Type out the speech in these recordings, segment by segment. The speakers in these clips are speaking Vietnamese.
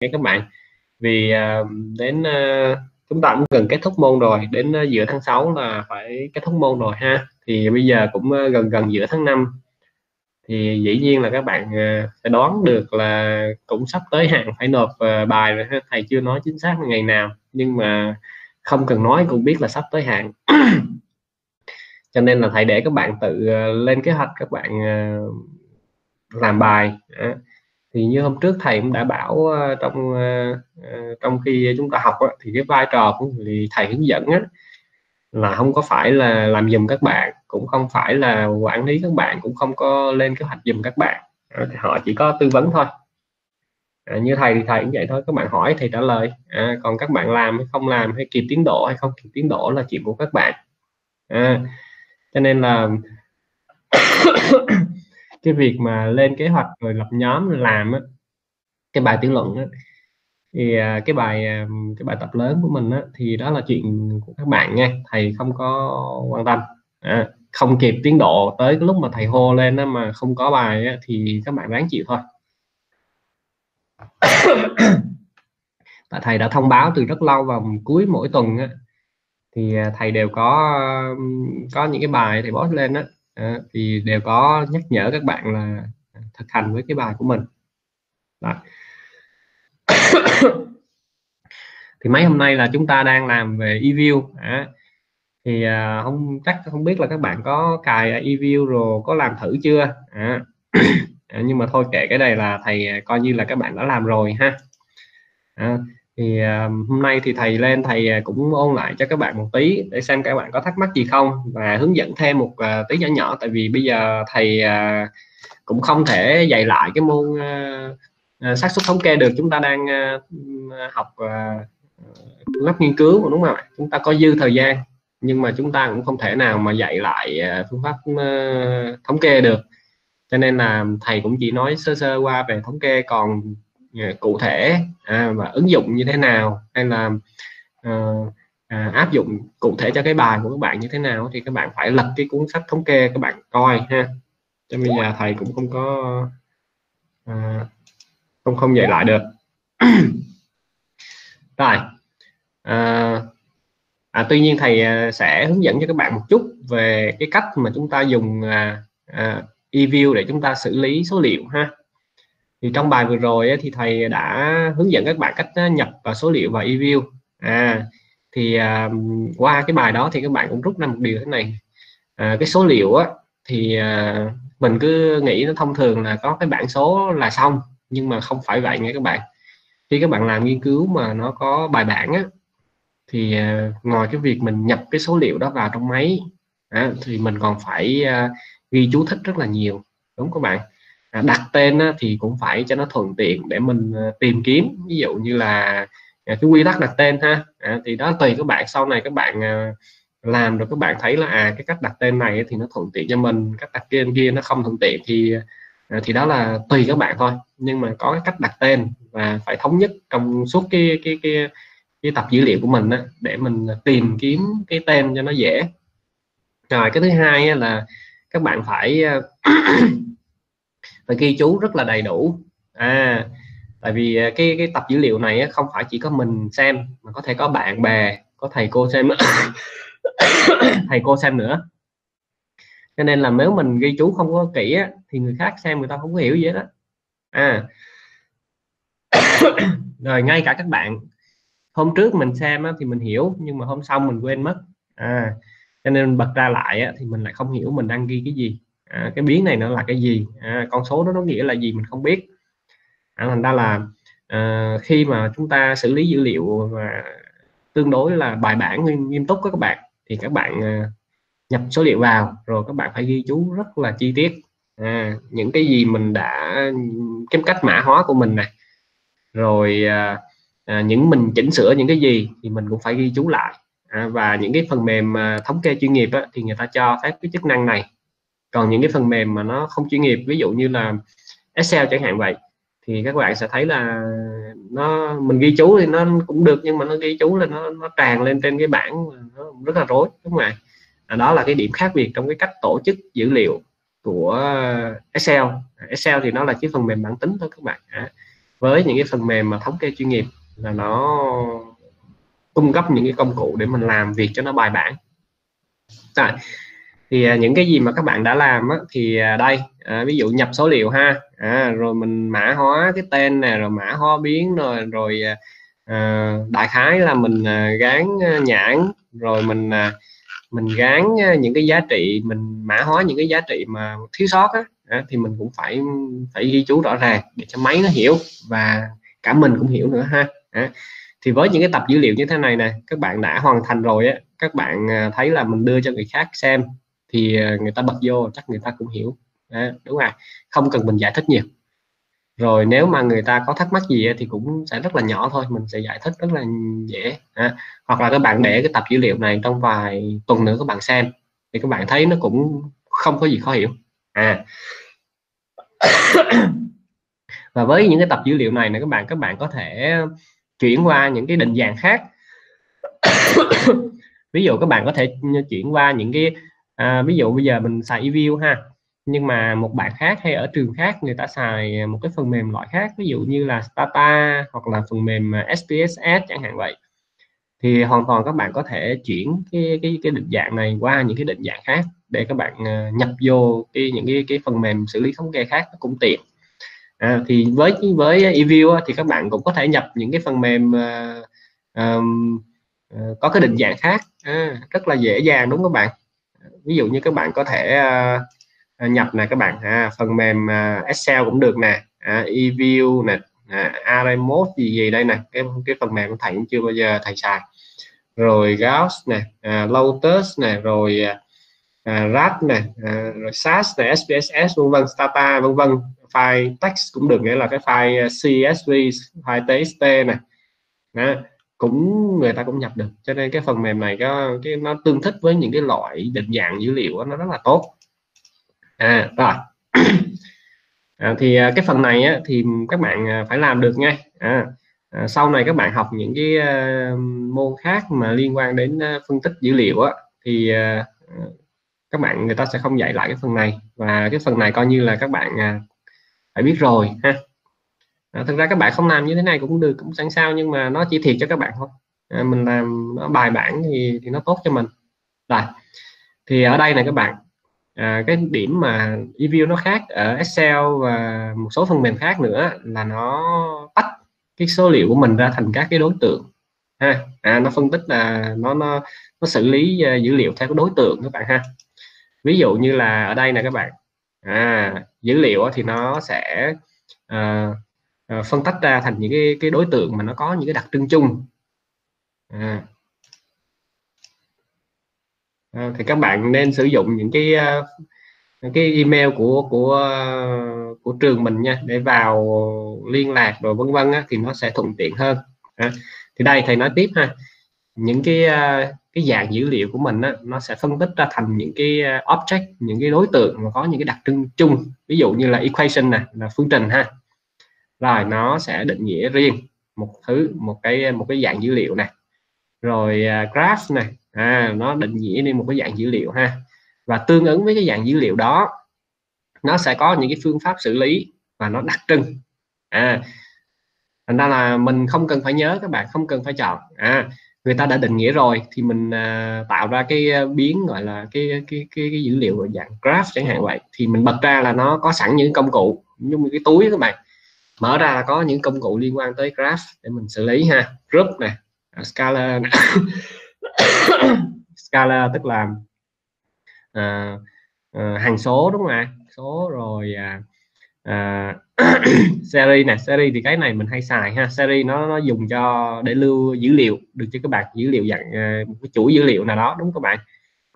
nghe các bạn. Vì uh, đến uh, chúng ta cũng gần kết thúc môn rồi đến uh, giữa tháng 6 là phải kết thúc môn rồi ha. Thì bây giờ cũng uh, gần gần giữa tháng 5 thì dĩ nhiên là các bạn uh, sẽ đoán được là cũng sắp tới hạn phải nộp uh, bài rồi ha. Thầy chưa nói chính xác ngày nào nhưng mà không cần nói cũng biết là sắp tới hạn. Cho nên là thầy để các bạn tự uh, lên kế hoạch các bạn uh, làm bài thì như hôm trước thầy cũng đã bảo ờ, trong ờ, ờ, trong khi chúng ta học thì cái vai trò của người thầy hướng dẫn á, là không có phải là làm dùm các bạn cũng không phải là quản lý các bạn cũng không có lên kế hoạch dùm các bạn. Thì họ chỉ có tư vấn thôi. À, như thầy thì thầy cũng vậy thôi các bạn hỏi thì trả lời. À, còn các bạn làm hay không làm hay kịp tiến độ hay không kịp tiến độ là chuyện của các bạn. À, cho nên là cái việc mà lên kế hoạch rồi lập nhóm rồi làm á, cái bài tiểu luận á, thì à, cái bài à, cái bài tập lớn của mình á, thì đó là chuyện của các bạn nha thầy không có quan tâm. À, không kịp tiến độ tới cái lúc mà thầy hô lên á, mà không có bài á, thì các bạn ráng chịu thôi. Tại thầy đã thông báo từ rất lâu vào cuối mỗi tuần á, thì à, thầy đều có có những cái bài thầy post lên đó à, thì đều có nhắc nhở các bạn là thực hành với cái bài của mình. Đó. thì mấy hôm nay là chúng ta đang làm về eview. à, thì à, không chắc không biết là các bạn có cài eview rồi có làm thử chưa? À, nhưng mà thôi kệ cái này là thầy à, coi như là các bạn đã làm rồi ha. À, thì uh, hôm nay thì thầy lên thầy à, cũng ôn lại cho các bạn một tí để xem các bạn có thắc mắc gì không và hướng dẫn thêm một uh, tí nhỏ nhỏ. Tại vì bây giờ thầy uh, cũng không thể dạy lại cái môn uh, xác suất thống kê được. Chúng ta đang uh, học uh, lớp nghiên cứu đúng không ạ? Chúng ta có dư thời gian nhưng mà chúng ta cũng không thể nào mà dạy lại uh, phương pháp uh, thống kê được. Cho nên là thầy cũng chỉ nói sơ sơ qua về thống kê còn Dạ, cụ thể à, và ứng dụng như thế nào hay là à, à, áp dụng cụ thể cho cái bài của các bạn như thế nào thì các bạn phải lật cái cuốn sách thống kê các bạn coi ha. Cho bây giờ thầy cũng không có à, không không dạy lại được. Rồi à, à, tuy nhiên thầy sẽ hướng dẫn cho các bạn một chút về cái cách mà chúng ta dùng à, à, e-view để chúng ta xử lý số liệu ha thì trong bài vừa rồi ấy, thì thầy đã hướng dẫn các bạn cách à, nhập vào số liệu vào eView. À thì à, qua cái bài đó thì các bạn cũng rút ra một điều thế này. À, cái số liệu á thì à, mình cứ nghĩ nó thông thường là có cái bảng số là xong nhưng mà không phải vậy nha các bạn. Khi các bạn làm nghiên cứu mà nó có bài bản á thì ngoài cái việc mình nhập cái số liệu đó vào trong máy à, thì mình còn phải ghi chú thích rất là nhiều. Đúng các bạn? À, đặt tên thì cũng phải cho nó thuận tiện để mình ờ, tìm kiếm. Ví dụ như là à, cái quy tắc đặt tên ha. À, thì đó tùy các bạn. Sau này các bạn ờ, làm rồi các bạn thấy là à cái cách đặt tên này thì nó thuận tiện cho mình cách đặt tên kia nó không thuận tiện thì ờ, thì đó là tùy các bạn thôi. Nhưng mà có cái cách đặt tên và phải thống nhất trong suốt cái cái cái cái tập dữ liệu của mình á, để mình tìm kiếm cái tên cho nó dễ. Rồi cái thứ hai là các bạn phải phải ghi chú rất là đầy đủ. À tại vì à, cái cái tập dữ liệu này không phải chỉ có mình xem mà có thể có bạn bè có thầy cô xem thầy cô xem nữa. Cho nên là nếu mình ghi chú không có kỹ á, thì người khác xem người ta không có hiểu gì đó à. Rồi ngay cả các bạn. Hôm trước mình xem á, thì mình hiểu nhưng mà hôm sau mình quên mất. À cho nên bật ra lại á, thì mình lại không hiểu mình đang ghi cái gì à, cái biến này nó là cái gì? À, con số đó nó nghĩa là gì mình không biết. À, thành ra là à, khi mà chúng ta xử lý dữ liệu và tương đối là bài bản nghiêm, nghiêm túc các bạn thì các bạn à, nhập số liệu vào rồi các bạn phải ghi chú rất là chi tiết. À, những cái gì mình đã cái cách mã hóa của mình này rồi à, à, những mình chỉnh sửa những cái gì thì mình cũng phải ghi chú lại. À, và những cái phần mềm à, thống kê chuyên nghiệp á, thì người ta cho phép cái chức năng này còn những cái phần mềm mà nó không chuyên nghiệp ví dụ như là Excel chẳng hạn vậy thì các bạn sẽ thấy là nó mình ghi chú thì nó cũng được nhưng mà nó ghi chú là nó nó tràn lên trên cái bảng nó rất là rối đúng không ạ? À, đó là cái điểm khác biệt trong cái cách tổ chức dữ liệu của Excel. À, Excel thì nó là cái phần mềm bản tính thôi các bạn. À, với những cái phần mềm mà thống kê chuyên nghiệp là nó cung cấp những cái công cụ để mình làm việc cho nó bài bản. Tại thì à, những cái gì mà các bạn đã làm á, thì à, đây à, ví dụ nhập số liệu ha. À, rồi mình mã hóa cái tên này rồi mã hóa biến rồi rồi à, à đại khái là mình à, gán nhãn rồi mình à, mình gán những cái giá trị mình mã hóa những cái giá trị mà thiếu sót á, à, thì mình cũng phải phải ghi chú rõ ràng để cho máy nó hiểu và cả mình cũng hiểu nữa ha à, thì với những cái tập dữ liệu như thế này nè các bạn đã hoàn thành rồi á các bạn thấy là mình đưa cho người khác xem thì ờ, người ta bật vô chắc người ta cũng hiểu. À, đúng rồi. Không cần mình giải thích nhiều. Rồi nếu mà người ta có thắc mắc gì thì cũng sẽ rất là nhỏ thôi mình sẽ giải thích rất là dễ. À, hoặc là các bạn để cái tập dữ liệu này trong vài tuần nữa các bạn xem thì các bạn thấy nó cũng không có gì khó hiểu. À. Và với những cái tập dữ liệu này này các bạn các bạn có thể chuyển qua những cái định dạng khác. Ví dụ các bạn có thể ừ, chuyển qua những cái à, ví dụ bây giờ mình xài eView ha nhưng mà một bạn khác hay ở trường khác người ta xài một cái phần mềm loại khác ví dụ như là Stata hoặc là phần mềm à, SPSS chẳng hạn vậy thì hoàn toàn các bạn có thể chuyển cái cái cái định dạng này qua những cái định dạng khác để các bạn à, nhập vô cái những cái cái phần mềm xử lý thống kê khác cũng tiện. À, thì với với eView thì các bạn cũng có thể nhập những cái phần mềm uh, um, uh, có cái định dạng khác. À, rất là dễ dàng đúng không các bạn? Ví dụ như các bạn có thể uh, nhập này các bạn. À, phần mềm uh, Excel cũng được nè. À, eView nè. À, Aremos gì gì đây nè. Cái cái phần mềm thầy cũng chưa bao giờ thầy xài. Rồi Gauss nè. À, Lotus nè. Rồi à, RAT nè. À, rồi SAS này SPSS vân vân. Stata vân vân. File text cũng được nghĩa là cái file CSV file TXT này đó, cũng người ta cũng nhập được. Cho nên cái phần mềm này có cái nó tương thích với những cái loại định dạng dữ liệu đó, nó rất là tốt. À rồi. À, thì à, cái phần này á, thì các bạn à, phải làm được ngay. À, à, sau này các bạn học những cái uh, môn khác mà liên quan đến uh, phân tích dữ liệu á, thì uh, các bạn người ta sẽ không dạy lại cái phần này. Và cái phần này coi như là các bạn uh, phải biết rồi ha à, thực ra các bạn không làm như thế này cũng được cũng chẳng sao nhưng mà nó chỉ thiệt cho các bạn thôi. À, mình làm nó bài bản thì thì nó tốt cho mình. Rồi thì ở đây này các bạn. À, cái điểm mà review nó khác ở Excel và một số phần mềm khác nữa là nó tách cái số liệu của mình ra thành các cái đối tượng ha. À, nó phân tích là nó nó nó xử lý uh, dữ liệu theo cái đối tượng các bạn ha. Ví dụ như là ở đây nè các bạn. À, dữ liệu thì nó sẽ uh, uh, phân tách ra thành những cái cái đối tượng mà nó có những cái đặc trưng chung. À. À, thì các bạn nên sử dụng những cái uh, cái email của của của trường mình nha để vào liên lạc rồi vân vân thì nó sẽ thuận tiện hơn. À, thì đây thầy nói tiếp ha. Những cái cái dạng dữ liệu của mình á, nó sẽ phân tích ra thành những cái object những cái đối tượng mà có những cái đặc trưng chung. Ví dụ như là equation này là phương trình ha rồi nó sẽ định nghĩa riêng một thứ một cái một cái dạng dữ liệu này. Rồi uh, graph này. À, nó định nghĩa đi một cái dạng dữ liệu ha. Và tương ứng với cái dạng dữ liệu đó nó sẽ có những cái phương pháp xử lý và nó đặc trưng. À thành ra là mình không cần phải nhớ các bạn không cần phải chọn. À người ta đã định nghĩa rồi thì mình uh, tạo ra cái à, biến gọi là cái cái cái, cái dữ liệu dạng graph chẳng hạn vậy. Thì mình bật ra là nó có sẵn những công cụ như một cái túi các bạn mở ra là có những công cụ liên quan tới graph để mình xử lý ha. Group này scala này. scala tức là uh, uh, hàng số đúng không ạ? Số rồi uh, uh, series này series thì cái này mình hay xài ha. Series nó nó dùng cho để lưu dữ liệu được cho các bạn dữ liệu dạng uh, một cái chuỗi dữ liệu nào đó đúng các bạn?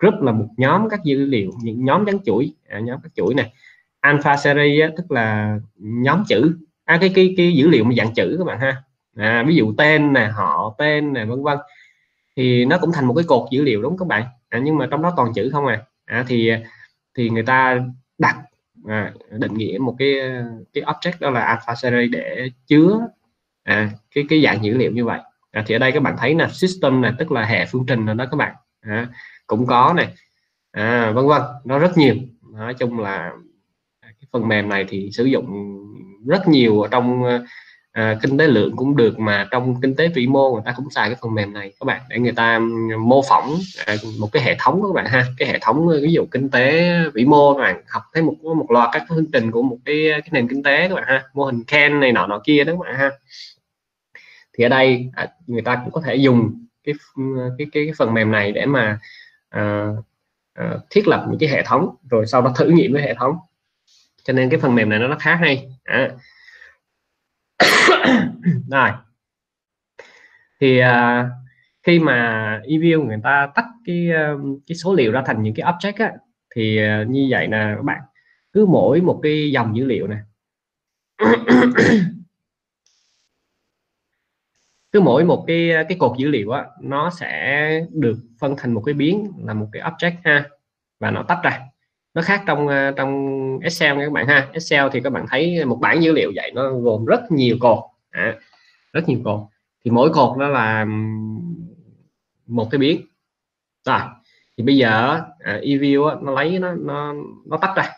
Group là một nhóm các dữ liệu những nhóm gắn chuỗi à, nhóm các chuỗi này alpha series á, tức là nhóm chữ à, cái cái cái dữ liệu mà dạng chữ các bạn ha. À, ví dụ tên nè họ tên nè vân vân. Thì nó cũng thành một cái cột dữ liệu đúng các bạn? À, nhưng mà trong đó toàn chữ không à, à thì thì người ta đặt à, định nghĩa một cái cái object đó là alpha series để chứa à, cái cái dạng dữ liệu như vậy. À, thì ở đây các bạn thấy là system này tức là hệ phương trình rồi đó các bạn. À, cũng có này à, vân vân nó rất nhiều. Nói chung là cái phần mềm này thì sử dụng rất nhiều ở trong à, kinh tế lượng cũng được mà trong kinh tế vĩ mô người ta cũng xài cái phần mềm này các bạn để người ta mô phỏng à, một cái hệ thống các bạn ha cái hệ thống ờ, ví dụ kinh tế vĩ mô các bạn học thấy một một loạt các chương trình của một cái cái nền kinh tế các bạn ha mô hình Ken này nọ nọ kia đó các bạn ha. Thì ở đây à, người ta cũng có thể dùng cái cái cái, cái phần mềm này để mà à, à, thiết lập những cái hệ thống rồi sau đó thử nghiệm với hệ thống. Cho nên cái phần mềm này nó khá hay. à. rồi thì à, khi mà eView người ta tách cái um, cái số liệu ra thành những cái object á, thì à, như vậy là các bạn cứ mỗi một cái dòng dữ liệu này cứ mỗi một cái cái cột dữ liệu á nó sẽ được phân thành một cái biến là một cái object ha và nó tách ra nó khác trong ờ, trong Excel nha các bạn ha. Excel thì các bạn thấy một bảng dữ liệu vậy nó gồm rất nhiều cột. À, rất nhiều cột. Thì mỗi cột nó là một cái biến. Rồi thì bây giờ à, eView nó lấy nó nó nó tách ra.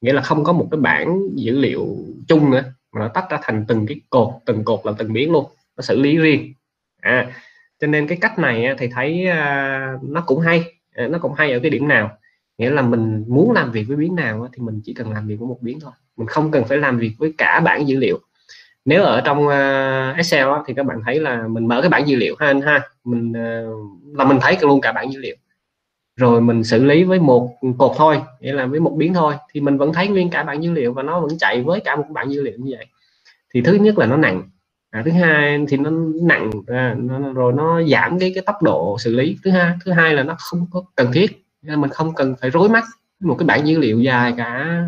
Nghĩa là không có một cái bảng dữ liệu chung nữa mà nó tách ra thành từng cái cột từng cột là từng biến luôn. Nó xử lý riêng. À, cho nên cái cách này thì thấy à, nó cũng hay. À, nó cũng hay ở cái điểm nào? Nghĩa là mình muốn làm việc với biến nào thì mình chỉ cần làm việc với một biến thôi. Mình không cần phải làm việc với cả bảng dữ liệu. Nếu ở trong ờ, Excel thì các bạn thấy là mình mở cái bảng dữ liệu ha anh ha. Mình ờ, là mình thấy luôn cả bảng dữ liệu. Rồi mình xử lý với một cột thôi nghĩa là với một biến thôi thì mình vẫn thấy nguyên cả bảng dữ liệu và nó vẫn chạy với cả một bảng dữ liệu như vậy. Thì thứ nhất là nó nặng. À, thứ hai thì nó nặng à, nó, rồi nó giảm cái cái tốc độ xử lý. Thứ hai thứ hai là nó không có cần thiết nên mình không cần phải rối mắt một cái bảng dữ liệu dài cả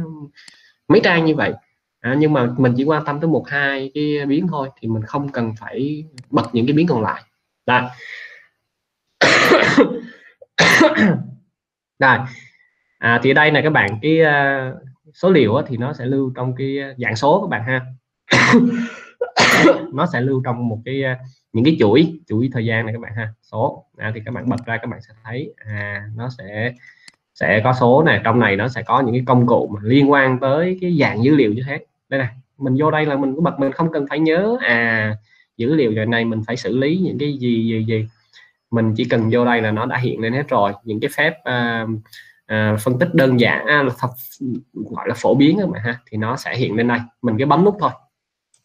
mấy trang như vậy. À, nhưng mà mình chỉ quan tâm tới một hai cái biến thôi thì mình không cần phải bật những cái biến còn lại. Đây đây à, thì đây là các bạn cái uh, số liệu thì nó sẽ lưu trong cái dạng số các bạn ha. Nó sẽ lưu trong một cái à, những cái chuỗi chuỗi thời gian này các bạn ha số. À, thì các bạn bật ra các bạn sẽ thấy à nó sẽ sẽ có số này trong này nó sẽ có những cái công cụ mà liên quan tới cái dạng dữ liệu như thế. Đây này mình vô đây là mình bật mình không cần phải nhớ à dữ liệu giờ này mình phải xử lý những cái gì gì gì. Mình chỉ cần vô đây là nó đã hiện lên hết rồi. Những cái phép à, à, phân tích đơn giản à, gọi là phổ biến các bạn ha thì nó sẽ hiện lên đây. Mình cứ bấm nút thôi.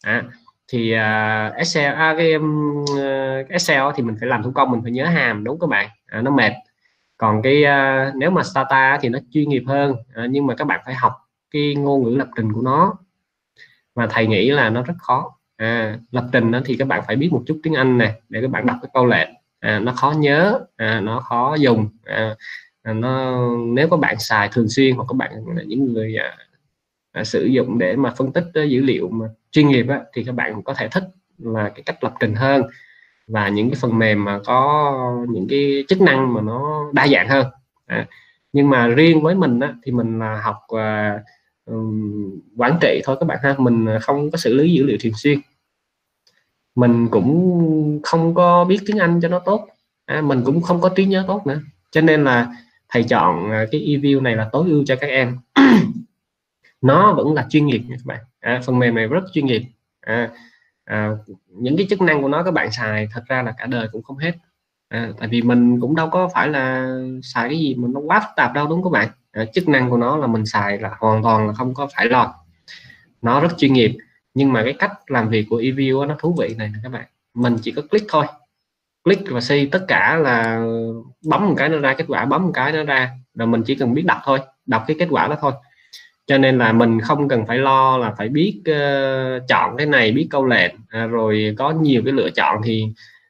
À, thì uh, Excel à, cái um, ờ, Excel thì mình phải làm thủ công mình phải nhớ hàm đúng các bạn? À, nó mệt. Còn cái uh, nếu mà Stata thì nó chuyên nghiệp hơn à, nhưng mà các bạn phải học cái ngôn ngữ lập trình của nó. Mà thầy nghĩ là nó rất khó. À, lập trình đó thì các bạn phải biết một chút tiếng Anh này để các bạn đọc cái câu lệnh à, nó khó nhớ à, nó khó dùng. À, à nó nếu có bạn xài thường xuyên hoặc các bạn là những người à, à, sử dụng để mà phân tích uh, dữ liệu mà chuyên nghiệp á, thì các bạn có thể thích là cái cách lập trình hơn. Và những cái phần mềm mà có những cái chức năng mà nó đa dạng hơn. À, nhưng mà riêng với mình á, thì mình là học uh, um, quản trị thôi các bạn ha. Mình không có xử lý dữ liệu thường xuyên. Mình cũng không có biết tiếng Anh cho nó tốt. À, mình cũng không có trí nhớ tốt nữa. Cho nên là thầy chọn ờ, cái eView này là tối ưu cho các em nó vẫn là chuyên nghiệp nha các bạn. À, phần mềm này rất chuyên nghiệp. À, à, những cái chức năng của nó các bạn xài thật ra là cả đời cũng không hết. À, tại vì mình cũng đâu có phải là xài cái gì mà nó quá phức tạp đâu đúng không các bạn? À, chức năng của nó là mình xài là hoàn toàn là không có phải lo nó rất chuyên nghiệp. Nhưng mà cái cách làm việc của eView nó thú vị này các bạn. Mình chỉ có click thôi. Click và xây tất cả là bấm một cái nó ra kết quả bấm một cái nó ra. Rồi mình chỉ cần biết đọc thôi. Đọc cái kết quả đó thôi cho nên là mình không cần phải lo là phải biết uh, chọn cái này biết câu lệnh à, rồi có nhiều cái lựa chọn thì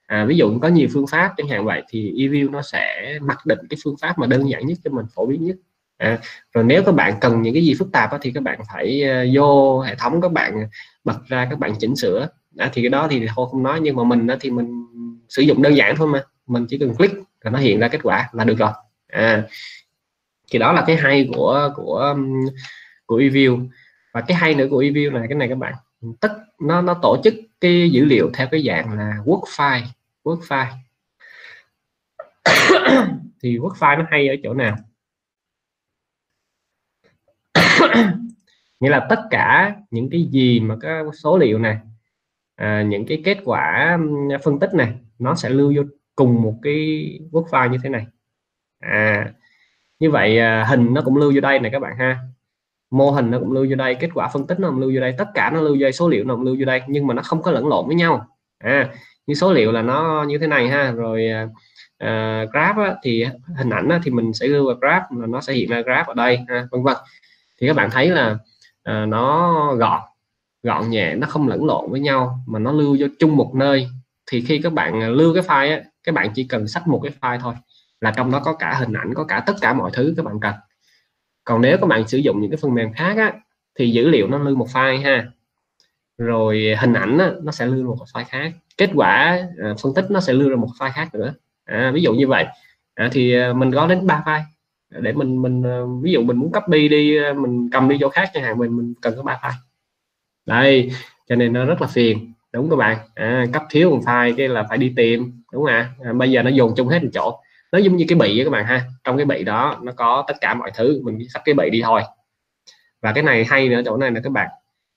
à, ví dụ có nhiều phương pháp chẳng hạn vậy thì eView nó sẽ mặc định cái phương pháp mà đơn giản nhất cho mình phổ biến nhất. À, rồi nếu các bạn cần những cái gì phức tạp đó, thì các bạn phải uh, vô hệ thống các bạn bật ra các bạn chỉnh sửa. À, thì cái đó thì thôi không nói nhưng mà mình đó thì mình sử dụng đơn giản thôi mà. Mình chỉ cần click là nó hiện ra kết quả là được rồi. À, thì đó là cái hay của của của eView. Và cái hay nữa của eView là cái này các bạn tất nó nó tổ chức cái dữ liệu theo cái dạng là Word file Word file. Thì Word file nó hay ở chỗ nào? Nghĩa là tất cả những cái gì mà cái số liệu này à, những cái kết quả phân tích này nó sẽ lưu vô cùng một cái word file như thế này. À như vậy à, hình nó cũng lưu vô đây này các bạn ha mô hình nó cũng lưu vô đây kết quả phân tích nó cũng lưu vô đây tất cả nó lưu vô đây số liệu nó cũng lưu vô đây nhưng mà nó không có lẫn lộn với nhau. À như số liệu là nó như thế này ha rồi uh, graph á, thì hình ảnh á, thì mình sẽ lưu vào graph là nó sẽ hiện ra graph ở đây ha, vân vân. Thì các bạn thấy là uh, nó gọn gọn nhẹ nó không lẫn lộn với nhau mà nó lưu vô chung một nơi. Thì khi các bạn lưu cái file á, các bạn chỉ cần sách một cái file thôi là trong đó có cả hình ảnh có cả tất cả mọi thứ các bạn cần còn nếu các bạn sử dụng những cái phần mềm khác á, thì dữ liệu nó lưu một file ha. Rồi hình ảnh á, nó sẽ lưu một file khác. Kết quả à, phân tích nó sẽ lưu ra một file khác nữa. À, ví dụ như vậy. À, thì à, mình có đến ba file. Để mình mình à, ví dụ mình muốn copy đi à, mình cầm đi chỗ khác chẳng hạn mình mình cần có ba file. Đây cho nên nó rất là phiền. Đúng các bạn. À, cấp thiếu một file cái là phải đi tìm đúng không ạ? À, bây giờ nó dồn chung hết một chỗ nó giống như cái bị các bạn ha. Trong cái bị đó nó có tất cả mọi thứ. Mình sắp cái bị đi thôi. Và cái này hay nữa chỗ này là các bạn.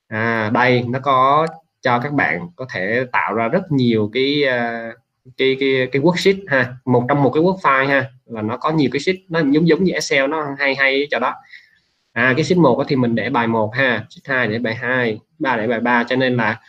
À, đây nó có cho các bạn có thể tạo ra rất nhiều cái uh, cái cái cái worksheet ha. Một trong một cái work file ha. Là nó có nhiều cái sheet. Nó giống giống như Excel nó hay hay cho đó. À cái sheet một thì mình để bài một ha. Sheet hai để bài hai. Ba để bài ba. Cho nên là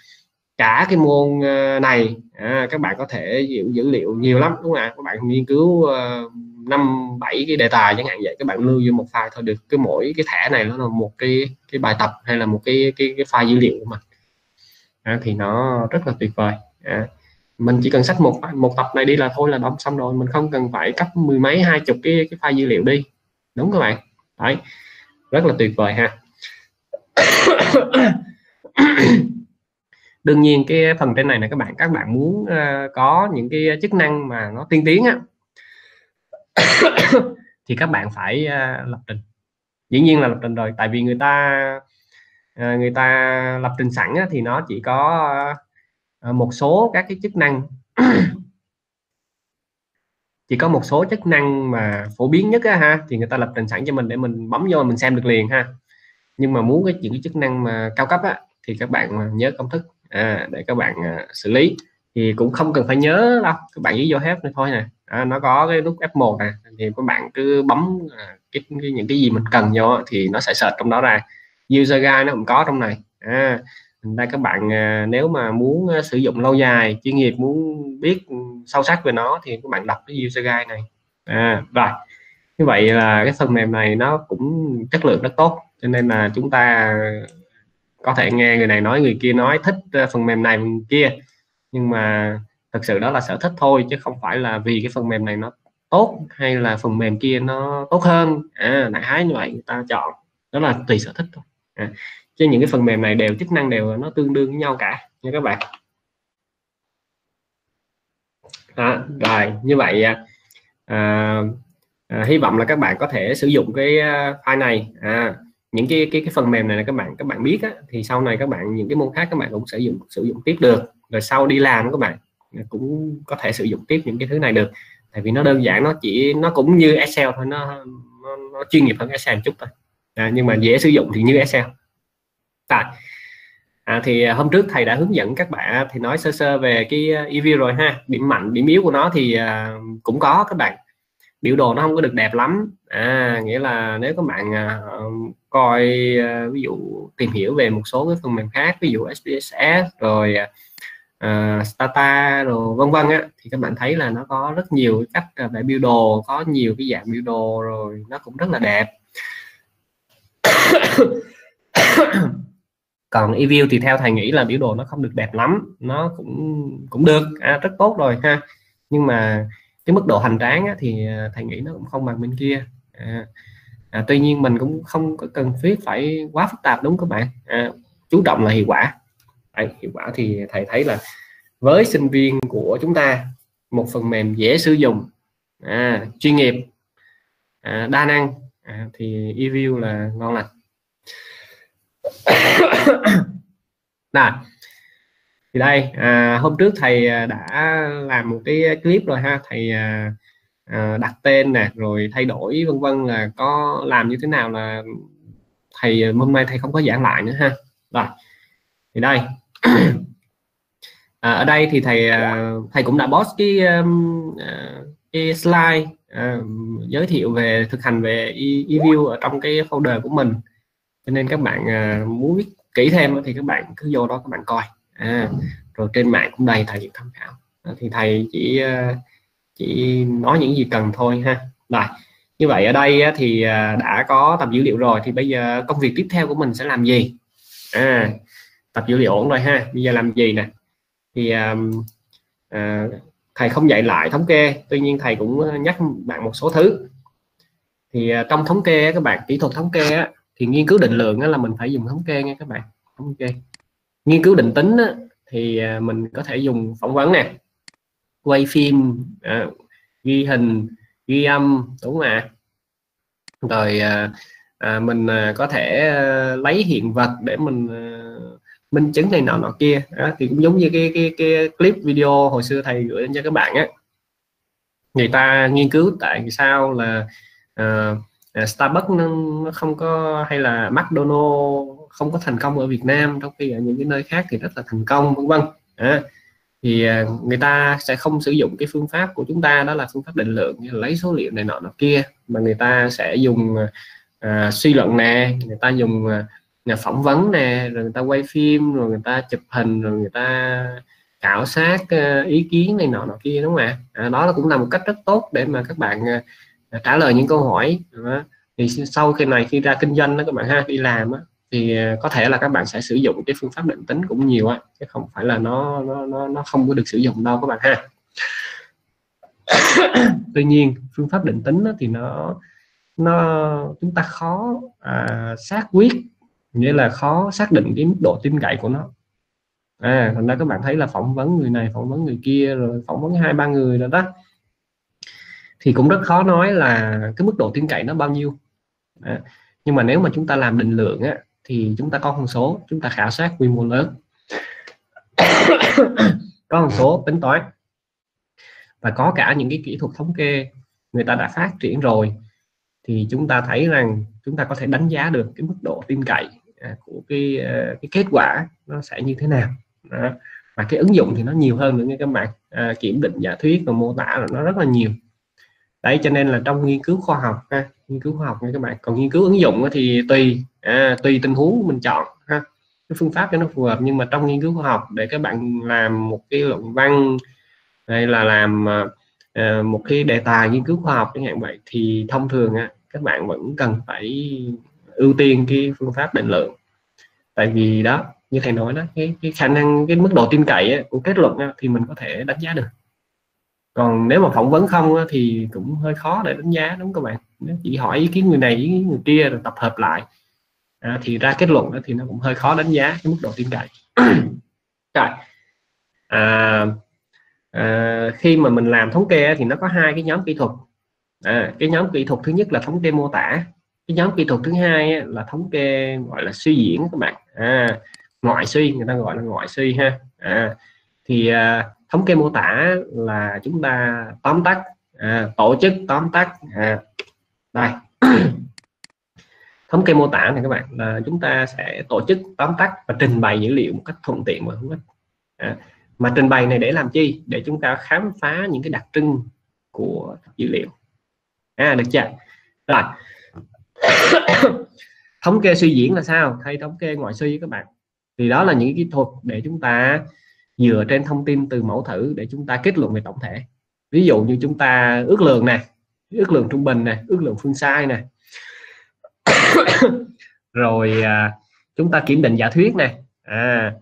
cả cái môn ờ, này. À, các bạn có thể dữ, dữ liệu nhiều lắm đúng không ạ? Các bạn nghiên cứu ờ, năm uh, bảy cái đề tài chẳng hạn vậy các bạn lưu vô một file thôi. Được cái mỗi cái thẻ này nó là một cái cái bài tập hay là một cái cái, cái file dữ liệu của mình. À, thì nó rất là tuyệt vời. À, mình chỉ cần sách một một tập này đi là thôi là đóng xong rồi. Mình không cần phải cấp mười mấy hai chục cái cái file dữ liệu đi. Đúng các bạn. Đấy rất là tuyệt vời ha. đương nhiên cái phần trên này là các bạn các bạn muốn uh, có những cái chức năng mà nó tiên tiến á thì các bạn phải uh, lập trình. Dĩ nhiên là lập trình rồi tại vì người ta uh, người ta lập trình sẵn á, thì nó chỉ có uh, một số các cái chức năng. Chỉ có một số chức năng mà phổ biến nhất á, ha thì người ta lập trình sẵn cho mình để mình bấm vô mình xem được liền ha. Nhưng mà muốn cái những cái chức năng mà cao cấp á, thì các bạn nhớ công thức à, để các bạn à, xử lý. Thì cũng không cần phải nhớ đâu các bạn chỉ vô hết thôi nè. À, nó có cái nút F1 nè thì các bạn cứ bấm à, cái, cái những cái gì mình cần vô thì nó sẽ search trong đó ra. User guide nó cũng có trong này. À, đây các bạn à, nếu mà muốn à, sử dụng lâu dài chuyên nghiệp muốn biết sâu sắc về nó thì các bạn đọc cái user guide này. À, rồi. Như vậy là cái phần mềm này nó cũng chất lượng rất tốt cho nên là chúng ta có thể nghe người này nói người kia nói thích ờ, phần mềm này phần kia. Nhưng mà thực sự đó là sở thích thôi chứ không phải là vì cái phần mềm này nó tốt hay là phần mềm kia nó tốt hơn. À đại khái như vậy người ta chọn. Đó là tùy sở thích thôi. À, chứ những cái phần mềm này đều chức năng đều nó tương đương với nhau cả nha các bạn. À, rồi như vậy à, à, à, hy vọng là các bạn có thể sử dụng cái à, file này. À, những cái cái cái phần mềm này là các bạn các bạn biết á, thì sau này các bạn những cái môn khác các bạn cũng sử dụng sử dụng tiếp được. Rồi sau đi làm các bạn cũng có thể sử dụng tiếp những cái thứ này được. Tại vì nó đơn giản nó chỉ nó cũng như Excel thôi nó nó, nó chuyên nghiệp hơn Excel một chút thôi. À, nhưng mà dễ sử dụng thì như Excel. Tại à, thì hôm trước thầy đã hướng dẫn các bạn thì nói sơ sơ về cái uh, EV rồi ha. Điểm mạnh điểm yếu của nó thì à, cũng có các bạn. Biểu đồ nó không có được đẹp lắm à nghĩa là nếu các bạn uh, coi uh, ví dụ tìm hiểu về một số cái phần mềm khác ví dụ SPSS rồi uh, Stata rồi vân vân á thì các bạn thấy là nó có rất nhiều cách để biểu đồ có nhiều cái dạng biểu đồ rồi nó cũng rất là đẹp. Còn eView thì theo thầy nghĩ là biểu đồ nó không được đẹp lắm nó cũng cũng được à, rất tốt rồi ha. Nhưng mà cái mức độ hành tráng á, thì thầy nghĩ nó cũng không bằng bên kia à, à, tuy nhiên mình cũng không có cần thiết phải quá phức tạp đúng các bạn? À, chú trọng là hiệu quả. Đấy, hiệu quả thì thầy thấy là với sinh viên của chúng ta một phần mềm dễ sử dụng à, chuyên nghiệp à, đa năng à, thì eView là ngon lành. Nào thì đây à, hôm trước thầy à, đã làm một cái clip rồi ha. Thầy à, à, đặt tên nè rồi thay đổi vân vân là có làm như thế nào là thầy à, hôm nay thầy không có giảng lại nữa ha. Rồi thì đây. À, ở đây thì thầy à, thầy cũng đã post cái um, à, cái slide à, giới thiệu về thực hành về e, e-view ở trong cái folder của mình. Cho nên các bạn à, muốn biết kỹ thêm thì các bạn cứ vô đó các bạn coi. À, rồi trên mạng cũng đầy thầy tham khảo. À, thì thầy chỉ chỉ nói những gì cần thôi ha. Rồi như vậy ở đây thì à, đã có tập dữ liệu rồi thì bây giờ công việc tiếp theo của mình sẽ làm gì? À, tập dữ liệu ổn rồi ha. Bây giờ làm gì nè? Thì um, à, thầy không dạy lại thống kê tuy nhiên thầy cũng nhắc bạn một số thứ. Thì à, trong thống kê các bạn kỹ thuật thống kê á, thì nghiên cứu định lượng á, là mình phải dùng thống kê nha các bạn. Thống kê. Nghiên cứu định tính á, thì mình có thể dùng phỏng vấn nè quay phim à, ghi hình ghi âm đúng không ạ? Rồi à, à, mình à, có thể à, lấy hiện vật để mình à, minh chứng này nọ nọ kia. À, thì cũng giống như cái, cái cái clip video hồi xưa thầy gửi đến cho các bạn á. Người ta nghiên cứu tại sao là à, à, Starbucks nó, nó không có hay là McDonald không có thành công ở Việt Nam trong khi ở những cái nơi khác thì rất là thành công vân vân. À, thì ờ, người ta sẽ không sử dụng cái phương pháp của chúng ta đó là phương pháp định lượng như là lấy số liệu này nọ nọ kia mà người ta sẽ dùng uh, suy luận nè người ta dùng uh, phỏng vấn nè rồi người ta quay phim rồi người ta chụp hình rồi người ta khảo sát uh, ý kiến này nọ nọ kia đúng không ạ à, đó cũng là một cách rất tốt để mà các bạn uh, trả lời những câu hỏi đó. thì sau khi này khi ra kinh doanh đó các bạn ha đi làm á, thì ờ, có thể là các bạn sẽ sử dụng cái phương pháp định tính cũng nhiều á chứ không phải là nó nó nó, nó không có được sử dụng đâu các bạn ha. Tuy nhiên phương pháp định tính thì nó nó chúng ta khó à, xác quyết nghĩa là khó xác định cái mức độ tin cậy của nó. À thành ra các bạn thấy là phỏng vấn người này phỏng vấn người kia rồi phỏng vấn hai ba người rồi đó. Thì cũng rất khó nói là cái mức độ tin cậy nó bao nhiêu. À, nhưng mà nếu mà chúng ta làm định lượng á, thì chúng ta có con số chúng ta khảo sát quy mô lớn. Có con số tính toán. Và có cả những cái kỹ thuật thống kê người ta đã phát triển rồi thì chúng ta thấy rằng chúng ta có thể đánh giá được cái mức độ tin cậy à, của cái à, cái kết quả nó sẽ như thế nào. Đó. và cái ứng dụng thì nó nhiều hơn nữa nha các bạn. À, kiểm định giả thuyết và mô tả là nó rất là nhiều. Đấy cho nên là trong nghiên cứu khoa học ha, nghiên cứu khoa học nha các bạn. Còn nghiên cứu ứng dụng thì tùy à, tùy tình huống mình chọn ha. Cái phương pháp cho nó phù hợp nhưng mà trong nghiên cứu khoa học để các bạn làm một cái luận văn hay là làm uh, một cái đề tài nghiên cứu khoa học chẳng hạn vậy thì thông thường á, các bạn vẫn cần phải ưu tiên cái phương pháp định lượng. Tại vì đó như thầy nói đó cái, cái khả năng cái mức độ tin cậy á, của kết luận á, thì mình có thể đánh giá được. Còn nếu mà phỏng vấn không á, thì cũng hơi khó để đánh giá đúng không các bạn? Nếu chỉ hỏi ý kiến người này ý kiến người kia rồi tập hợp lại à, thì ra kết luận đó, thì nó cũng hơi khó đánh giá cái mức độ tin cậy. Rồi. À, à, khi mà mình làm thống kê thì nó có hai cái nhóm kỹ thuật. À, cái nhóm kỹ thuật thứ nhất là thống kê mô tả. Cái nhóm kỹ thuật thứ hai là thống kê gọi là suy diễn các bạn. À, ngoại suy người ta gọi là ngoại suy ha. À, thì à, thống kê mô tả là chúng ta tóm tắt. À, tổ chức tóm tắt. À, đây thống kê mô tả này các bạn là chúng ta sẽ tổ chức tóm tắt và trình bày dữ liệu một cách thuận tiện và hữu ích. À, mà trình bày này để làm chi? Để chúng ta khám phá những cái đặc trưng của dữ liệu. À được chưa? Rồi. Thống kê suy diễn là sao? Hay thống kê ngoại suy các bạn. Thì đó là những kỹ thuật để chúng ta dựa trên thông tin từ mẫu thử để chúng ta kết luận về tổng thể. Ví dụ như chúng ta ước lượng này ước lượng trung bình này ước lượng phương sai này rồi à, chúng ta kiểm định giả thuyết này à,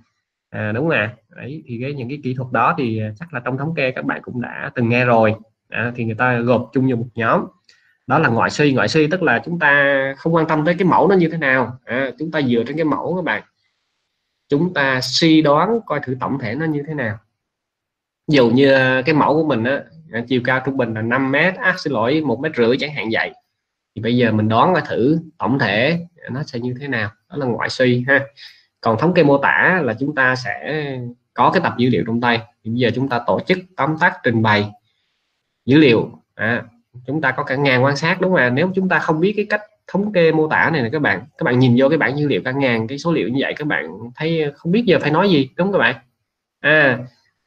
à đúng nè. Đấy thì cái những cái kỹ thuật đó thì à, chắc là trong thống kê các bạn cũng đã từng nghe rồi. À, thì người ta gộp chung vào một nhóm. Đó là ngoại suy ngoại suy tức là chúng ta không quan tâm tới cái mẫu nó như thế nào. À, chúng ta dựa trên cái mẫu các bạn. Chúng ta suy đoán coi thử tổng thể nó như thế nào. Dù như à, cái mẫu của mình á chiều cao trung bình là 5 mét à, xin lỗi một mét rưỡi chẳng hạn vậy thì bây giờ mình đoán coi thử tổng thể nó sẽ như thế nào. Đó là ngoại suy ha. Còn thống kê mô tả là chúng ta sẽ có cái tập dữ liệu trong tay. Thì bây giờ chúng ta tổ chức tóm tắt trình bày dữ liệu. À, chúng ta có cả ngàn quan sát đúng không ạ? Nếu chúng ta không biết cái cách thống kê mô tả này là các bạn các bạn nhìn vô cái bảng dữ liệu cả ngàn cái số liệu như vậy các bạn thấy không biết giờ phải nói gì đúng không các bạn? À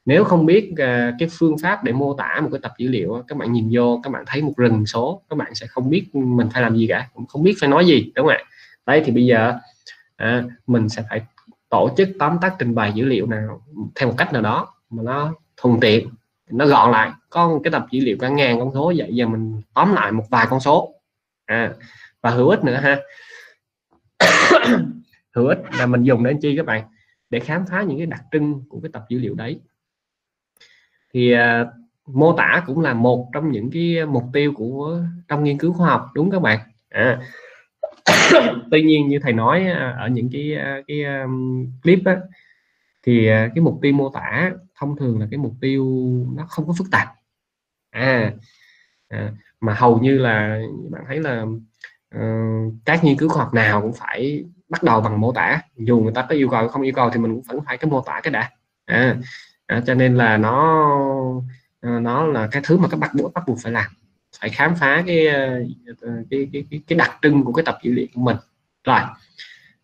nếu không biết uh, cái phương pháp để mô tả một cái tập dữ liệu các bạn nhìn vô các bạn thấy một rừng số các bạn sẽ không biết mình phải làm gì cả cũng không biết phải nói gì đúng không ạ? Đấy thì bây giờ à, mình sẽ phải tổ chức tóm tắt trình bày dữ liệu nào theo một cách nào đó mà nó thuận tiện nó gọn lại. Có một cái tập dữ liệu cả ngàn con số vậy giờ mình tóm lại một vài con số. À, và hữu ích nữa ha. Hữu ích là mình dùng để chi các bạn? Để khám phá những cái đặc trưng của cái tập dữ liệu đấy thì uh, mô tả cũng là một trong những cái mục tiêu của trong nghiên cứu khoa học đúng các bạn? À, tuy nhiên như thầy nói à, ở những cái à, cái um, clip á, thì cái mục tiêu mô tả thông thường là cái mục tiêu nó không có phức tạp. À, à mà hầu như là bạn thấy là uh, các nghiên cứu khoa học nào cũng phải bắt đầu bằng mô tả. Dù người ta có yêu cầu không yêu cầu thì mình cũng vẫn phải cái mô tả cái đã. À, à, cho nên là nó ờ, nó là cái thứ mà các bắt buộc bắt buộc phải làm. Phải khám phá cái ờ, cái cái, cái, cái đặc trưng của cái tập dữ liệu của mình. Rồi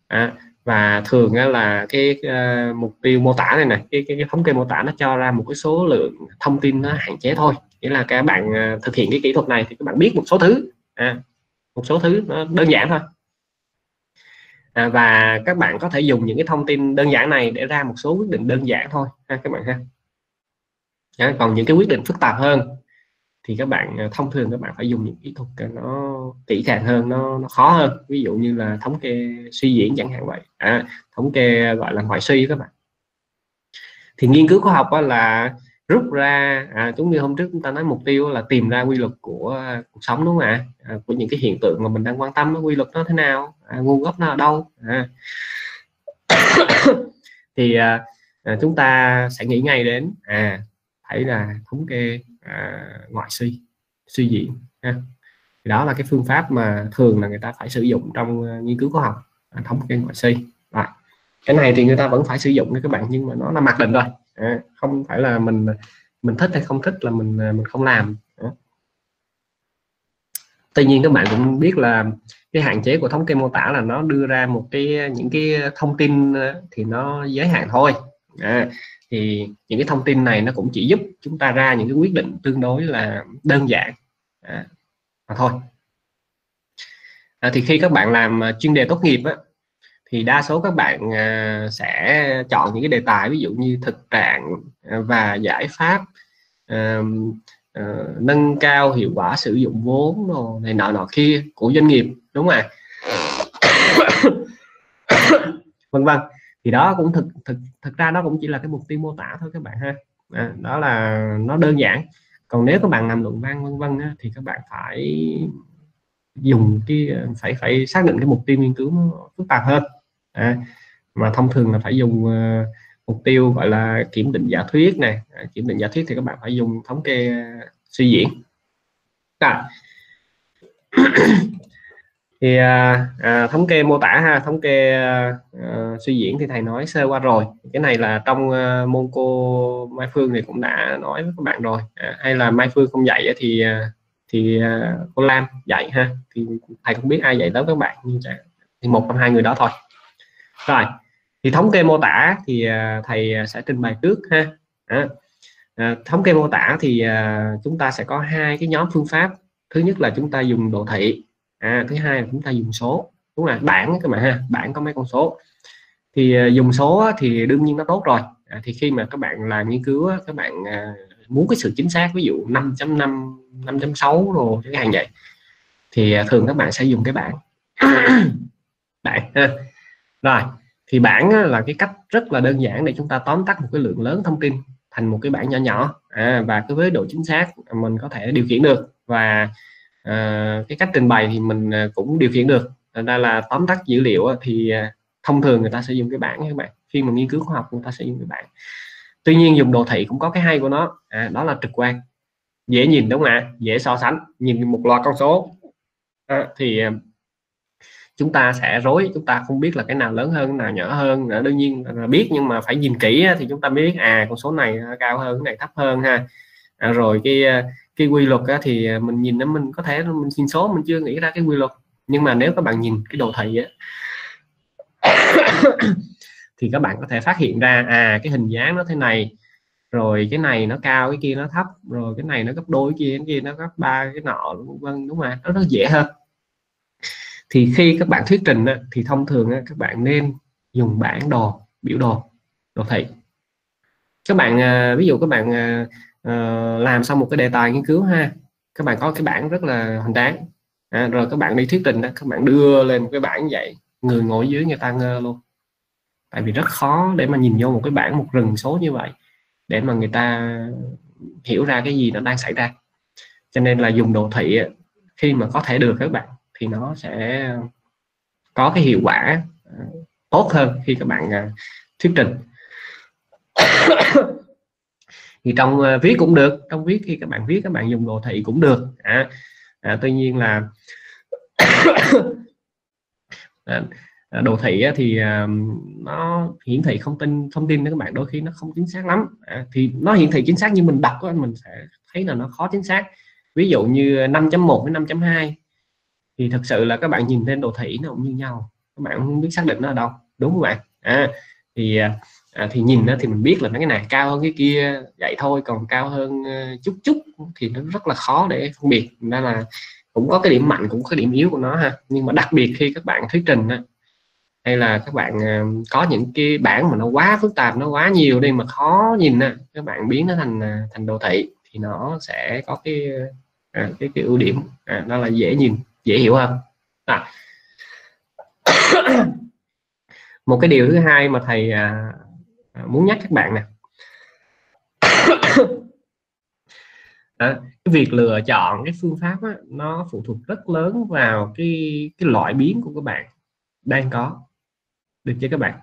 à, và thường là cái uh, mục tiêu mô tả này này cái, cái, cái thống kê mô tả nó cho ra một cái số lượng thông tin nó hạn chế thôi. Nghĩa là các bạn uh, thực hiện cái kỹ thuật này thì các bạn biết một số thứ. À, một số thứ nó đơn giản thôi à, và các bạn có thể dùng những cái thông tin đơn giản này để ra một số quyết định đơn giản thôi ha các bạn ha. À, còn những cái quyết định phức tạp hơn thì các bạn à, thông thường các bạn phải dùng những kỹ thuật nó kỹ càng hơn nó, nó khó hơn. Ví dụ như là thống kê suy diễn chẳng hạn vậy. À, thống kê gọi là ngoại suy các bạn. Thì nghiên cứu khoa học là rút ra à, giống như hôm trước chúng ta nói mục tiêu là tìm ra quy luật của à, cuộc sống đúng không ạ? À, của những cái hiện tượng mà mình đang quan tâm quy luật nó thế nào? À, nguồn gốc nó ở đâu? À. thì à, à, chúng ta sẽ nghĩ ngay đến à phải là thống kê à, ngoại suy suy diễn ha. thì đó là cái phương pháp mà thường là người ta phải sử dụng trong uh, nghiên cứu khoa học à, thống kê ngoại suy à, cái này thì người ta vẫn phải sử dụng đấy các bạn nhưng mà nó là mặc định rồi à, không phải là mình mình thích hay không thích là mình à, mình không làm. À. tuy nhiên các bạn cũng biết là cái hạn chế của thống kê mô tả là nó đưa ra một cái à, những cái thông tin à, thì nó giới hạn thôi. À, thì những cái thông tin này nó cũng chỉ giúp chúng ta ra những cái quyết định tương đối là đơn giản. À, mà thôi. À, thì khi các bạn làm chuyên đề tốt nghiệp á, thì đa số các bạn à, sẽ chọn những cái đề tài ví dụ như thực trạng à, và giải pháp uh, nâng cao hiệu quả sử dụng vốn đồ này nọ nọ kia của doanh nghiệp đúng không ạ? Vân vân. Thì đó cũng thực thực thực ra đó cũng chỉ là cái mục tiêu mô tả thôi các bạn ha. À, đó là nó đơn giản. Còn nếu các bạn làm luận văn vân vân á, thì các bạn phải dùng cái phải phải xác định cái mục tiêu nghiên cứu nó phức tạp hơn à, mà thông thường là phải dùng uh, mục tiêu gọi là kiểm định giả thuyết này à, kiểm định giả thuyết thì các bạn phải dùng thống kê uh, suy diễn. À thì à, à, thống kê mô tả ha thống kê à, à, suy diễn thì thầy nói sơ qua rồi. Cái này là trong à, môn cô Mai Phương thì cũng đã nói với các bạn rồi. À, hay là Mai Phương không dạy thì à, thì à, cô Lam dạy ha. Thì thầy không biết ai dạy tới các bạn nhưng thì một trong hai người đó thôi rồi thì thống kê mô tả thì à, thầy à, sẽ trình bày trước ha. À, à, thống kê mô tả thì à, chúng ta sẽ có hai cái nhóm phương pháp. Thứ nhất là chúng ta dùng đồ thị. À, thứ hai là chúng ta dùng số. Đúng là bảng các bạn ha bảng có mấy con số. Thì à, dùng số thì đương nhiên nó tốt rồi. À, thì khi mà các bạn làm nghiên cứu các bạn muốn cái sự chính xác ví dụ 5.5 5.6 rồi cái hàng vậy thì thường các bạn sẽ dùng cái bảng. Bảng ha rồi thì bảng là cái cách rất là đơn giản để chúng ta tóm tắt một cái lượng lớn thông tin thành một cái bảng nhỏ nhỏ. À, và cái với độ chính xác mình có thể điều khiển được. Và à, cái cách trình bày thì mình ờ, cũng điều khiển được. Ra là tóm tắt dữ liệu thì ờ, thông thường người ta sẽ dùng cái bảng các bạn. Khi mà nghiên cứu khoa học người ta sẽ dùng cái bảng. Tuy nhiên dùng đồ thị cũng có cái hay của nó. À, đó là trực quan. Dễ nhìn đúng không ạ? Dễ so sánh. Nhìn một loạt con số. À, thì chúng ta sẽ rối chúng ta không biết là cái nào lớn hơn cái nào nhỏ hơn. Ờ, đương nhiên là biết nhưng mà phải nhìn kỹ thì chúng ta biết à con số này à, cao hơn cái này thấp hơn ha. À, rồi cái à, cái quy luật thì à, mình nhìn nó mình có thể mình xin số mình chưa nghĩ ra cái quy luật. Nhưng mà nếu các bạn nhìn cái đồ thị á, thì các bạn có thể phát hiện ra à cái hình dáng nó thế này rồi cái này nó cao cái kia nó thấp rồi cái này nó gấp đôi cái kia cái kia nó gấp ba cái nọ vân đúng không nó rất dễ hơn thì khi các bạn thuyết trình thì thông thường các bạn nên dùng bản đồ biểu đồ đồ thị. Các bạn à, ví dụ các bạn à, ờ, làm xong một cái đề tài nghiên cứu ha các bạn có cái bản rất là hoành tráng. À, rồi các bạn đi thuyết trình đó các bạn đưa lên một cái bản vậy người ngồi dưới người ta ngơ luôn. Tại vì rất khó để mà nhìn vô một cái bảng một rừng số như vậy để mà người ta hiểu ra cái gì nó đang xảy ra. Cho nên là dùng đồ thị khi mà có thể được các bạn thì nó sẽ có cái hiệu quả ờ, tốt hơn khi các bạn ờ, thuyết trình. Thì trong ờ, viết cũng được trong viết khi các bạn viết các bạn dùng đồ thị cũng được à, à, tuy nhiên là đồ thị thì nó hiển thị không tin thông tin đó các bạn đôi khi nó không chính xác lắm à, thì nó hiển thị chính xác nhưng mình đọc mình sẽ thấy là nó khó chính xác. Ví dụ như 5.1 với 5.2 thì thực sự là các bạn nhìn lên đồ thị nó cũng như nhau. Các bạn không biết xác định nó ở đâu. Đúng không bạn? À, thì à, thì nhìn nó thì mình biết là mấy cái này cao hơn cái kia vậy thôi. Còn cao hơn ờ, chút chút thì nó rất là khó để phân biệt. Nên là cũng có cái điểm mạnh cũng có cái điểm yếu của nó ha. Nhưng mà đặc biệt khi các bạn thuyết trình á, hay là các bạn ờ, có những cái bảng mà nó quá phức tạp nó quá nhiều đi mà khó nhìn á, các bạn biến nó thành ờ, thành đồ thị thì nó sẽ có cái à, cái cái ưu điểm. À, đó là dễ nhìn dễ hiểu hơn. À. một cái điều thứ hai mà thầy à, à muốn nhắc các bạn nè. À, cái việc lựa chọn cái phương pháp á, nó phụ thuộc rất lớn vào cái cái loại biến của các bạn đang có được chưa các bạn?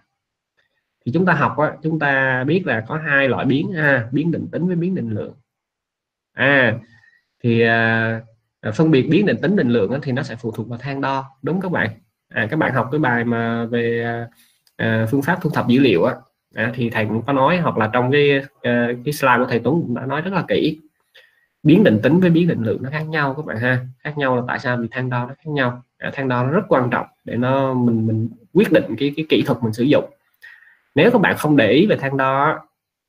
Thì chúng ta học á, chúng ta biết là có hai loại biến ha biến định tính với biến định lượng. À thì à, À, phân biệt biến định tính định lượng thì nó sẽ phụ thuộc vào thang đo. Đúng các bạn. À, các bạn học cái bài mà về à, à phương pháp thu thập dữ liệu á, à, thì thầy cũng có nói hoặc là trong cái à, cái slide của thầy Tuấn cũng đã nói rất là kỹ. Biến định tính với biến định lượng nó khác nhau các bạn ha. Khác nhau là tại sao? Vì thang đo nó khác nhau. À, thang đo nó rất quan trọng để nó mình mình quyết định cái cái kỹ thuật mình sử dụng. Nếu các bạn không để ý về thang đo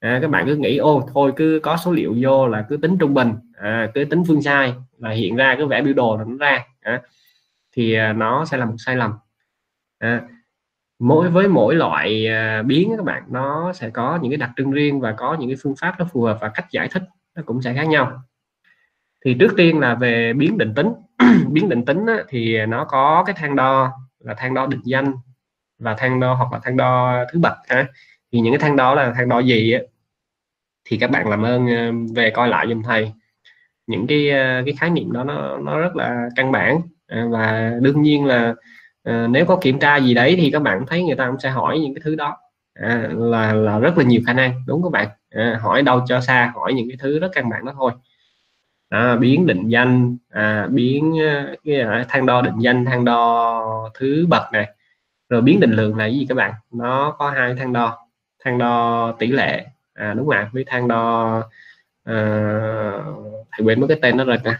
à, các bạn cứ nghĩ ô thôi cứ có số liệu vô là cứ tính trung bình à, cứ tính phương sai là hiện ra cái vẽ biểu đồ nó ra. À, thì à, nó sẽ là một sai lầm. À, mỗi với mỗi loại à, biến các bạn nó sẽ có những cái đặc trưng riêng và có những cái phương pháp nó phù hợp và cách giải thích nó cũng sẽ khác nhau. Thì trước tiên là về biến định tính. Biến định tính á, thì nó có cái thang đo là thang đo định danh và thang đo hoặc là thang đo thứ bậc ha. Thì những cái thang đo là thang đo gì á, thì các bạn làm ơn ờ, về coi lại giùm thầy. Những cái ờ, cái khái niệm đó nó nó rất là căn bản. Ờ, và đương nhiên là nếu có kiểm tra gì đấy thì các bạn thấy người ta cũng sẽ hỏi những cái thứ đó. À, là là rất là nhiều khả năng đúng các bạn? À, hỏi đâu cho xa hỏi những cái thứ rất căn bản đó thôi. À, biến định danh à, biến cái thang đo định danh thang đo thứ bậc này. Rồi biến định lượng là gì các bạn? Nó có hai thang đo. Thang đo tỷ lệ à, đúng rồi với thang đo ờ, à, thầy quên mất cái tên nó rồi nè.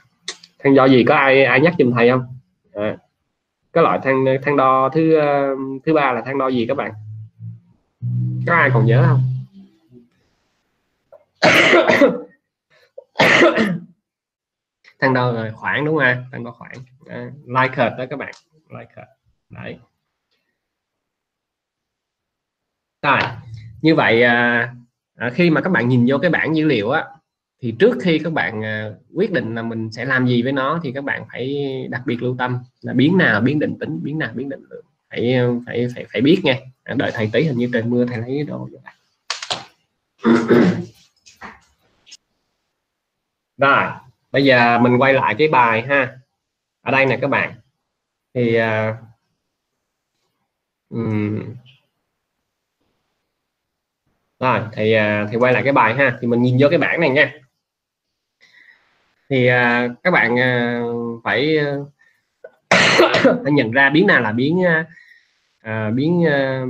Thang đo gì có ai ai nhắc giùm thầy không? À, cái loại thang thang đo thứ ờ, thứ ba là thang đo gì các bạn? Có ai còn nhớ không? Thang đo rồi khoảng đúng không? Thang đo khoảng. À, Likert đó các bạn Likert đấy. Rồi như vậy à, à, khi mà các bạn nhìn vô cái bảng dữ liệu á thì trước khi các bạn à, quyết định là mình sẽ làm gì với nó thì các bạn phải đặc biệt lưu tâm là biến nào biến định tính biến nào biến định lượng. Phải à, phải phải phải biết nha. À, đợi thầy tí hình như trời mưa thầy lấy đồ rồi bây giờ mình quay lại cái bài ha. Ở đây nè các bạn. Thì uh, um, rồi thì à, thì quay lại cái bài ha. Thì mình nhìn vô cái bảng này nha. Thì à, các bạn à, phải phải nhận ra biến nào là biến à, biến à,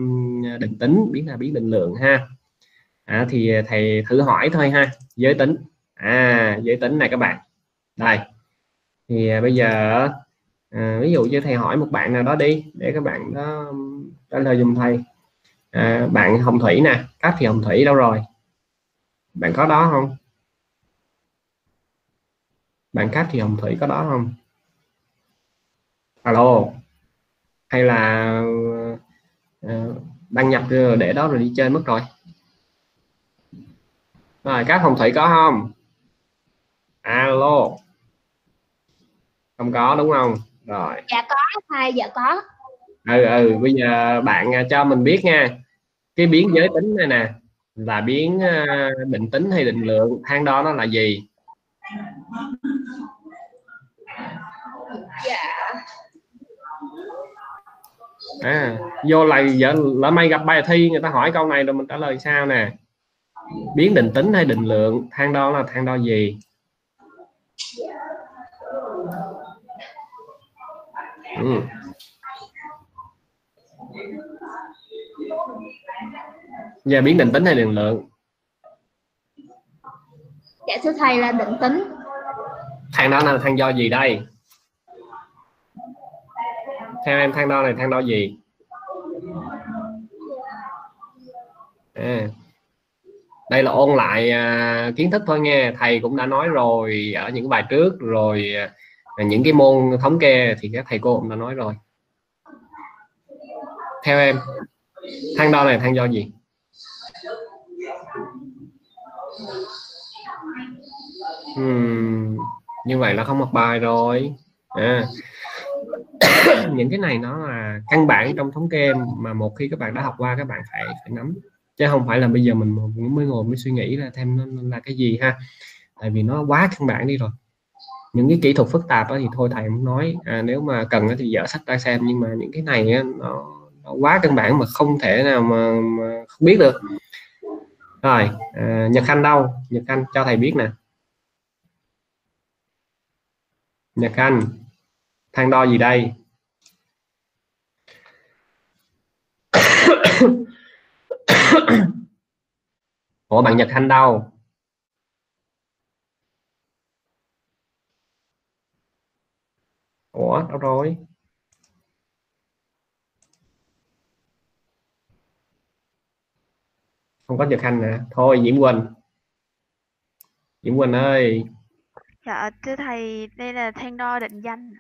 định tính biến là biến định lượng ha. À, thì thầy thử hỏi thôi ha. Giới tính. À giới tính này các bạn. Đây. Thì à, bây giờ à, ví dụ như thầy hỏi một bạn nào đó đi để các bạn đó trả lời dùm thầy à, bạn hồng thủy nè các thì hồng thủy đâu rồi? Bạn có đó không? Bạn khác thì hồng thủy có đó không? Alo hay là uh, đăng nhập để đó rồi đi chơi mất rồi. Rồi các hồng thủy có không? Alo. Không có đúng không? Rồi. Dạ có thầy dạ có ừ ừ bây giờ bạn à, cho mình biết nha. Cái biến giới tính này nè là biến à, định tính hay định lượng thang đo nó là gì? Dạ. À vô lại giờ lỡ may gặp bài thi người ta hỏi câu này rồi mình trả lời sao nè? Biến định tính hay định lượng thang đo là thang đo gì? Ừ. Dạ biến định tính hay định lượng? Dạ thưa thầy là định tính. Thang đo là thang do gì đây? Theo em thang đo này thang đo gì? À, đây là ôn lại à, kiến thức thôi nghe thầy cũng đã nói rồi ở những bài trước rồi à, những cái môn thống kê thì các thầy cô cũng đã nói rồi theo em thang đo này thang do gì hmm, như vậy là không học bài rồi. À. những cái này nó là căn bản trong thống kê mà một khi các bạn đã học qua các bạn phải phải nắm. Chứ không phải là bây giờ mình mới ngồi mới suy nghĩ là thêm nó là cái gì ha. Tại vì nó quá căn bản đi rồi. Những cái kỹ thuật phức tạp đó thì thôi thầy muốn nói. À, nếu mà cần thì dở sách ra xem. Nhưng mà những cái này nó, nó quá căn bản mà không thể nào mà, mà không biết được rồi à, nhật khanh đâu? Nhật khanh cho thầy biết nè. Nhật khanh thang đo gì đây? Ủa bạn nhật khanh đâu? Ủa đâu rồi? Không có nhật khanh nè thôi diễm quỳnh. Diễm quỳnh ơi. Dạ thưa thầy, đây là thang đo định danh.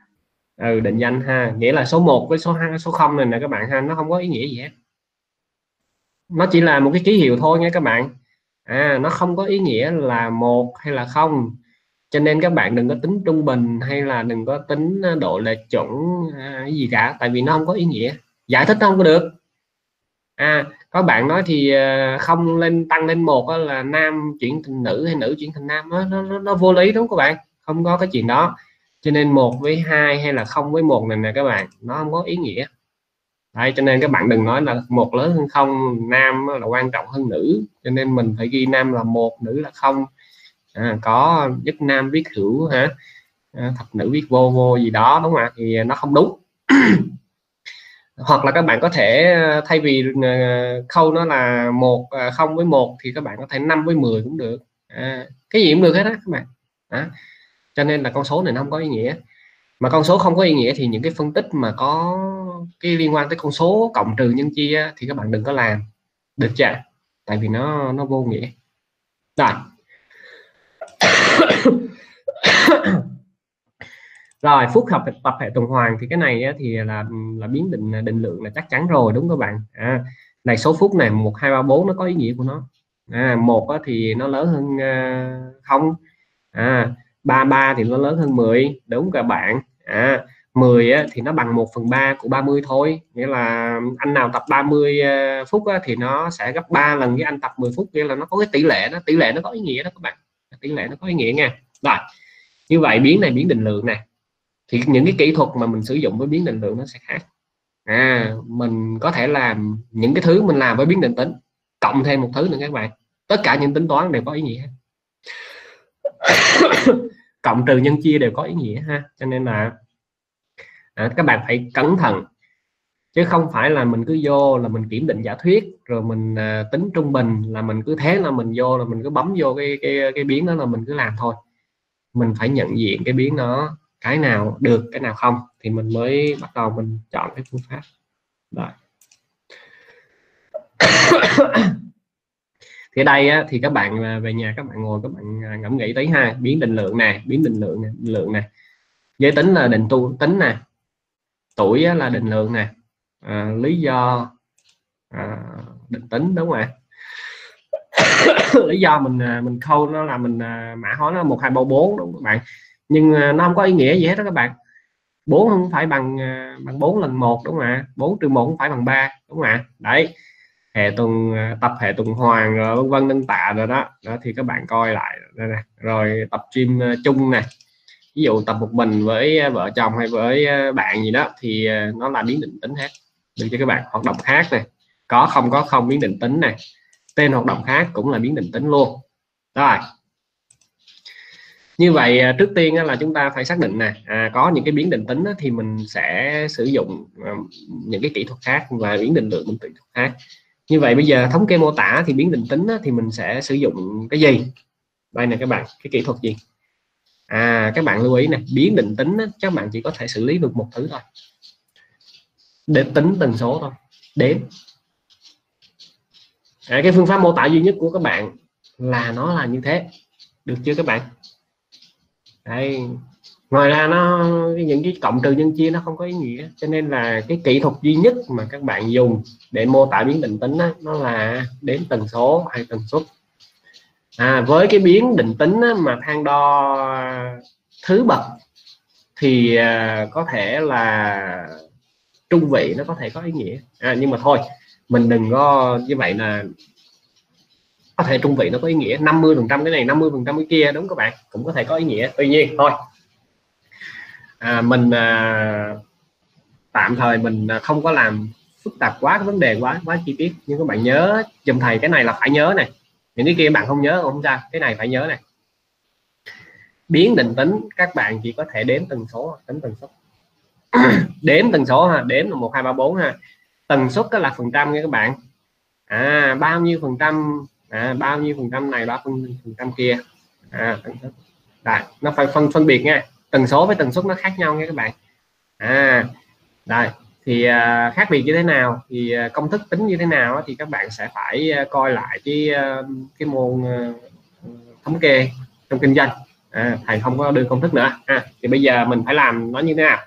ừ định danh ha. Nghĩa là số 1 với số 2 số 0 này nè các bạn ha. Nó không có ý nghĩa gì hết. Nó chỉ là một cái ký hiệu thôi nha các bạn. À nó không có ý nghĩa là một hay là không. Cho nên các bạn đừng có tính trung bình hay là đừng có tính à, độ lệch chuẩn à, gì cả. Tại vì nó không có ý nghĩa. Giải thích không có được. À có bạn nói thì ờ, không lên tăng lên một là nam chuyển thành nữ hay nữ chuyển thành nam nó, nó, nó vô lý đúng không các bạn? Không có cái chuyện đó. Cho nên một với hai hay là không với một này nè các bạn nó không có ý nghĩa. Đấy, cho nên các bạn đừng nói là một lớn hơn không nam là quan trọng hơn nữ. Cho nên mình phải ghi nam là một nữ là không. À, có nhất nam viết hữu hả? À, thập nữ viết vô vô gì đó đúng không ạ? Thì nó không đúng. hoặc là các bạn có thể ờ, thay vì ờ, khâu nó là một à, không với một thì các bạn có thể 5 với 10 cũng được. À, cái gì cũng được hết á các bạn. À, cho nên là con số này nó không có ý nghĩa. Mà con số không có ý nghĩa thì những cái phân tích mà có cái liên quan tới con số cộng trừ nhân chia thì các bạn đừng có làm. Được chưa? Tại vì nó nó vô nghĩa. Rồi rồi phúc hợp tập hệ tuần hoàn thì cái này á, thì là ừ, là biến định à, định lượng là chắc chắn rồi đúng các bạn? À, này số phút này một hai ba bốn nó có ý nghĩa của nó. À, một á, thì nó lớn hơn à, không? À, ba ba thì nó lớn hơn 10 đúng các bạn? À, 10 á, thì nó bằng 1 phần 3 của 30 thôi nghĩa là anh nào tập 30 à, phút á, thì nó sẽ gấp 3 lần với anh tập 10 phút nghĩa là nó có cái tỷ lệ nó tỷ lệ nó có ý nghĩa đó các bạn. Tỷ lệ nó có ý nghĩa nha. Rồi như vậy biến này biến định lượng này thì những cái kỹ thuật mà mình sử dụng với biến định lượng nó sẽ khác. À mình có thể làm những cái thứ mình làm với biến định tính cộng thêm một thứ nữa các bạn. Tất cả những tính toán đều có ý nghĩa. Cộng trừ nhân chia đều có ý nghĩa ha. Cho nên là à, các bạn phải cẩn thận. Chứ không phải là mình cứ vô là mình kiểm định giả thuyết rồi mình à, tính trung bình là mình cứ thế là mình vô là mình cứ bấm vô cái cái cái biến đó là mình cứ làm thôi. Mình phải nhận diện cái biến nó cái nào được cái nào không thì mình mới bắt đầu mình chọn cái phương pháp. Đấy. thì đây á, thì các bạn à, về nhà các bạn ngồi các bạn à, ngẫm nghĩ tới ha biến định lượng này biến định lượng này định lượng này giới tính là định tu tính nè. Tuổi là định lượng nè. À, lý do à, định tính đúng không ạ? Lý do mình à, mình khâu nó là mình mã hóa nó một hai ba bốn đúng không các bạn? Nhưng à, nó không có ý nghĩa gì hết đó các bạn. Bốn không phải bằng à, bằng bốn lần một, đúng không ạ? Bốn trừ một không phải bằng ba, đúng không ạ? Đấy. Hệ tuần à, tập hệ tuần hoàn rồi vân vân nâng tạ rồi đó. Đó thì các bạn coi lại. Đây nè. Rồi tập gym chung này ví dụ tập một mình với vợ chồng hay với bạn gì đó thì nó là biến định tính hết. Được cho các bạn hoạt động khác này có không có không biến định tính này tên hoạt động khác cũng là biến định tính luôn. Rồi như vậy à, trước tiên là chúng ta phải xác định này à, có những cái biến định tính thì mình sẽ sử dụng à, những cái kỹ thuật khác và biến định lượng mình kỹ thuật khác. Như vậy bây giờ thống kê mô tả thì biến định tính thì mình sẽ sử dụng cái gì? Đây nè các bạn cái kỹ thuật gì? À các bạn lưu ý nè biến định tính các bạn chỉ có thể xử lý được một thứ thôi. Để tính tần số thôi đếm. À, cái phương pháp mô tả duy nhất của các bạn là nó là như thế được chưa các bạn? Đây ngoài ra nó những cái cộng trừ nhân chia nó không có ý nghĩa. Cho nên là cái kỹ thuật duy nhất mà các bạn dùng để mô tả biến định tính đó, nó là đến tần số hay tần suất. À, với cái biến định tính á, mà thang đo thứ bậc thì à, có thể là trung vị nó có thể có ý nghĩa. À, nhưng mà thôi mình đừng có như vậy là có thể trung vị nó có ý nghĩa. 50 phần trăm cái này 50 phần trăm cái kia đúng các bạn cũng có thể có ý nghĩa. Tuy nhiên thôi. À, mình à, tạm thời mình à, không có làm phức tạp quá cái vấn đề quá quá chi tiết. Nhưng các bạn nhớ dùm thầy cái này là phải nhớ này. Những cái kia bạn không nhớ không sao. Cái này phải nhớ này. Biến định tính các bạn chỉ có thể đếm tần số tính tần số. Đếm tần số ha đếm là một hai ba bốn ha. Tần suất đó là phần trăm nha các bạn. À bao nhiêu phần trăm à, bao nhiêu phần trăm này bao phần, phần trăm kia? À, Đấy, nó phải phân phân biệt nha. Tần số với tần suất nó khác nhau nha các bạn. À đây thì uh, khác biệt như thế nào? Thì uh, công thức tính như thế nào thì các bạn sẽ phải uh, coi lại cái uh, cái môn uh, thống kê trong kinh doanh. À, thầy không có đưa công thức nữa. À, thì bây giờ mình phải làm nó như thế nào?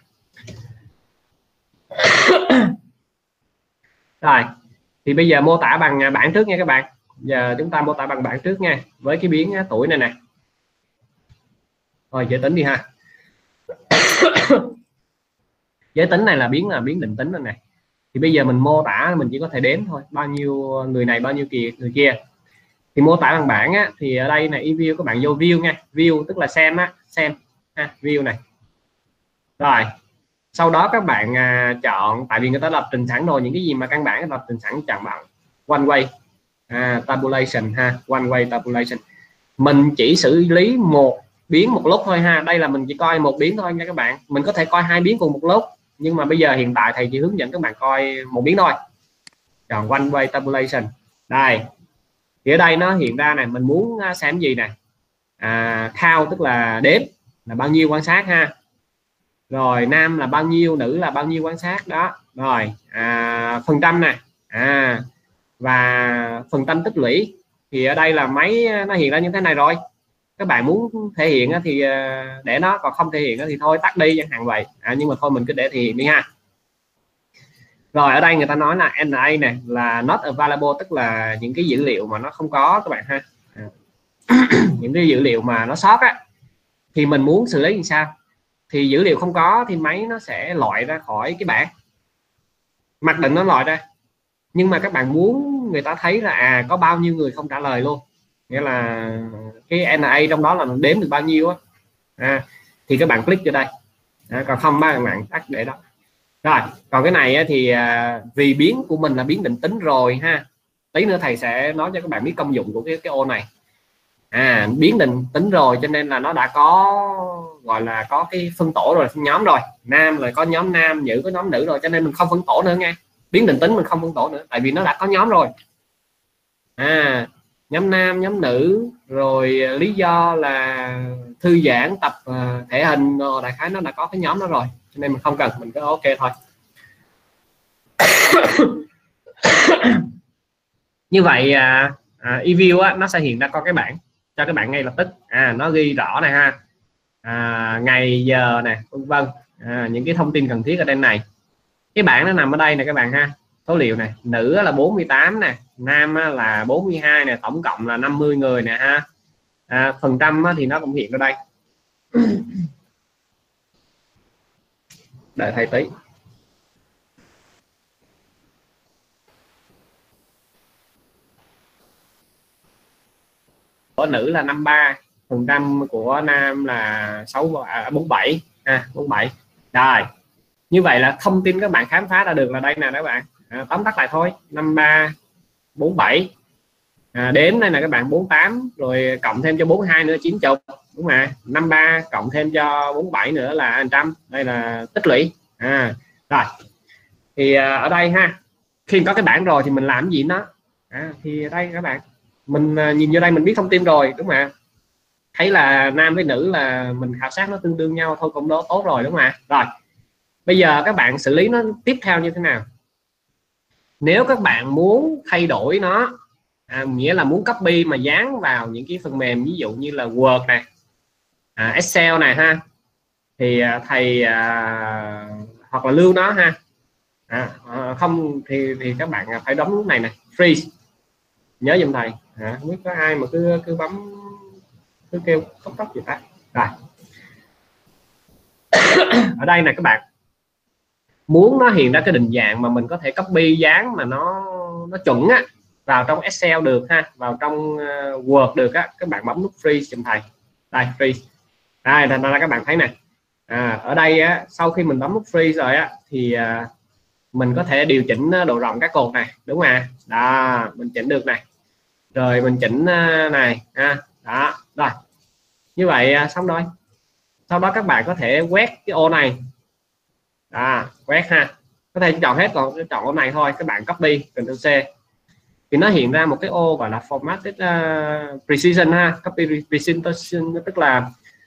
Rồi thì bây giờ mô tả bằng bảng trước nha các bạn giờ chúng ta mô tả bằng bảng trước nha với cái biến tuổi này nè. Rồi dễ tính đi ha. Giới tính này là biến là biến định tính rồi này thì bây giờ mình mô tả mình chỉ có thể đếm thôi bao nhiêu người này bao nhiêu kia người kia. Thì mô tả bằng bảng á, thì ở đây này view các bạn vô view nha. View tức là xem á xem ha, view này. Rồi sau đó các bạn à, chọn tại vì người ta lập trình sẵn rồi những cái gì mà căn bản lập trình sẵn chọn bằng one way à, tabulation ha one way tabulation. Mình chỉ xử lý một biến một lúc thôi ha đây là mình chỉ coi một biến thôi nha các bạn. Mình có thể coi hai biến cùng một lúc nhưng mà bây giờ hiện tại thầy chỉ hướng dẫn các bạn coi một biến thôi. Chọn one way tabulation. Đây thì ở đây nó hiện ra này mình muốn à, xem gì này à, count tức là đếm là bao nhiêu quan sát ha? Rồi nam là bao nhiêu nữ là bao nhiêu quan sát? Đó rồi à, phần trăm này à và phần trăm tích lũy thì ở đây là máy nó hiện ra như thế này rồi. Các bạn muốn thể hiện thì ờ, để nó còn không thể hiện thì thôi tắt đi chẳng hạn vậy. À, nhưng mà thôi mình cứ để thể hiện đi ha. Rồi ở đây người ta nói là NA này là not available tức là những cái dữ liệu mà nó không có các bạn ha. À. những cái dữ liệu mà nó sót á thì mình muốn xử lý như sao? Thì dữ liệu không có thì máy nó sẽ loại ra khỏi cái bảng. Mặc định nó loại ra nhưng mà các bạn muốn người ta thấy là à có bao nhiêu người không trả lời luôn. Nghĩa là cái NA trong đó là đếm được bao nhiêu á. À, thì các bạn click vô đây. À, còn không ba bạn tắt để đó. Rồi còn cái này thì à, vì biến của mình là biến định tính rồi ha. Tí nữa thầy sẽ nói cho các bạn biết công dụng của cái cái ô này. À biến định tính rồi cho nên là nó đã có gọi là có cái phân tổ rồi phân nhóm rồi. Nam rồi có nhóm nam nữ có nhóm nữ rồi cho nên mình không phân tổ nữa nghe biến định tính mình không phân tổ nữa tại vì nó đã có nhóm rồi. À nhóm nam nhóm nữ rồi à, lý do là thư giãn tập uh, thể hình đại khái nó đã có cái nhóm đó rồi cho nên mình không cần mình cứ ok thôi. Như vậy à, à, eView á, nó sẽ hiện ra có cái bảng cho các bạn ngay lập tức. À nó ghi rõ này ha. À, ngày giờ này vân vân. À, những cái thông tin cần thiết ở trên này cái bảng nó nằm ở đây nè các bạn ha. Số liệu này nữ là 48 nè nam là 42 nè tổng cộng là 50 người nè ha. À, phần trăm thì nó cũng hiện ở đây. Đợi thầy tí. Của nữ là 53 phần trăm của nam là 6 à, 47 à, 47 rồi như vậy là thông tin các bạn khám phá ra được là đây nè các bạn. À, tóm tắt lại thôi. 53 47 à, đếm đây là các bạn 48 rồi cộng thêm cho 42 nữa 90 đúng mà 53 cộng thêm cho 47 nữa là 100 đây là tích lũy. À, rồi. Thì à, ở đây ha. Khi có cái bảng rồi thì mình làm gì nó? À, thì đây các bạn. Mình à, nhìn vô đây mình biết thông tin rồi. Đúng mà thấy là nam với nữ là mình khảo sát nó tương đương nhau thôi cũng đó tốt rồi. Đúng không ạ rồi bây giờ các bạn xử lý nó tiếp theo như thế nào? Nếu các bạn muốn thay đổi nó à, nghĩa là muốn copy mà dán vào những cái phần mềm ví dụ như là Word này à, Excel này ha thì à, thầy à, hoặc là lưu nó ha. À, à, không thì thì các bạn à, phải đóng lúc này này freeze. Nhớ giùm thầy. À, không biết có ai mà cứ cứ bấm cứ kêu tóc tóc gì ta? Rồi. Ở đây này các bạn muốn nó hiện ra cái định dạng mà mình có thể copy dán mà nó nó chuẩn á vào trong Excel được ha vào trong uh, Word được á các bạn bấm nút freeze giùm thầy. Đây freeze đây thành ra các bạn thấy này à, ở đây á, sau khi mình bấm nút freeze rồi á thì à, mình có thể điều chỉnh ờ, độ rộng các cột này đúng không ạ? Đó mình chỉnh được này. Rồi mình chỉnh này ha đó rồi. Như vậy xong rồi. Sau đó các bạn có thể quét cái ô này à quét ha. Có thể chọn hết còn chọn ô này thôi các bạn copy Ctrl C. Thì nó hiện ra một cái ô gọi là formatted uh, precision ha copy precision tức là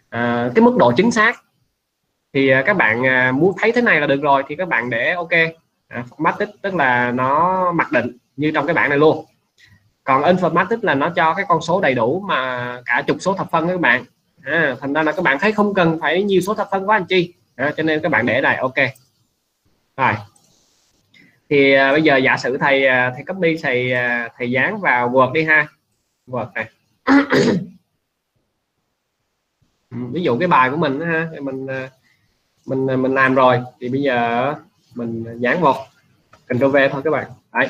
uh, cái mức độ chính xác. Thì uh, các bạn uh, muốn thấy thế này là được rồi thì các bạn để ok. Uh, formatted tức là nó mặc định như trong cái bảng này luôn. Còn informatic là nó cho cái con số đầy đủ mà cả chục số thập phân các bạn. À, thành ra là các bạn thấy không cần phải nhiều số thập phân quá anh chi à, cho nên các bạn để này ok. Rồi. Thì à, bây giờ giả sử thầy à, thầy copy thầy à, thầy dán vào Word đi ha. Word này. Ừ, ví dụ cái bài của mình ha mình à, mình mình làm rồi. Thì bây giờ mình dán một Ctrl V thôi các bạn. Đấy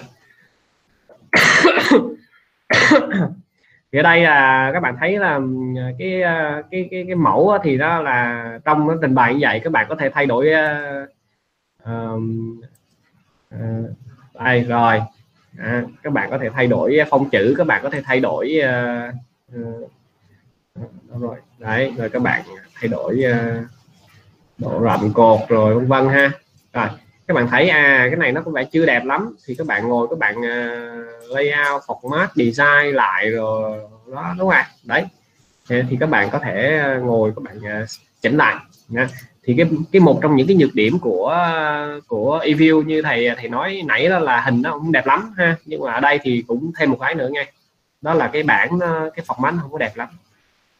thì ở đây là các bạn thấy là ờ, cái ờ, cái cái, cái mẫu thì nó là trong nó trình bày như vậy các bạn có thể thay đổi uh, uh, đây rồi. À, các bạn có thể thay đổi phong chữ các bạn có thể thay đổi uh, uh, rồi đấy rồi các bạn thay đổi uh, độ rộng cột rồi vân vân ha. Rồi các bạn thấy à cái này nó có vẻ chưa đẹp lắm. Thì các bạn ngồi các bạn uh, layout format design lại rồi đó đúng không đấy. Thì các bạn có thể ờ, ngồi các bạn uh, chỉnh lại nha. Thì cái cái một trong những cái nhược điểm của của eView như thầy thầy nói nãy đó là hình nó không đẹp lắm ha. Nhưng mà ở đây thì cũng thêm một cái nữa ngay đó là cái bản cái format nó không có đẹp lắm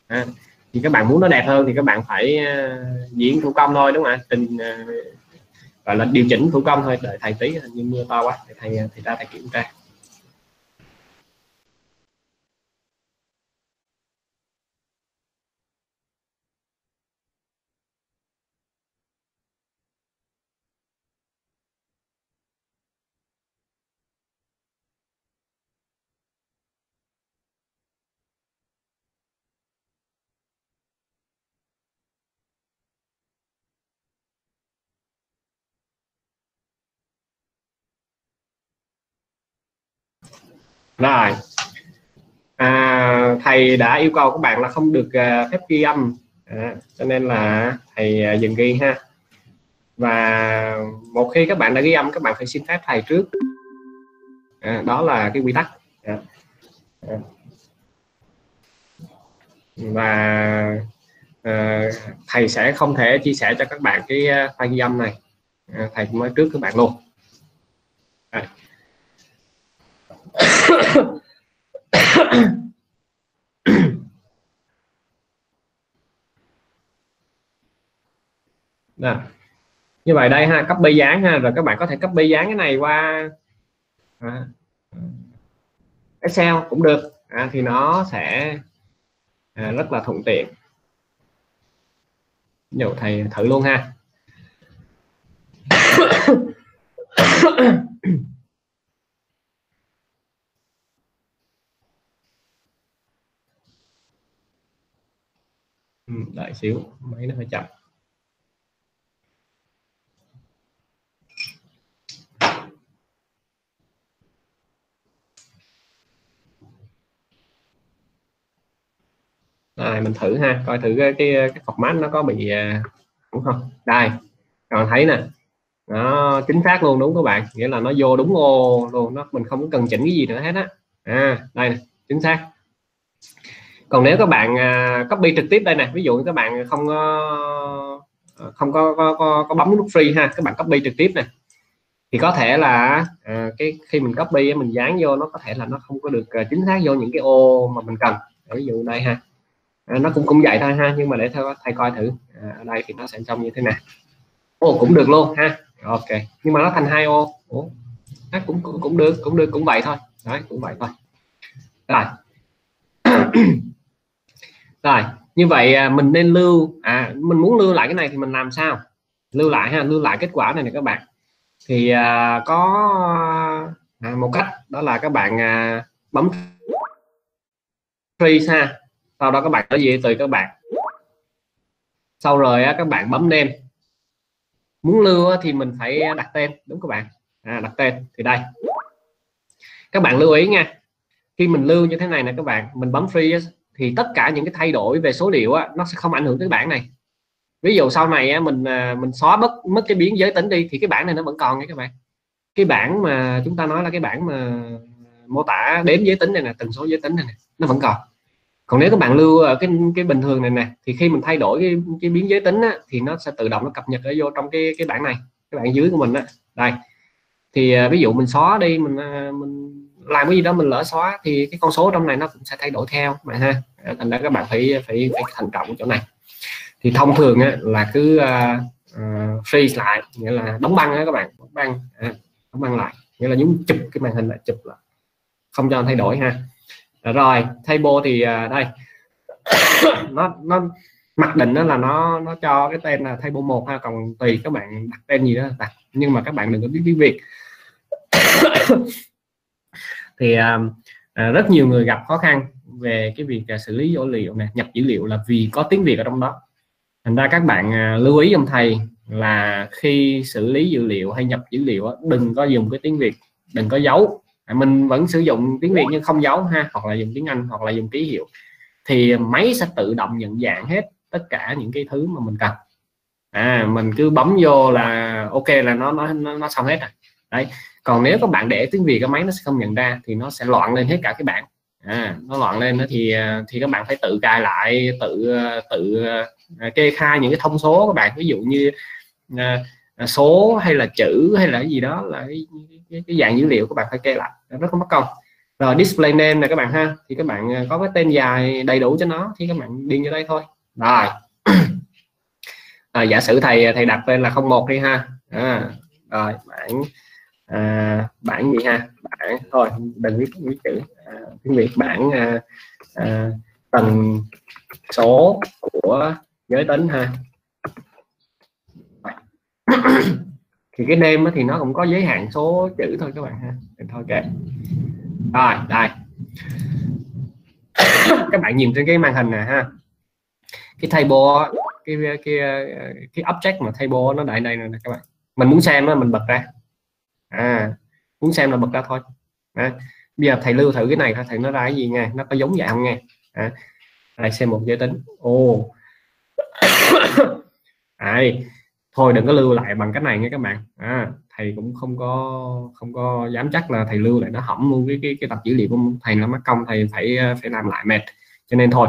à, thì các bạn muốn nó đẹp hơn thì các bạn phải uh, diễn thủ công thôi đúng không ạ? Trình uh, gọi là điều chỉnh thủ công thôi, đợi thầy tí nhưng mưa to quá thầy thầy ra thầy kiểm tra. Rồi. À, thầy đã yêu cầu các bạn là không được uh, phép ghi âm. À, cho nên là thầy uh, dừng ghi ha. Và một khi các bạn đã ghi âm các bạn phải xin phép thầy trước. À, đó là cái quy tắc. À, à. và à, thầy sẽ không thể chia sẻ cho các bạn cái à, file ghi âm này. À, thầy cũng nói trước các bạn luôn. À. Nè. như vậy đây ha copy dáng ha rồi các bạn có thể copy dáng cái này qua à, Excel cũng được à, thì nó sẽ à, rất là thuận tiện dụ thầy thử luôn ha đợi xíu máy nó hơi chậm. Rồi mình thử ha coi thử cái cái, cái format nó có bị à, đúng không? Đây còn thấy nè. Nó chính xác luôn đúng các bạn. Nghĩa là nó vô đúng ô luôn nó mình không cần chỉnh cái gì nữa hết á. À đây này, chính xác còn nếu các bạn à, copy trực tiếp đây này ví dụ các bạn không à, không có có, có, có bấm nút free ha các bạn copy trực tiếp này thì có thể là à, cái khi mình copy mình dán vô nó có thể là nó không có được à, chính xác vô những cái ô mà mình cần. Ví dụ đây ha. À, nó cũng cũng vậy thôi ha nhưng mà để thầy, thầy coi thử. À, ở đây thì nó sẽ trông như thế nào. Ô cũng được luôn ha. Ok. Nhưng mà nó thành hai ô. Ủa, À, cũng, cũng cũng được cũng được cũng vậy thôi. Đấy cũng vậy thôi. Rồi. rồi như vậy à, mình nên lưu à mình muốn lưu lại cái này thì mình làm sao? Lưu lại ha lưu lại kết quả này này các bạn. Thì à, có à, một cách đó là các bạn à, bấm freeze ha. Sau đó các bạn có gì tùy các bạn? Sau rồi á, các bạn bấm name. Muốn lưu thì mình phải đặt tên đúng các bạn? À, đặt tên thì đây. Các bạn lưu ý nha. Khi mình lưu như thế này nè các bạn mình bấm free thì tất cả những cái thay đổi về số liệu á, nó sẽ không ảnh hưởng tới bảng này. Ví dụ sau này á, mình à, mình xóa mất mất cái biến giới tính đi thì cái bảng này nó vẫn còn nha các bạn. Cái bảng mà chúng ta nói là cái bảng mà mô tả đếm giới tính này nè tần số giới tính này nè nó vẫn còn. Còn nếu các bạn lưu ở cái cái bình thường này nè thì khi mình thay đổi cái, cái biến giới tính á, thì nó sẽ tự động nó cập nhật ở vô trong cái cái bảng này cái bảng dưới của mình á. Đây. Thì à, ví dụ mình xóa đi mình à, mình làm cái gì đó mình lỡ xóa thì cái con số trong này nó cũng sẽ thay đổi theo mà ha. Ờ, thành ra các bạn phải phải phải thận trọng chỗ này. Thì thông thường á, là cứ uh, uh, freeze lại nghĩa là đóng băng á các bạn đóng băng à, đóng băng lại. Nghĩa là nhúng chụp cái màn hình lại chụp lại. Không cho thay đổi ha. Rồi table thì uh, đây. Nó nó mặc định đó là nó nó cho cái tên là table một ha còn tùy các bạn đặt tên gì đó đặt. Nhưng mà các bạn đừng có biết tiếng việt thì uh, rất nhiều người gặp khó khăn về cái việc uh, xử lý dữ liệu này nhập dữ liệu là vì có tiếng việt ở trong đó. Thành ra các bạn uh, lưu ý ông thầy là khi xử lý dữ liệu hay nhập dữ liệu đừng có dùng cái tiếng việt đừng có giấu. Mình vẫn sử dụng tiếng việt nhưng không giấu ha hoặc là dùng tiếng anh hoặc là dùng ký hiệu. Thì máy sẽ tự động nhận dạng hết tất cả những cái thứ mà mình cần. À mình cứ bấm vô là ok là nó nó nó, nó xong hết rồi. Đấy còn nếu các bạn để tiếng việt cái máy nó sẽ không nhận ra thì nó sẽ loạn lên hết cả cái bảng à, nó loạn lên đó thì thì các bạn phải tự cài lại tự tự à, kê khai những cái thông số các bạn. Ví dụ như à, số hay là chữ hay là cái gì đó là cái, cái, cái dạng dữ liệu các bạn phải kê lại. Rất là mất công. Rồi display name này các bạn ha. Thì các bạn à, có cái tên dài đầy đủ cho nó thì các bạn điền vô đây thôi. Rồi. À, giả sử thầy thầy đặt tên là 01 đi ha. À, rồi bạn à, bản gì ha? Bản thôi đừng viết viết chữ. À, tiếng việt bản à, à, tần số của giới tính ha. Thì cái đêm thì nó cũng có giới hạn số chữ thôi các bạn ha. Thôi kệ. Rồi đây. Các bạn nhìn trên cái màn hình nè ha. Cái table cái cái cái object mà table nó đại đây nè các bạn. Mình muốn xem nó mình bật ra à muốn xem là bật ra thôi. À, bây giờ thầy lưu thử cái này thầy nó ra cái gì nha nó có giống vậy không nha. À, đây xem một giới tính. Ô ai thôi đừng có lưu lại bằng cách này nha các bạn. À, thầy cũng không có không có dám chắc là thầy lưu lại nó hỏng luôn cái cái, cái tập dữ liệu của thầy nó mất công thầy phải ờ, phải làm lại mệt. Cho nên thôi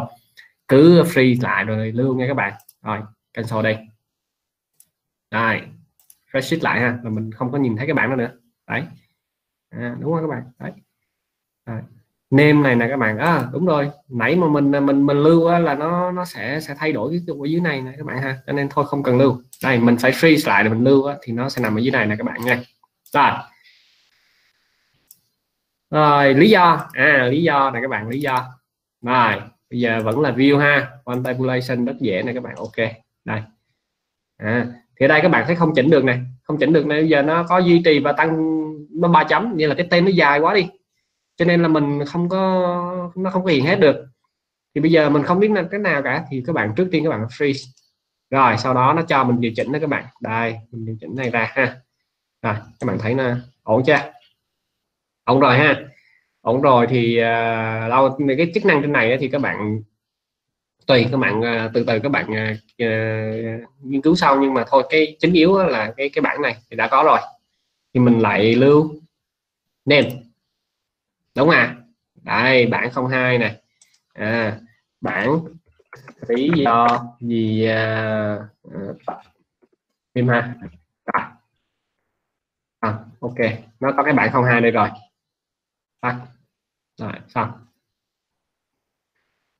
cứ free lại rồi lưu nha các bạn. Rồi cancel đây đây refresh lại ha là mình không có nhìn thấy cái bảng đó nữa. Đấy. À, đúng không các bạn? Đấy. Name này nè các bạn. À, đúng rồi. Nãy mà mình à, mình mình lưu á, là nó nó sẽ sẽ thay đổi cái ở dưới này này các bạn ha. Cho nên thôi không cần lưu. Đây mình phải freeze lại để mình lưu á, thì nó sẽ nằm ở dưới này nè các bạn nha. Rồi. Rồi lý do. À lý do này các bạn lý do. Rồi bây giờ vẫn là view ha. One tabulation rất dễ này các bạn. Ok. Đây. À, thì ở đây các bạn thấy không chỉnh được này. Không chỉnh được này bây giờ nó có duy trì và tăng nó ba chấm như là cái tên nó dài quá đi. Cho nên là mình không có nó không có hiện hết được. Thì bây giờ mình không biết là cái nào cả thì các bạn trước tiên các bạn freeze. Rồi sau đó nó cho mình điều chỉnh đó các bạn. Đây mình điều chỉnh này ra ha. Rồi các bạn thấy nó ổn chưa? Ổn rồi ha. Ổn rồi thì uh, lâu cái chức năng trên này thì các bạn tùy các bạn à, từ từ các bạn uh, nghiên cứu sau. Nhưng mà thôi cái chính yếu là cái cái bảng này thì đã có rồi. Thì mình lại lưu name. Đúng à đây bảng 02 này. À, bảng lý do gì uh, uh, ha? À. à, ok. Nó có cái bảng 02 đây rồi. À, rồi xong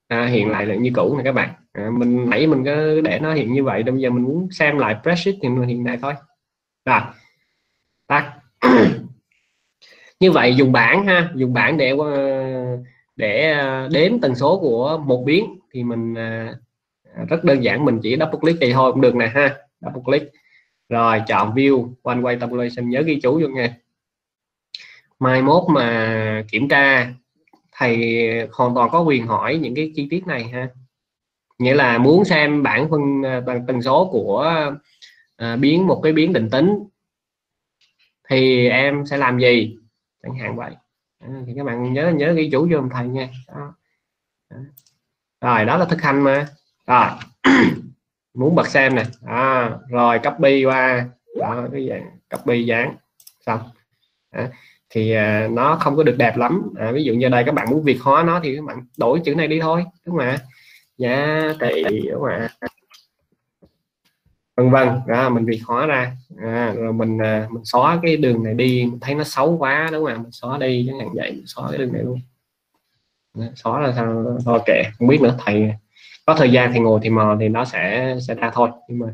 à, hiện lại là như cũ này các bạn. À, mình nãy mình cứ để nó hiện như vậy bây giờ mình muốn xem lại spreadsheet thì mình hiện tại thôi. Rồi. Tắt. Như vậy dùng bảng ha dùng bảng để ờ, để ờ, đếm tần số của một biến thì mình ờ, à, rất đơn giản mình chỉ double click thì thôi cũng được nè ha double click. Rồi chọn view one way tabulation nhớ ghi chú vô nha. Mai mốt mà kiểm tra thầy hoàn toàn có quyền hỏi những cái chi tiết này ha. Nghĩa là muốn xem bảng phân à, tần, tần số của à, biến một cái biến định tính thì em sẽ làm gì? Chẳng hạn vậy. À, thì các bạn nhớ nhớ ghi chủ cho thầy nha. Đó. rồi đó là thực hành mà. Rồi. Muốn bật xem nè. À, rồi copy qua. Đó cái dạng copy dán. Xong. À, thì uh, nó không có được đẹp lắm. À, ví dụ như đây các bạn muốn việt hóa nó thì các bạn đổi chữ này đi thôi đúng không ạ? Giá trị đúng không ạ? Vân vân đó mình việt hóa ra. À, rồi mình uh, mình xóa cái đường này đi mình thấy nó xấu quá đúng không ạ? Mình xóa đi chẳng hạn vậy mình xóa cái đường này luôn. Xóa là sao thôi kệ không biết nữa thầy. Có thời gian thì ngồi thì mò thì nó sẽ sẽ ra thôi. Nhưng mà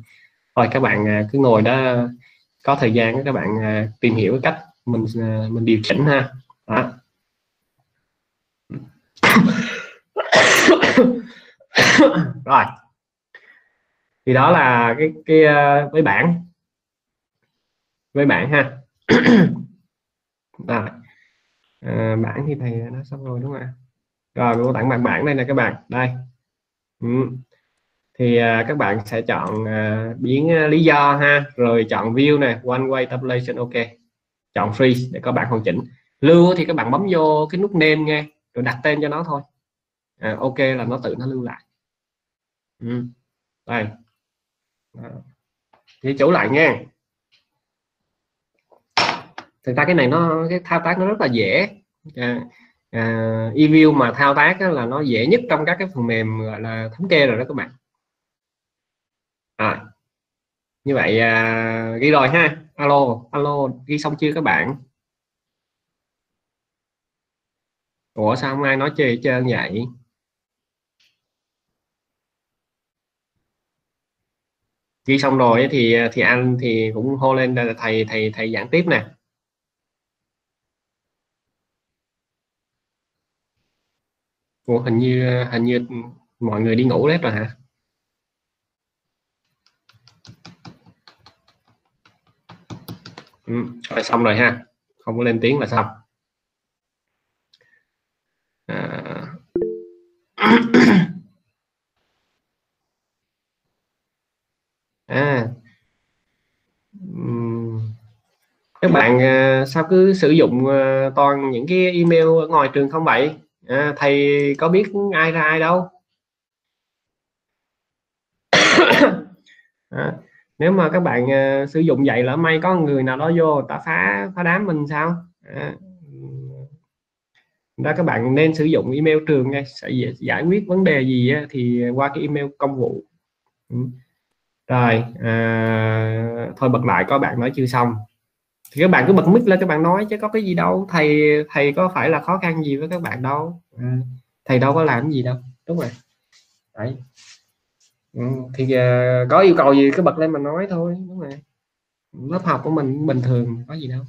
thôi các bạn à, cứ ngồi đó có thời gian các bạn tìm hiểu cách mình à, mình điều chỉnh ha. Đó. rồi. Thì đó là cái cái uh, với bảng. Với bảng ha. Rồi. À, bảng thì thầy nó xong rồi đúng không ạ? Rồi mô tả bằng bảng đây nè các bạn. Đây. Ừ. thì uh, các bạn sẽ chọn uh, biến uh, lý do ha. Rồi chọn view này one way tabulation ok chọn free để có bạn hoàn chỉnh. Lưu thì các bạn bấm vô cái nút name nghe rồi đặt tên cho nó thôi. À, ok là nó tự nó lưu lại. Ừ. đây. Thì chủ lại nha thực ra cái này nó cái thao tác nó rất là dễ. À, à, e-view mà thao tác là nó dễ nhất trong các cái phần mềm gọi là thống kê rồi đó các bạn. À, như vậy à, ghi rồi ha alo alo ghi xong chưa các bạn? Ủa sao không ai nói chơi trơn vậy? Ghi xong rồi thì thì anh thì cũng hô lên là thầy thầy thầy giảng tiếp nè. Ủa, hình như hình như mọi người đi ngủ hết rồi hả? Ừ, rồi xong rồi ha. Không có lên tiếng là xong. À... à. Các bạn à, sao cứ sử dụng à, toàn những cái email ở ngoài trường không vậy? À, thầy có biết ai ra ai đâu? À, nếu mà các bạn uh, sử dụng vậy là may có người nào đó vô ta phá phá đám mình sao? À, đó các bạn nên sử dụng email trường nha sẽ giải quyết vấn đề gì á, thì qua cái email công vụ. Ừ. Rồi à, thôi bật lại có bạn nói chưa xong. Thì các bạn cứ bật mic lên các bạn nói chứ có cái gì đâu thầy thầy có phải là khó khăn gì với các bạn đâu. À, thầy đâu có làm gì đâu đúng rồi. Đấy ừ, thì uh, có yêu cầu gì cứ bật lên mà nói thôi đúng rồi. Lớp học của mình bình thường có gì đâu.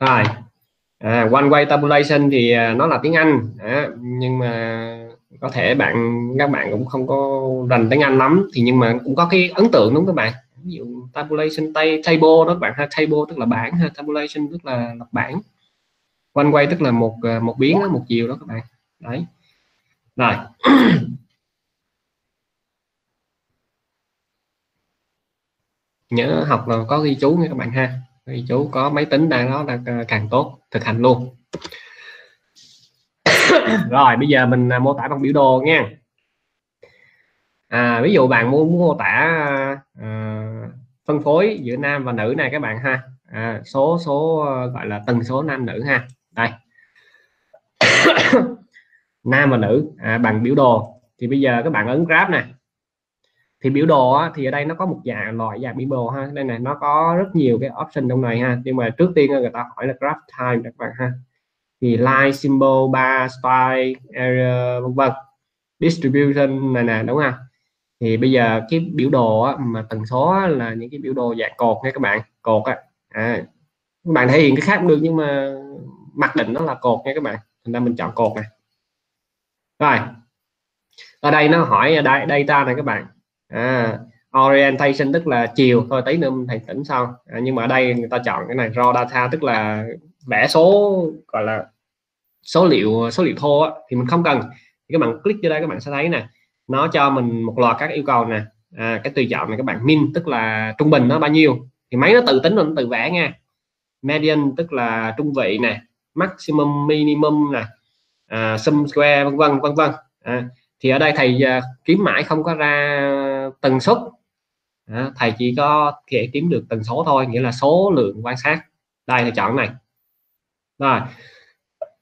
Rồi à, one way tabulation thì à, nó là tiếng Anh à, nhưng mà có thể bạn các bạn cũng không có rành tiếng Anh lắm thì nhưng mà cũng có cái ấn tượng đúng không các bạn? Ví dụ tabulation tay table đó các bạn ha table tức là bảng ha tabulation tức là lập bảng. One way tức là một à, một biến đó, một chiều đó các bạn. Đấy rồi nhớ học là có ghi chú nha các bạn ha. Ghi chú có máy tính đang đó đang ờ, càng tốt thực hành luôn. Rồi bây giờ mình à, mô tả bằng biểu đồ nha. À, ví dụ bạn muốn, mô tả à, phân phối giữa nam và nữ này các bạn ha. À, số số ờ, gọi là tần số nam nữ ha đây nam và nữ à, bằng biểu đồ. Thì bây giờ các bạn ấn graph này thì biểu đồ á, thì ở đây nó có một dạng loại dạng biểu đồ ha đây này nó có rất nhiều cái option trong này ha. Nhưng mà trước tiên người ta hỏi là graph time các bạn ha. Thì line symbol bar style area vân vân. Distribution này nè đúng không? Thì bây giờ cái biểu đồ á, mà tần số á, là những cái biểu đồ dạng cột nha các bạn cột á. À, các bạn thể hiện cái khác cũng được nhưng mà mặc định nó là cột nha các bạn. Thành ra mình chọn cột này rồi. Ở đây nó hỏi đây data này các bạn. À, orientation tức là chiều. Thôi tí nữa thầy tỉnh sau. À, nhưng mà ở đây người ta chọn cái này raw data tức là vẽ số gọi là số liệu số liệu thô á, thì mình không cần. Thì các bạn click vô đây các bạn sẽ thấy nè. Nó cho mình một loạt các yêu cầu nè. À, cái tùy chọn này các bạn. Min tức là trung bình nó bao nhiêu. Thì máy nó tự tính nó tự vẽ nha. Median tức là trung vị nè. Maximum minimum nè à, sum square vân vân vân vân. À, thì ở đây thầy uh, kiếm mãi không có ra tần suất à, thầy chỉ có thể kiếm được tần số thôi nghĩa là số lượng quan sát. Đây thầy chọn này. Rồi.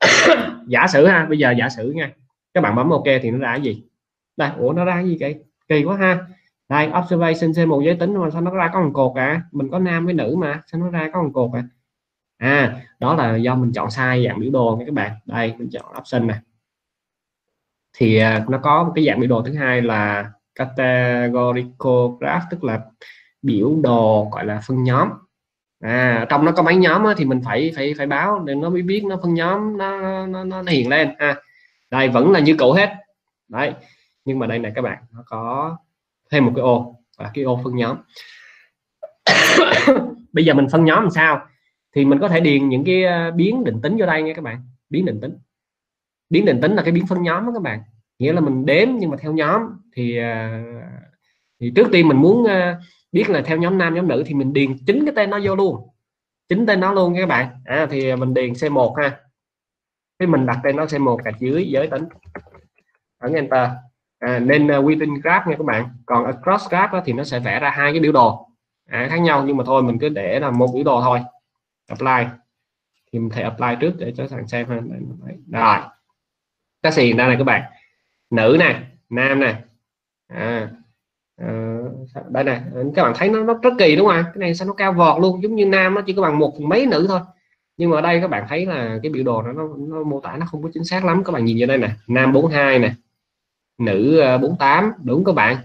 Giả sử ha bây giờ giả sử nha. Các bạn bấm ok thì nó ra cái gì? Đây ủa nó ra cái gì kỳ kỳ quá ha. Đây observation c một giới tính mà sao nó ra có một cột à? Mình có nam với nữ mà sao nó ra có một cột à? À đó là do mình chọn sai dạng biểu đồ nha các bạn. Đây mình chọn option này thì à, nó có một cái dạng biểu đồ thứ hai là categorical graph tức là biểu đồ gọi là phân nhóm. À trong nó có mấy nhóm á, thì mình phải phải phải báo để nó mới biết nó phân nhóm nó nó, nó, nó hiện lên à đây vẫn là như cũ hết. Đấy nhưng mà đây này các bạn nó có thêm một cái ô và cái ô phân nhóm. Bây giờ mình phân nhóm làm sao? Thì mình có thể điền những cái ờ, biến định tính vô đây nha các bạn. Biến định tính. Biến định tính là cái biến phân nhóm đó các bạn. Nghĩa là mình đếm nhưng mà theo nhóm. Thì ờ, thì trước tiên mình muốn ờ, biết là theo nhóm nam nhóm nữ thì mình điền chính cái tên nó vô luôn. Chính tên nó luôn nha các bạn. À, thì mình điền C1 ha. Cái mình đặt tên nó C1 gạch dưới giới tính. Ấn enter. À, nên uh, within graph nha các bạn. Còn across graph đó, thì nó sẽ vẽ ra hai cái biểu đồ. À, khác nhau nhưng mà thôi mình cứ để là một biểu đồ thôi apply. Thì mình thể apply trước để cho thằng xem ha. Rồi cái gì ra này các bạn. Nữ này nam này à, à, đây này các bạn thấy nó, nó rất kỳ đúng không cái này sao nó cao vọt luôn giống như nam nó chỉ có bằng một mấy nữ thôi. Nhưng mà ở đây các bạn thấy là cái biểu đồ nó, nó, nó mô tả nó không có chính xác lắm. Các bạn nhìn vô đây nè nam 42 nè nữ ờ, 48 đúng các bạn.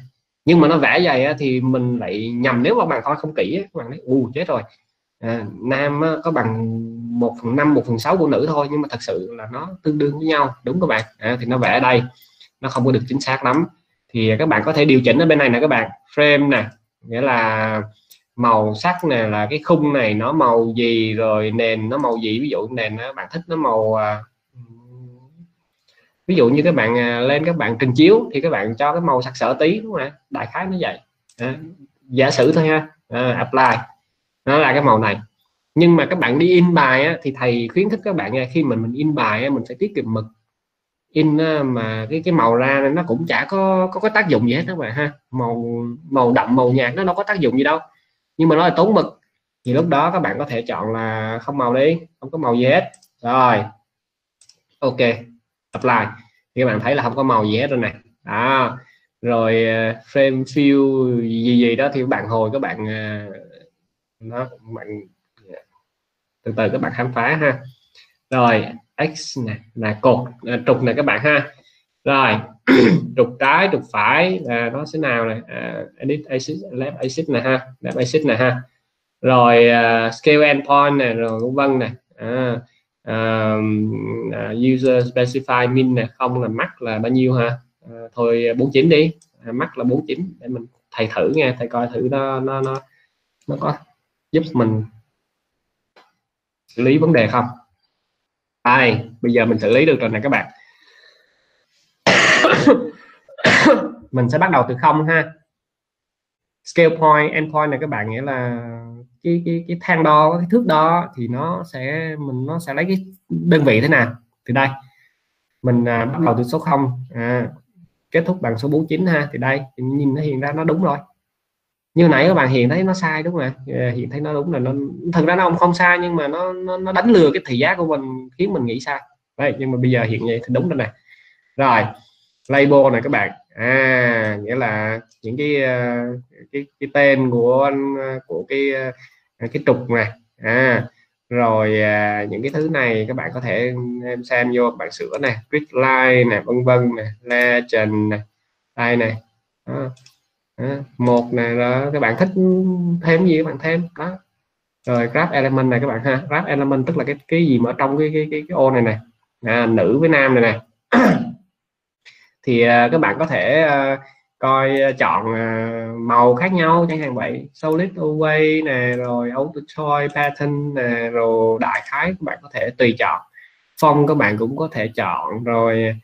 Nhưng mà nó vẽ dày thì mình lại nhầm nếu mà bạn coi không kỹ các bạn thấy u chết rồi à, nam có bằng 1 phần 5 1 phần 6 của nữ thôi nhưng mà thật sự là nó tương đương với nhau. Đúng các bạn. À, thì nó vẽ ở đây. Nó không có được chính xác lắm. Thì các bạn có thể điều chỉnh ở bên này nè các bạn. Frame nè nghĩa là màu sắc nè là cái khung này nó màu gì rồi nền nó màu gì. Ví dụ nền nó bạn thích nó màu à, ví dụ như các bạn à, lên các bạn trình chiếu thì các bạn cho cái màu sặc sỡ tí đúng không ạ? Đại khái nó vậy. À, giả sử thôi ha. À, apply nó là cái màu này. Nhưng mà các bạn đi in bài á, thì thầy khuyến khích các bạn nha khi mình mình in bài á, mình sẽ tiết kiệm mực. In mà cái cái màu ra nó cũng chả có có cái tác dụng gì hết các bạn ha. Màu màu đậm màu nhạt nó đâu có tác dụng gì đâu. Nhưng mà nó là tốn mực. Thì lúc đó các bạn có thể chọn là không màu đi không có màu gì hết. Rồi. Ok. Apply. Thì các bạn thấy là không có màu gì hết rồi này đó. Rồi ờ, frame fill gì gì đó thì các bạn hồi các bạn uh, nó bạn dạ. từ từ các bạn khám phá ha. Rồi x này là cột là trục này các bạn ha. Rồi trục trái trục phải là nó sẽ nào này uh, edit axis left axis này ha left axis này ha. Rồi uh, scale endpoint này rồi cũng vân này à, uh, user specify min này không là max là bao nhiêu ha? À, thôi 49 đi. À, max là 49 để mình thầy thử nghe thầy coi thử nó nó nó nó có giúp mình xử lý vấn đề không? Đây bây giờ mình xử lý được rồi này các bạn. Mình sẽ bắt đầu từ không ha. Scale point endpoint này các bạn nghĩa là cái cái cái thang đo cái thước đo thì nó sẽ mình nó sẽ lấy cái đơn vị thế nào? Từ đây. Mình à, bắt đầu từ số 0 à, kết thúc bằng số 49 ha. Thì đây nhìn nó hiện ra nó đúng rồi như nãy các bạn hiện thấy nó sai đúng không ạ? Ờ, hiện thấy nó đúng là nó thật ra nó không không sai nhưng mà nó nó, nó đánh lừa cái thị giác của mình khiến mình nghĩ sai. Đấy nhưng mà bây giờ hiện vậy thì đúng rồi này. Rồi label này các bạn. À nghĩa là những cái ờ, cái, cái tên của ờ, của cái cái trục này. À rồi à, những cái thứ này các bạn có thể em xem vô bạn sửa này. Grid line này vân vân này. Legend này. Đây này. Một này đó các bạn thích thêm gì các bạn thêm. Đó. Rồi grab element này các bạn ha. Grab element tức là cái cái gì mà ở trong cái cái cái, cái ô này này à, nữ với nam này này thì uh, các bạn có thể uh, coi uh, chọn uh, màu khác nhau chẳng hạn vậy. Solid away nè rồi auto toy pattern nè rồi đại khái các bạn có thể tùy chọn. Phong các bạn cũng có thể chọn rồi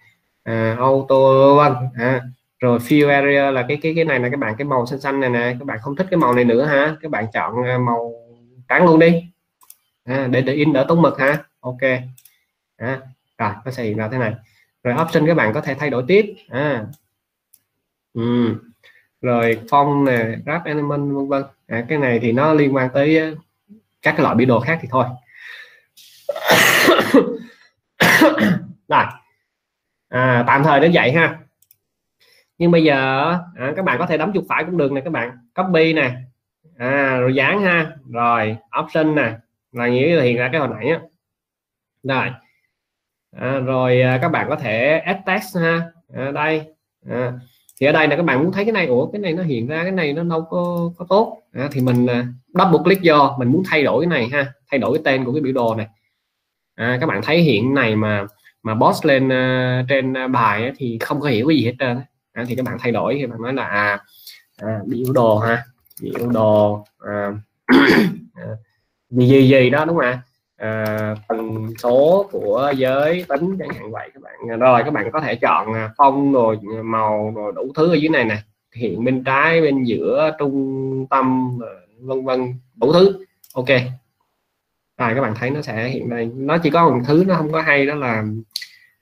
uh, auto vân à, rồi fill area là cái cái cái này là các bạn cái màu xanh xanh này nè các bạn không thích cái màu này nữa ha các bạn chọn ờ, màu trắng luôn đi. À, để để in đỡ tốn mực ha ok. À, rồi nó sẽ hiện ra thế này. Rồi option các bạn có thể thay đổi tiếp. À. ừ. rồi phong nè wrap element vân vân. À, cái này thì nó liên quan tới ờ, các cái loại biểu đồ khác thì thôi. Rồi. À, tạm thời đến vậy ha nhưng bây giờ à, các bạn có thể đóng chuột phải cũng được nè các bạn. Copy nè. À, rồi dán ha. Rồi option nè. Là nghĩa là hiện ra cái hồi nãy á. Rồi. À, rồi à, các bạn có thể add text ha. À, đây. À, thì ở đây là các bạn muốn thấy cái này ủa cái này nó hiện ra cái này nó đâu có có tốt. À, thì mình à, double click vô. Mình muốn thay đổi cái này ha. Thay đổi cái tên của cái biểu đồ này à, các bạn thấy hiện này mà mà boss lên uh, trên à, bài ấy, thì không có hiểu cái gì hết trơn à, thì các bạn thay đổi thì bạn nói là à, à biểu đồ ha biểu đồ à, à, gì gì gì đó đúng không ạ? À, tần số của giới tính chẳng hạn vậy các bạn à, rồi các bạn có thể chọn à, phong rồi à, màu rồi đủ thứ ở dưới này nè hiện bên trái bên giữa trung tâm vân vân đủ thứ ok. Rồi các bạn thấy nó sẽ hiện đây nó chỉ có một thứ nó không có hay đó là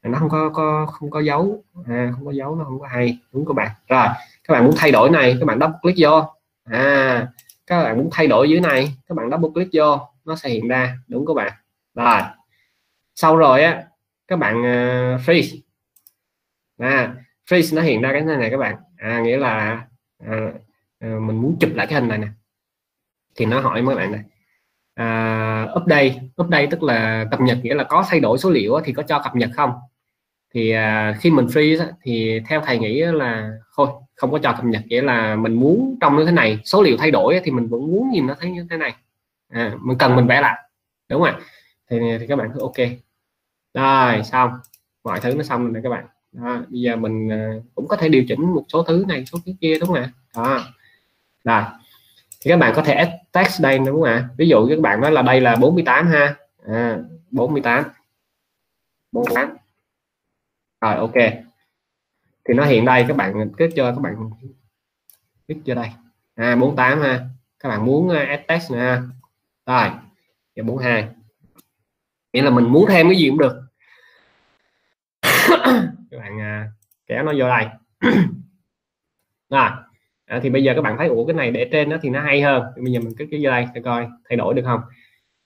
nó không có, có không có dấu. À, không có dấu nó không có hay. Đúng các bạn. Rồi các bạn muốn thay đổi này các bạn double click vô. À các bạn muốn thay đổi dưới này các bạn double click vô nó sẽ hiện ra. Đúng các bạn. Rồi. Sau rồi á các bạn uh, freeze. À, freeze nó hiện ra cái này này các bạn. À, nghĩa là à, à, mình muốn chụp lại cái hình này nè. Thì nó hỏi mấy bạn này. À, update. Update tức là cập nhật nghĩa là có thay đổi số liệu thì có cho cập nhật không? Thì uh, khi mình freeze thì theo thầy nghĩ là thôi không có cho cập nhật nghĩa là mình muốn trong như thế này số liệu thay đổi thì mình vẫn muốn nhìn nó thấy như thế này. À, mình cần mình vẽ lại đúng không ạ? Thì, thì các bạn cứ ok. Rồi xong. Mọi thứ nó xong rồi các bạn. Đó, bây giờ mình à, cũng có thể điều chỉnh một số thứ này số cái kia đúng không ạ? Đó. Rồi. Thì các bạn có thể add text đây đúng không ạ? Ví dụ các bạn nói là đây là 48 ha. À, 48 48 rồi ok. Thì nó hiện đây các bạn kết cho các bạn click cho đây. À 48 ha. Các bạn muốn uh, add text nè rồi giờ 42 nghĩa là mình muốn thêm cái gì cũng được. Các bạn à, kéo nó vô đây. Rồi à, thì bây giờ các bạn thấy ủa cái này để trên đó thì nó hay hơn. Bây giờ mình cứ cái vô đây để coi thay đổi được không?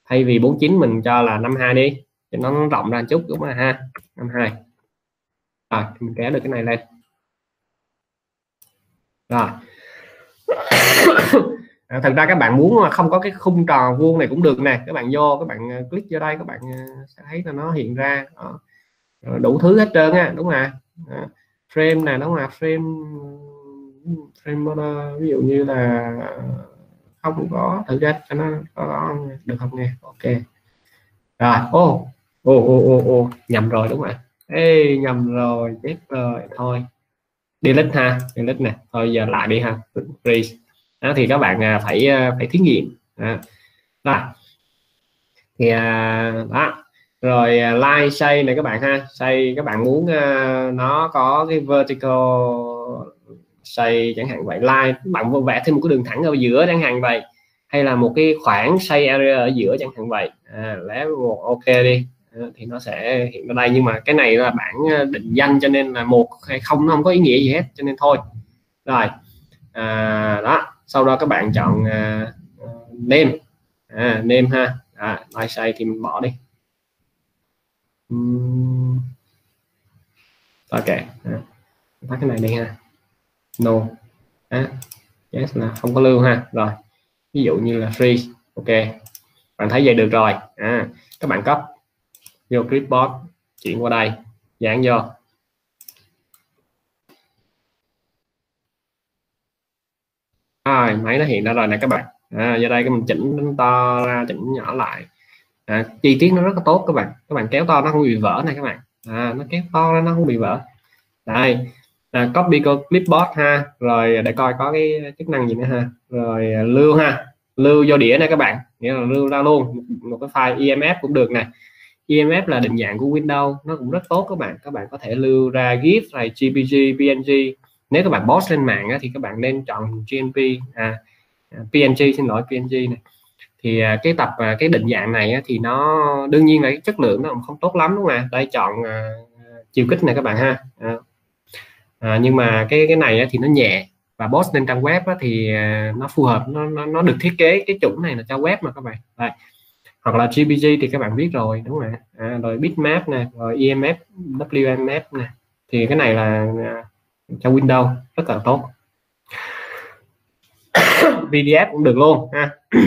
Thay vì 49 mình cho là 52 đi cho nó, rộng ra chút đúng không? Ha 52 rồi mình kéo được cái này lên. Rồi. À, thật ra các bạn muốn mà không có cái khung tròn vuông này cũng được nè. Các bạn vô các bạn à, click vô đây các bạn à, sẽ thấy là nó hiện ra ờ, đó. đủ thứ hết trơn á đúng nè à, frame nè đúng là frame frame model, ví dụ như là không có thử ra cho nó có được không nghe? Ok. Rồi ô ô ô ô ô nhầm rồi đúng không ạ? Ê nhầm rồi chết rồi. Thôi delete ha delete nè. Thôi giờ lại đi ha. Freeze đó, thì các bạn à, phải à, phải thí nghiệm. Đó. đó. thì à, đó. Rồi line xây này các bạn ha. Xây các bạn muốn uh, nó có cái vertical xây chẳng hạn vậy. Line bạn vô vẽ thêm một cái đường thẳng ở giữa chẳng hạn vậy. Hay là một cái khoảng xây area ở giữa chẳng hạn vậy. À, level một ok đi. Ờ, thì nó sẽ hiện ở đây. Nhưng mà cái này là bảng ờ, định danh cho nên là một hay không nó không có ý nghĩa gì hết cho nên thôi. Rồi à, đó. Sau đó các bạn chọn uh, name. À, name ha. À, like say thì mình bỏ đi. Uhm. ok à, tắt cái này đi ha. No. À, yes là không có lưu ha. Rồi ví dụ như là free. Ok bạn thấy vậy được rồi. À, các bạn cấp vô clipboard. Chuyển qua đây. Dán vô. Rồi máy nó hiện ra rồi nè các bạn. À, giờ đây cái mình chỉnh to ra chỉnh nhỏ lại. À, chi tiết nó rất là tốt các bạn. Các bạn kéo to nó không bị vỡ này các bạn. À, nó kéo to ra nó không bị vỡ. Đây. À, copy clipboard ha. Rồi để coi có cái chức năng gì nữa ha. Rồi à, lưu ha. Lưu vô đĩa này các bạn. Nghĩa là lưu ra luôn. Một cái file EMF cũng được này EMF là định dạng của Windows. Nó cũng rất tốt các bạn. Các bạn có thể lưu ra GIF này JPG PNG nếu các bạn boss lên mạng á, thì các bạn nên chọn GMP à, à PNG xin lỗi PNG này thì à, cái tập à, cái định dạng này á, thì nó đương nhiên là cái chất lượng nó cũng không tốt lắm đúng không ạ? Đây chọn à, chiều kích này các bạn ha. À, à, nhưng mà cái cái này á, thì nó nhẹ. Và boss lên trang web á, thì à, nó phù hợp nó, nó nó được thiết kế. Cái chủng này là cho web mà các bạn. Đây hoặc là GPG thì các bạn biết rồi đúng không ạ à, rồi bitmap nè rồi EMF WMF nè. Thì cái này là à, cho Windows rất là tốt. PDF cũng được luôn ha.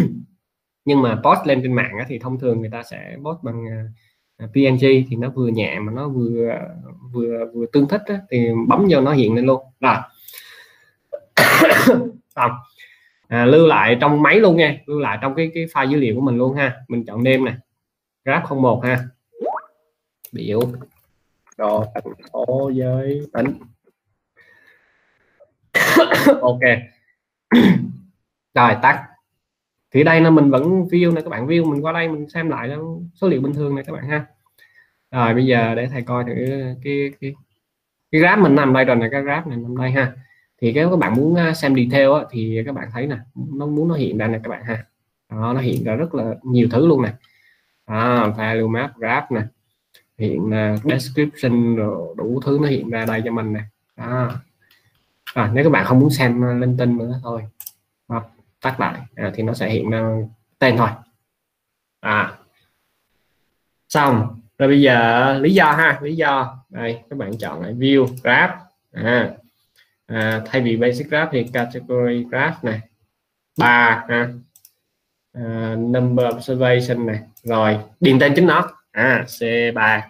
Nhưng mà post lên trên mạng thì thông thường người ta sẽ post bằng à, à, PNG thì nó vừa nhẹ mà nó vừa vừa vừa tương thích thì bấm vô nó hiện lên luôn. Rồi. Xong à, lưu lại trong máy luôn nha lưu lại trong cái cái file dữ liệu của mình luôn ha. Mình chọn đêm này graph 01 ha. Biểu đồ thành phố với tỉnh ok. Rồi tắt. Thì đây là mình vẫn view này các bạn view mình qua đây mình xem lại số liệu bình thường này các bạn ha. Rồi bây giờ để thầy coi thử cái cái cái graph mình nằm đây rồi này cái graph này nằm đây ha thì cái các bạn muốn à, xem detail á, thì các bạn thấy nè nó muốn nó hiện ra này các bạn ha. Đó, nó hiện ra rất là nhiều thứ luôn này à, value map graph nè hiện uh, description rồi đủ thứ nó hiện ra đây cho mình nè. Đó. À, nếu các bạn không muốn xem à, linh tinh nữa thôi hoặc tắt lại. À, thì nó sẽ hiện ra tên thôi. À. Xong rồi bây giờ lý do ha lý do. Đây các bạn chọn lại view graph. À, à, thay vì basic graph thì category graph này. Ba ha. À, number observation này. Rồi điền tên chính nó. À C3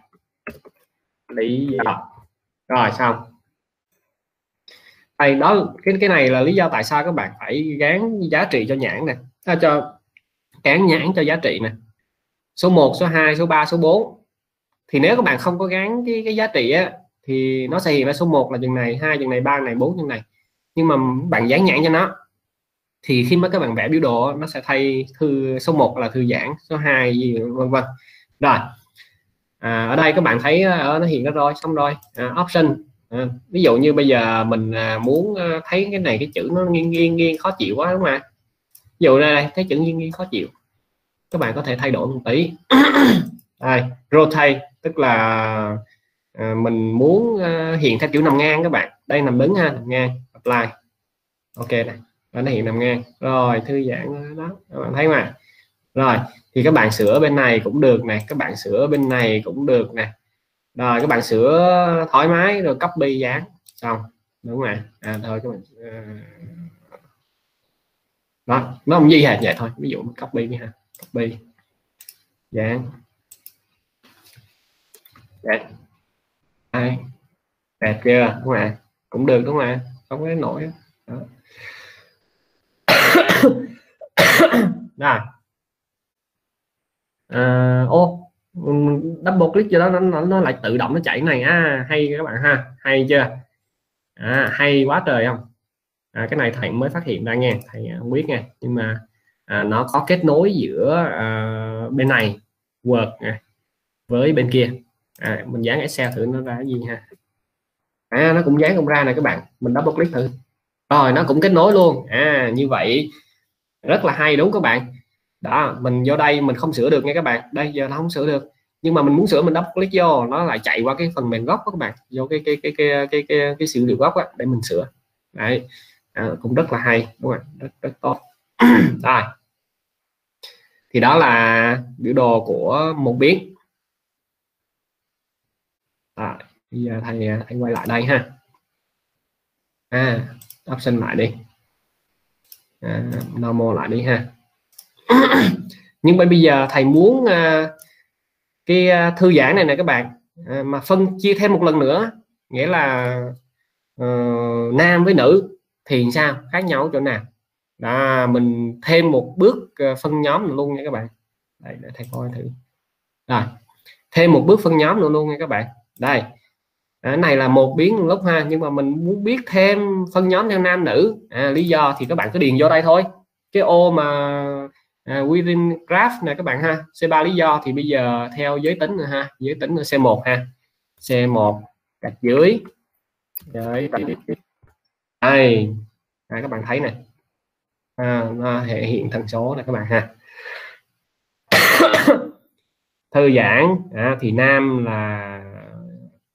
lý do. Rồi. Xong. Đây đó cái cái này là lý do tại sao các bạn phải gán giá trị cho nhãn nè. À, cho gán nhãn cho giá trị nè. Số 1 số 2 số 3 số 4 thì nếu các bạn không có gán cái, cái giá trị á thì nó sẽ hiện ra số 1 là chừng này hai chừng này ba này bốn chừng này. Nhưng mà bạn dán nhãn cho nó thì khi mà các bạn vẽ biểu đồ nó sẽ thay thư số 1 là thư giãn số 2 gì vân vân. Rồi à, ở đây các bạn thấy à, ở nó hiện ra rồi xong rồi. À, option à, ví dụ như bây giờ mình à, muốn à, thấy cái này cái chữ nó nghiêng nghiêng nghiêng khó chịu quá đúng không ạ? Ví dụ đây thấy chữ nghiêng nghiêng khó chịu. Các bạn có thể thay đổi một tí. Đây rotate tức là à, mình muốn à, hiện theo kiểu nằm ngang các bạn. Đây nằm đứng ha nằm ngang apply. Ok này nó hiện nằm ngang. Rồi thư giãn đó các bạn thấy mà rồi thì các bạn sửa bên này cũng được này các bạn sửa bên này cũng được nè. Rồi các bạn sửa thoải mái rồi copy dán. Xong đúng không ạ? À, thôi các bạn à. đó nó không gì hệt vậy thôi. Ví dụ copy đi ha copy dán. Đẹp ai? Đẹp chưa đúng không ạ? Cũng được đúng không ạ? Không có nổi đó. rồi à, ờ, ô double click cho đó nó, nó nó lại tự động nó chạy này. À hay các bạn ha. Hay chưa? À, hay quá trời không? À, cái này thầy mới phát hiện ra nghe thầy không biết nghe nhưng mà à, nó có kết nối giữa à, bên này Word này với bên kia à, mình dán Excel thử nó ra cái gì ha. À, nó cũng dán không ra này các bạn. Mình double click thử. Rồi nó cũng kết nối luôn. À như vậy rất là hay đúng các bạn. Đó mình vô đây mình không sửa được nha các bạn. Đây giờ nó không sửa được. Nhưng mà mình muốn sửa mình double click vô. Nó lại chạy qua cái phần mềm gốc các bạn. Vô cái cái cái cái cái cái, cái, cái liệu gốc á, để mình sửa. Đấy. À, cũng rất là hay đúng không rất rất tốt. Rồi. Thì đó là biểu đồ của một biến à, bây giờ thầy à, thầy quay lại đây ha. À option lại đi. À, normal lại đi ha. Nhưng bây giờ thầy muốn à, cái à, thư giãn này nè các bạn. À, mà phân chia thêm một lần nữa nghĩa là uh, nam với nữ thì sao? Khác nhau chỗ nào? Đó mình thêm một bước à, phân nhóm luôn nha các bạn. Đây để thầy coi thử. Rồi thêm một bước phân nhóm nữa luôn nha các bạn đây. À, cái này là một biến lúc ha nhưng mà mình muốn biết thêm phân nhóm theo nam nữ. À, lý do thì các bạn cứ điền vô đây thôi. Cái ô mà à, within graph này các bạn ha. C3 lý do thì bây giờ theo giới tính nữa ha. Giới tính là C1 ha. C1 gạch dưới. Đấy. Đây. À, các bạn thấy này à, nó hệ hiện thần số này các bạn ha. Thư giãn. À, thì nam là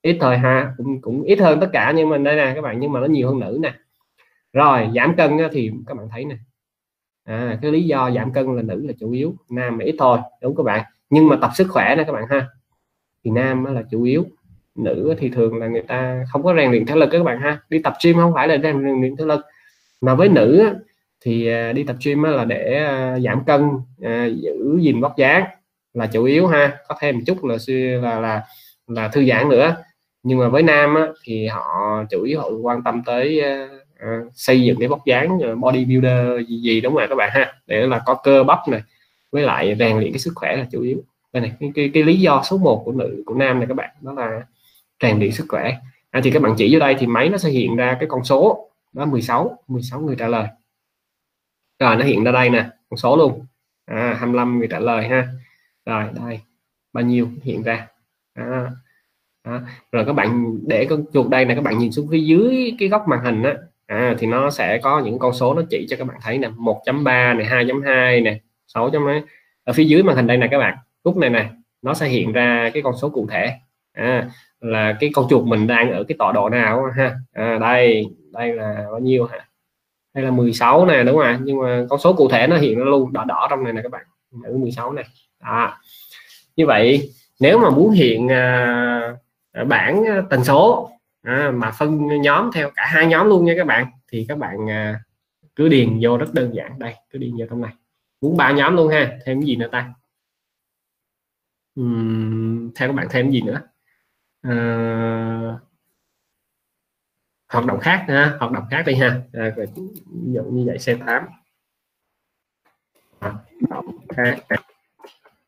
ít thôi ha cũng cũng ít hơn tất cả nhưng mà đây nè các bạn nhưng mà nó nhiều hơn nữ nè. Rồi giảm cân thì các bạn thấy nè. À, cái lý do giảm cân là nữ là chủ yếu nam là ít thôi đúng các bạn? Nhưng mà tập sức khỏe nè các bạn ha thì nam là chủ yếu nữ thì thường là người ta không có rèn luyện thể lực các bạn ha. Đi tập gym không phải là rèn luyện thể lực mà với nữ thì à, đi tập gym là để à, giảm cân à, giữ gìn vóc dáng là chủ yếu ha. Có thêm một chút là là là là thư giãn nữa nhưng mà với nam á, thì họ chủ yếu họ quan tâm tới uh, xây dựng cái vóc dáng body bodybuilder gì, gì đúng không ạ các bạn ha. Để là có cơ bắp này với lại rèn luyện cái sức khỏe là chủ yếu. Đây này cái, cái, cái lý do số 1 của nữ của nam này các bạn đó là rèn luyện sức khỏe. À, thì các bạn chỉ vô đây thì máy nó sẽ hiện ra cái con số đó 16 16 người trả lời. Rồi nó hiện ra đây nè con số luôn. À, 25 người trả lời ha. Rồi đây bao nhiêu hiện ra? À, đó. rồi các bạn để con chuột đây này các bạn nhìn xuống phía dưới cái góc màn hình á. À, thì nó sẽ có những con số nó chỉ cho các bạn thấy nè 1.3 này 2.2 này 6 chấm ở phía dưới màn hình đây này các bạn lúc này này nó sẽ hiện ra cái con số cụ thể. À, là cái con chuột mình đang ở cái tọa độ nào ha. À, đây đây là bao nhiêu hả? Đây là 16 nè đúng không nhưng mà con số cụ thể nó hiện nó luôn đỏ đỏ trong này nè các bạn. Ở 16 này. À. như vậy nếu mà muốn hiện à, Ờ, bảng ờ, tần số. À, mà phân nhóm theo cả hai nhóm luôn nha các bạn. Thì các bạn à, cứ điền vô rất đơn giản. Đây cứ điền vô trong này. Muốn ba nhóm luôn ha. Thêm cái gì nữa ta? Uhm, theo các bạn thêm cái gì nữa? À, hoạt động khác ha. Hoạt động khác đi ha. À, ví dụ như vậy C8 hoạt động khác.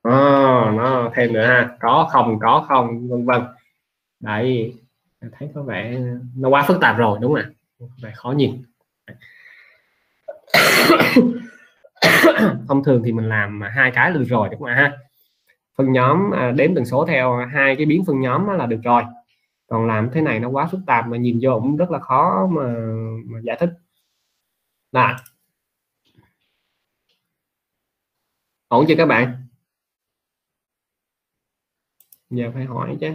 Oh, nó thêm nữa ha. Có không có không vân vân đấy thấy có vẻ nó quá phức tạp rồi đúng không ạ? Vẻ khó nhìn. Thông thường thì mình làm hai cái được rồi đúng không ạ ha? Phân nhóm à, đếm tần số theo hai cái biến phân nhóm là được rồi. Còn làm thế này nó quá phức tạp mà nhìn vô cũng rất là khó mà, mà giải thích. Là. Ổn chưa các bạn? Giờ phải hỏi chứ?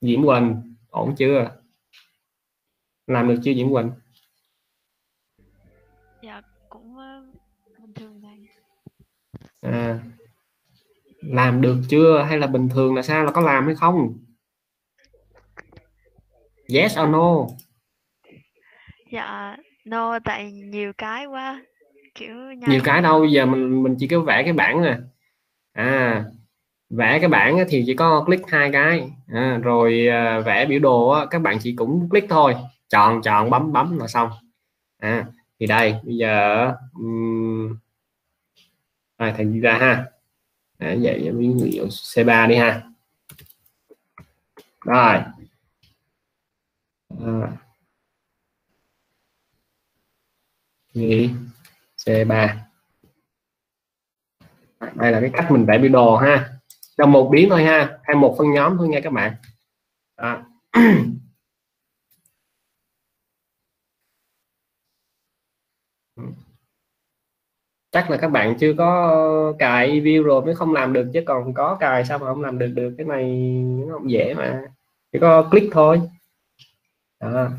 Diễm Quỳnh ổn chưa? Làm được chưa Diễm Quỳnh? Dạ cũng uh, bình thường này. À, làm được chưa? Hay là bình thường là sao? Là có làm hay không? Yes or no? Dạ no tại nhiều cái quá. Kiểu nhiều cái đâu bây giờ mình mình chỉ có vẽ cái bảng nè à vẽ cái bảng thì chỉ có click hai cái. À, rồi à, vẽ biểu đồ á, các bạn chỉ cũng click thôi. Chọn chọn bấm bấm là xong. À, thì đây bây giờ um, à, thành ra ha. À, vậy ví dụ C3 đi ha. Rồi. À. Nghĩ C3 đây là cái cách mình vẽ biểu đồ ha là một biến thôi ha, hay một phân nhóm thôi nha các bạn à. chắc là các bạn chưa có cài view rồi mới không làm được, chứ còn có cài sao mà không làm được được cái này nó không dễ mà chỉ có click thôi à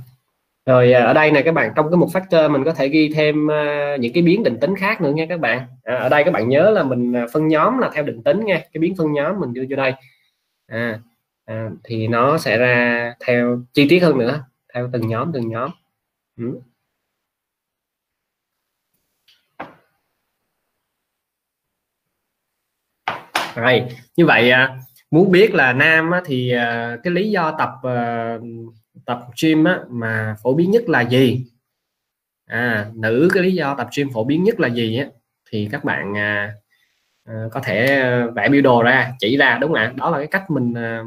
rồi à, ở đây này các bạn trong cái mục factor mình có thể ghi thêm à, những cái biến định tính khác nữa nha các bạn. À, ở đây các bạn nhớ là mình à, phân nhóm là theo định tính nha cái biến phân nhóm mình đưa vô đây. À, à, thì nó sẽ ra theo chi tiết hơn nữa theo từng nhóm từng nhóm. Ừ. rồi như vậy muốn biết là nam thì cái lý do tập tập gym á, mà phổ biến nhất là gì? À, nữ cái lý do tập gym phổ biến nhất là gì á? Thì các bạn à, à, có thể à, vẽ biểu đồ ra chỉ ra đúng không ạ? Đó là cái cách mình à,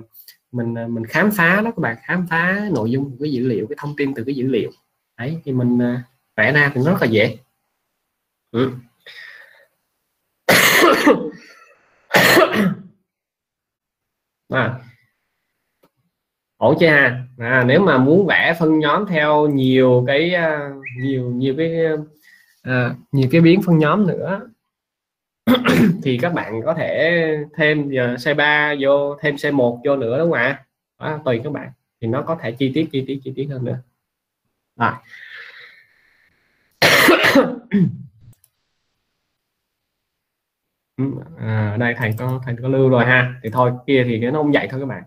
mình à, mình khám phá đó các bạn khám phá nội dung của cái dữ liệu cái thông tin từ cái dữ liệu. Đấy thì mình à, vẽ ra thì nó rất là dễ. Ừ. à, ổn chưa ha à, nếu mà muốn vẽ phân nhóm theo nhiều cái uh, nhiều nhiều cái uh, nhiều cái biến phân nhóm nữa thì các bạn có thể thêm giờ C3 vô thêm C1 vô nữa đúng không ạ à? tùy các bạn thì nó có thể chi tiết chi tiết chi tiết hơn nữa à. à, đây thầy có thầy có lưu rồi ha thì thôi kia thì nó không dạy thôi các bạn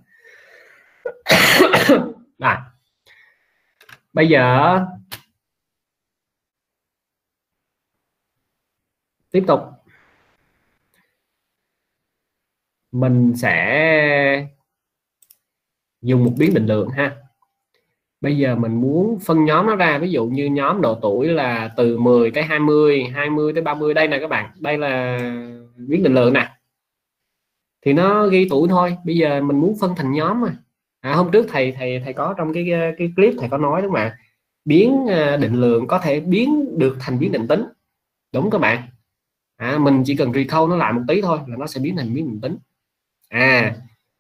à, bây giờ tiếp tục. Mình sẽ dùng một biến định lượng ha. Bây giờ mình muốn phân nhóm nó ra ví dụ như nhóm độ tuổi là từ 10 tới 20 20 tới 30 đây nè các bạn đây là biến định lượng nè. Thì nó ghi tuổi thôi bây giờ mình muốn phân thành nhóm mà à, hôm trước thầy thầy thầy có trong cái cái clip thầy có nói đúng không ạ? Biến à, định lượng có thể biến được thành biến định tính. Đúng các bạn. À, mình chỉ cần recall nó lại một tí thôi là nó sẽ biến thành biến định tính. À,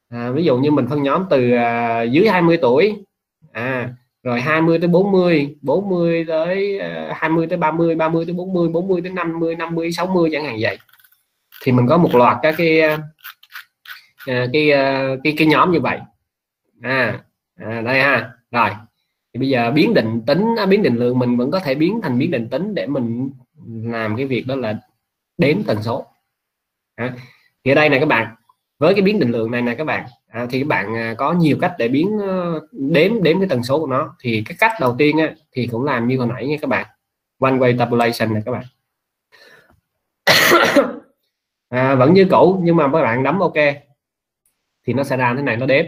à ví dụ như mình phân nhóm từ à, dưới 20 tuổi à rồi 20 tới 40 40 tới à, 20 tới 30 30 tới 40 40 tới 50 50 60 chẳng hạn vậy. Thì mình có một loạt các cái à, à cái, à, cái cái nhóm như vậy à, à đây ha. Rồi. Thì bây giờ biến định tính à, biến định lượng mình vẫn có thể biến thành biến định tính để mình làm cái việc đó là đếm tần số. À, thì ở đây này các bạn với cái biến định lượng này nè các bạn à, thì các bạn à, có nhiều cách để biến ờ, đếm đếm cái tần số của nó. Thì cái cách đầu tiên á, thì cũng làm như hồi nãy nha các bạn. One way tabulation này các bạn. À, vẫn như cũ nhưng mà các bạn đấm ok thì nó sẽ ra thế này nó đếm.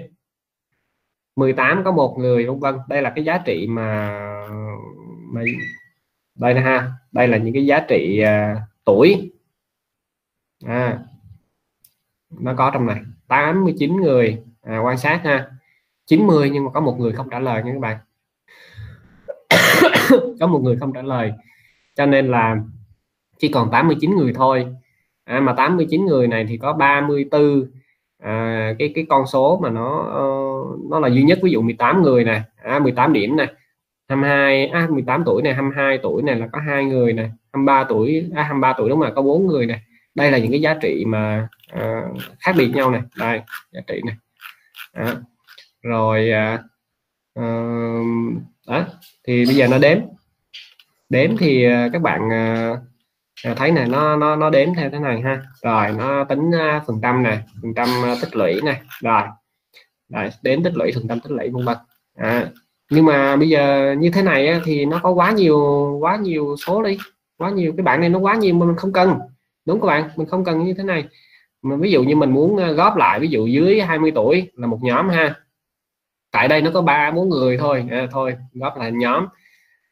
18 có một người vân vân. Đây là cái giá trị mà, mà đây nè ha. Đây là những cái giá trị uh, tuổi. À, nó có trong này. 89 người. À, quan sát ha. 90 nhưng mà có một người không trả lời nha các bạn. Có một người không trả lời. Cho nên là chỉ còn 89 người thôi. À, mà 89 người này thì có 34 à, cái cái con số mà nó uh, nó là duy nhất ví dụ 18 người này à, 18 điểm này 22 à, 18 tuổi này 22 tuổi này là có hai người này 23 tuổi à, 23 tuổi đúng mà có bốn người này. Đây là những cái giá trị mà uh, khác biệt nhau này. Đây giá trị này. À, rồi uh, uh, đó. Thì bây giờ nó đếm. Đếm thì uh, các bạn uh, à, thấy này nó nó nó đếm theo thế này ha. Rồi nó tính uh, phần trăm này phần trăm uh, tích lũy này rồi rồi đến tích lũy phần trăm tích lũy vân vân. À, nhưng mà bây giờ như thế này á, thì nó có quá nhiều quá nhiều số đi. Quá nhiều cái bạn này nó quá nhiều mà mình không cần. Đúng các bạn mình không cần như thế này. Mà ví dụ như mình muốn à, góp lại ví dụ dưới 20 tuổi là một nhóm ha. Tại đây nó có ba bốn người thôi. À, thôi góp lại nhóm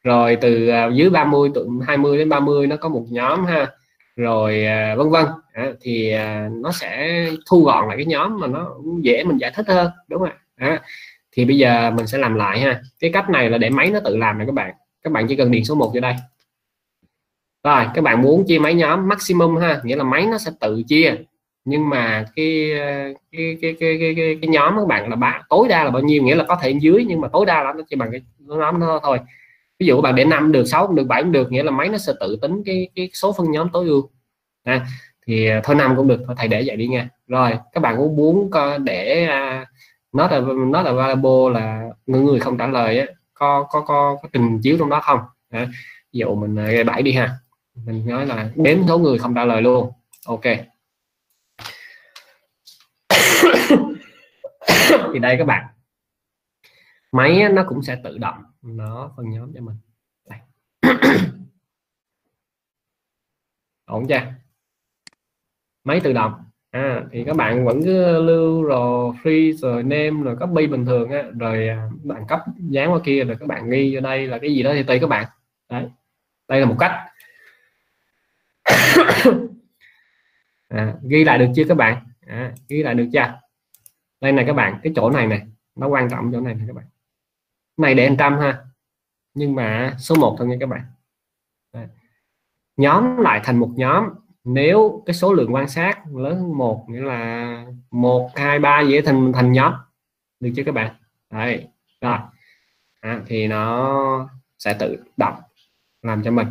rồi từ à, dưới 30 tuổi 20 đến 30 nó có một nhóm ha. Rồi à, vân vân. À, thì nó sẽ thu gọn lại cái nhóm mà nó dễ mình giải thích hơn đúng không ạ? À, thì bây giờ mình sẽ làm lại ha. Cái cách này là để máy nó tự làm này các bạn. Các bạn chỉ cần điền số 1 vô đây. Rồi các bạn muốn chia máy nhóm maximum ha nghĩa là máy nó sẽ tự chia. Nhưng mà cái à, cái cái cái cái, cái, cái nhóm các bạn là ba tối đa là bao nhiêu nghĩa là có thể dưới nhưng mà tối đa là nó chỉ bằng cái nhóm nó thôi ví dụ các bạn để năm được 6 được 7 được nghĩa là máy nó sẽ tự tính cái cái số phân nhóm tối ưu. À, thì à, thôi năm cũng được thôi thầy để vậy đi nha. Rồi các bạn cũng muốn để nó là nó là variable là người người không trả lời á có có có, có trình chiếu trong đó không? À, ví dụ mình à, gây bảy đi ha. Mình nói là đếm số người không trả lời luôn. Ok. Thì đây các bạn. Máy nó cũng sẽ tự động nó phân nhóm cho mình. Đây. ổn chưa? Máy tự động. À, thì các bạn vẫn cứ lưu rồi free rồi name rồi copy bình thường á. Rồi à, bạn cấp dán qua kia rồi các bạn ghi vô đây là cái gì đó thì tùy các bạn. Đấy. Đây là một cách. À, ghi lại được chưa các bạn? À, ghi lại được chưa? Đây này các bạn cái chỗ này này nó quan trọng chỗ này này các bạn này để anh trăm ha. Nhưng mà số 1 thôi nha các bạn. Đấy. nhóm lại thành một nhóm. Nếu cái số lượng quan sát lớn hơn một nghĩa là một hai ba dễ thành thành nhóm. Được chưa các bạn? Đấy. rồi. À, thì nó sẽ tự động làm cho mình.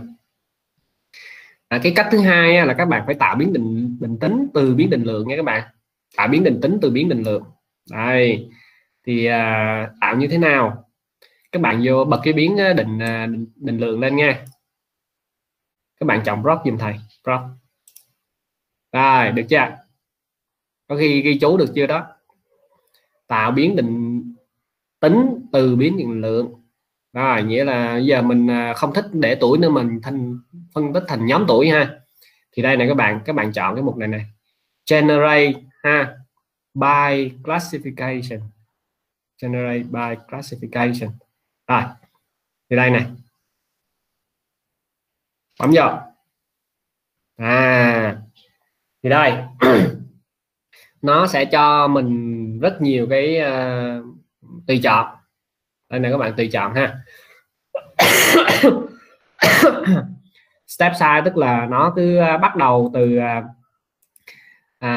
À, cái cách thứ hai là các bạn phải tạo biến định định tính từ biến định lượng nha các bạn. Tạo biến định tính từ biến định lượng. Đây. Thì à, tạo như thế nào? Các bạn vô bật cái biến ờ, định ờ, định, định lượng lên nha. Các bạn chọn block dùm thầy block rồi được chưa? Có khi ghi chú được chưa đó? Tạo biến định tính từ biến định lượng. Rồi nghĩa là giờ mình ờ, không thích để tuổi nữa mình thành phân tích thành nhóm tuổi ha. Thì đây này các bạn các bạn chọn cái mục này này generate ha by classification. Generate by classification rồi thì đây này bấm vô. À thì đây. Nó sẽ cho mình rất nhiều cái uh, tùy chọn. Đây này các bạn tùy chọn ha. Step size tức là nó cứ ờ, bắt đầu từ ờ, à,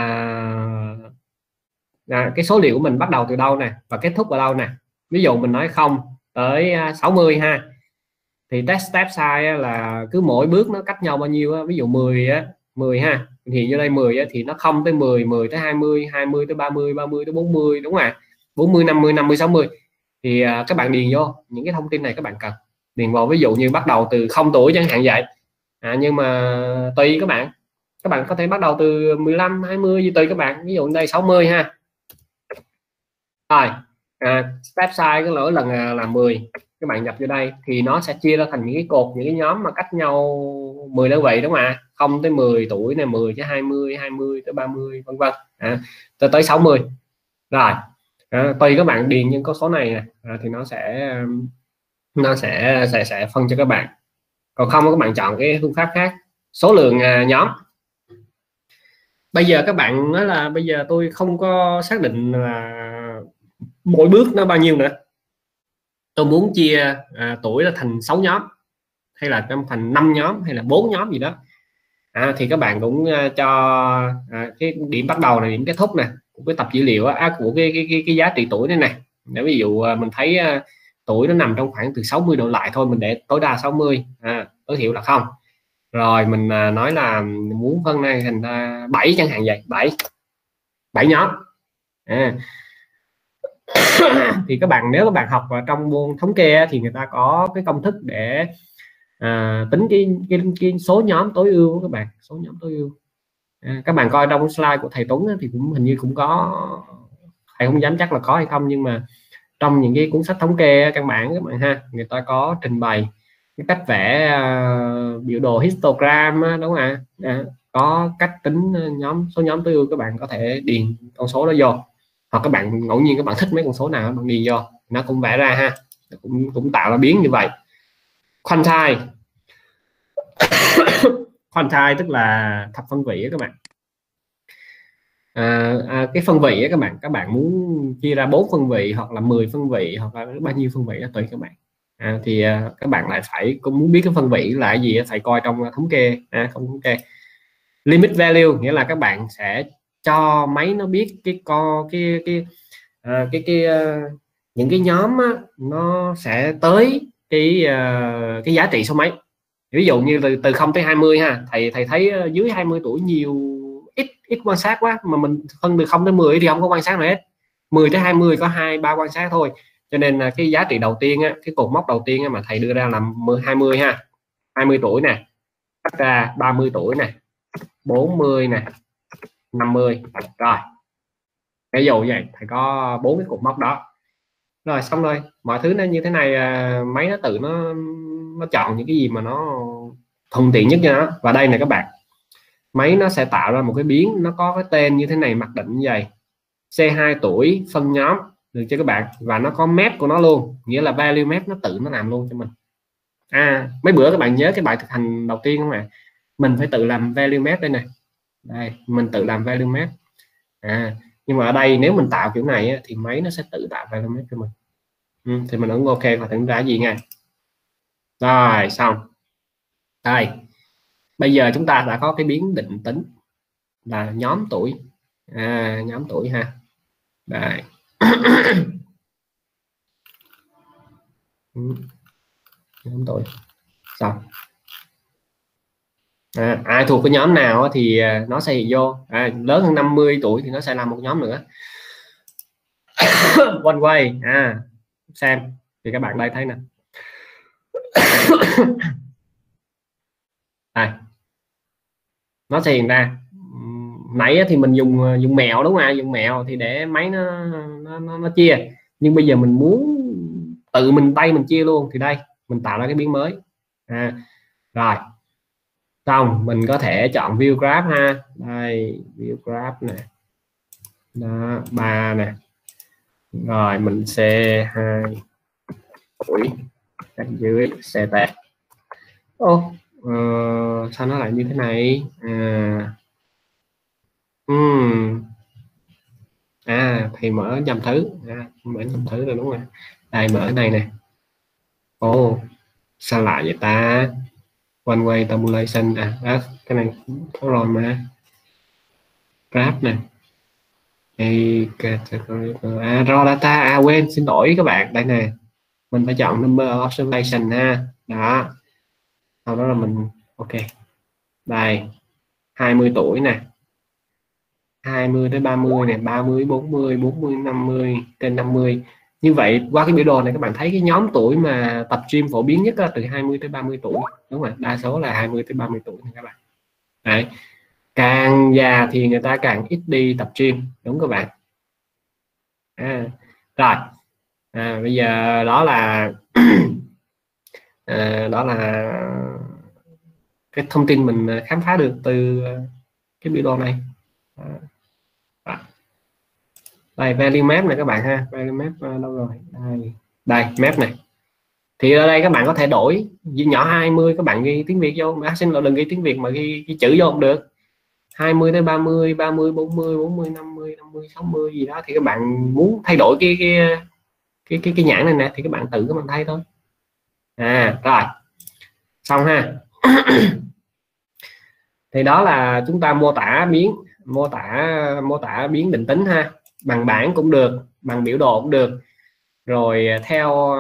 à, cái số liệu của mình bắt đầu từ đâu nè và kết thúc ở đâu nè. Ví dụ mình nói không tới à, 60 ha. Thì test step size là cứ mỗi bước nó cách nhau bao nhiêu ví dụ 10 á 10 ha. Hiện như đây 10 thì nó không tới 10 10 tới 20 20 tới 30 30 tới 40 đúng không ạ? 40 50 50 60 thì à, các bạn điền vô những cái thông tin này các bạn cần. Điền vào ví dụ như bắt đầu từ 0 tuổi chẳng hạn vậy. À, nhưng mà tùy các bạn. Các bạn có thể bắt đầu từ 15 20 gì tùy các bạn. Ví dụ đây 60 ha. Rồi à, step size cái lỗi lần à, là, là 10 các bạn nhập vô đây thì nó sẽ chia ra thành những cái cột những cái nhóm mà cách nhau 10 đơn vị đúng không ạ à? không tới 10 tuổi này 10 tới 20 20 tới 30 vân vân. À, tới tới 60 rồi à, tùy các bạn điền những con số này nè à, thì nó sẽ nó sẽ sẽ sẽ phân cho các bạn. Còn không các bạn chọn cái phương pháp khác. Số lượng à, nhóm. Bây giờ các bạn nói là bây giờ tôi không có xác định là mỗi bước nó bao nhiêu nữa? Tôi muốn chia à, tuổi là thành 6 nhóm hay là thành 5 nhóm hay là bốn nhóm gì đó. À, thì các bạn cũng uh, cho à, cái điểm bắt đầu này điểm kết thúc nè của cái tập dữ liệu á, à, của cái, cái, cái, cái giá trị tuổi này này nếu ví dụ uh, mình thấy à, tuổi nó nằm trong khoảng từ 60 độ lại thôi mình để tối đa 60 à, tối thiểu là không. Rồi mình à, nói là muốn phân này thành à, 7 chẳng hạn vậy 7 7 nhóm. À, thì các bạn nếu các bạn học ở trong môn thống kê thì người ta có cái công thức để à, tính cái, cái cái số nhóm tối ưu của các bạn số nhóm tối ưu. À, các bạn coi trong slide của thầy Tuấn thì cũng hình như cũng có thầy không dám chắc là có hay không nhưng mà trong những cái cuốn sách thống kê căn bản các bạn ha người ta có trình bày cái cách vẽ uh, biểu đồ histogram đúng không ạ? À, có cách tính à, nhóm số nhóm tối ưu các bạn có thể điền con số đó vô hoặc các bạn ngẫu nhiên các bạn thích mấy con số nào bạn điền vô. Nó cũng vẽ ra ha. Cũng cũng tạo ra biến như vậy. Quantile quantile tức là thập phân vị các bạn. À, à, cái phân vị các bạn. Các bạn muốn chia ra bốn phân vị hoặc là 10 phân vị hoặc là bao nhiêu phân vị đó tùy các bạn. À, thì à, các bạn lại phải cũng muốn biết cái phân vị là gì phải coi trong thống kê. À, không thống kê. Limit value nghĩa là các bạn sẽ cho máy nó biết cái co cái cái à, cái cái uh, những cái nhóm á, nó sẽ tới cái uh, cái giá trị số mấy. Ví dụ như từ từ 0 tới 20 ha thầy thầy thấy dưới 20 tuổi nhiều ít ít quan sát quá mà mình phân từ 0 tới 10 thì không có quan sát nào hết. 10 tới 20 có hai ba quan sát thôi. Cho nên là cái giá trị đầu tiên á, cái cột mốc đầu tiên á, mà thầy đưa ra là 20 ha. 20 tuổi nè cắt ra 30 tuổi nè 40 nè 50 rồi. Ví dụ vậy, thầy có bốn cái cục mốc đó. Rồi, xong rồi, mọi thứ nó như thế này à, máy nó tự nó nó chọn những cái gì mà nó thuận tiện nhất cho nó. Và đây này các bạn. Máy nó sẽ tạo ra một cái biến, nó có cái tên như thế này, mặc định như vậy. C2 tuổi, phân nhóm, được cho các bạn? Và nó có map của nó luôn, nghĩa là value map nó tự nó làm luôn cho mình. À mấy bữa các bạn nhớ cái bài thực hành đầu tiên không ạ? Mình phải tự làm value map đây này đây mình tự làm value map. À nhưng mà ở đây nếu mình tạo kiểu này á, thì máy nó sẽ tự tạo value map cho mình. Ừ, thì mình ấn ok và tính ra gì ngay rồi xong. Đây. Bây giờ chúng ta đã có cái biến định tính là nhóm tuổi. À, nhóm tuổi ha. Đây. Ừ, nhóm tuổi. Xong à, ai thuộc cái nhóm nào thì à, nó sẽ hiện vô. À, lớn hơn 50 tuổi thì nó sẽ làm một nhóm nữa. One way. À xem thì các bạn đây thấy nè. Đây. Nó sẽ hiện ra. Nãy thì mình dùng à, dùng mèo đúng không ạ? Dùng mèo thì để máy nó nó, nó nó chia. Nhưng bây giờ mình muốn tự mình tay mình chia luôn. Thì đây mình tạo ra cái biến mới. À, rồi xong mình có thể chọn view graph ha. Đây view graph nè. Đó ba nè. Rồi mình c 2 tuổi cạnh dưới tẹt. Ô uh, sao nó lại như thế này? À. Um. à thì mở nhầm thứ. À, mở nhầm thứ rồi đúng không đây mở này nè. Ô sao lại vậy ta? One way tabulation. À, à cái này có rồi mà. Graph này hey, category à, raw data. À quên xin lỗi các bạn. Đây nè. Mình phải chọn number of observation ha. Đó. Sau đó là mình ok. Đây. 20 tuổi nè. 20 tới 30 nè. 30 40 40 50 trên 50 như vậy qua cái biểu đồ này các bạn thấy cái nhóm tuổi mà tập gym phổ biến nhất là từ 20 tới 30 tuổi đúng không đa số là 20 tới 30 tuổi các bạn Đấy. càng già thì người ta càng ít đi tập gym đúng các bạn à, rồi à, bây giờ đó là à, đó là cái thông tin mình khám phá được từ à, cái biểu đồ này à đây value map này các bạn ha. Value map ờ, đâu rồi? Đây. Đây map này. Thì ở đây các bạn có thể đổi nhỏ 20 các bạn ghi tiếng Việt vô. À, xin lỗi đừng ghi tiếng Việt mà ghi, ghi chữ vô không được. 20 tới 30 30 40 40 50 50 60 gì đó. Thì các bạn muốn thay đổi cái cái cái cái, cái nhãn này nè thì các bạn tự các bạn thay thôi. À rồi. Xong ha. Thì đó là chúng ta mô tả biến mô tả mô tả biến định tính ha bằng bảng cũng được bằng biểu đồ cũng được. Rồi à, theo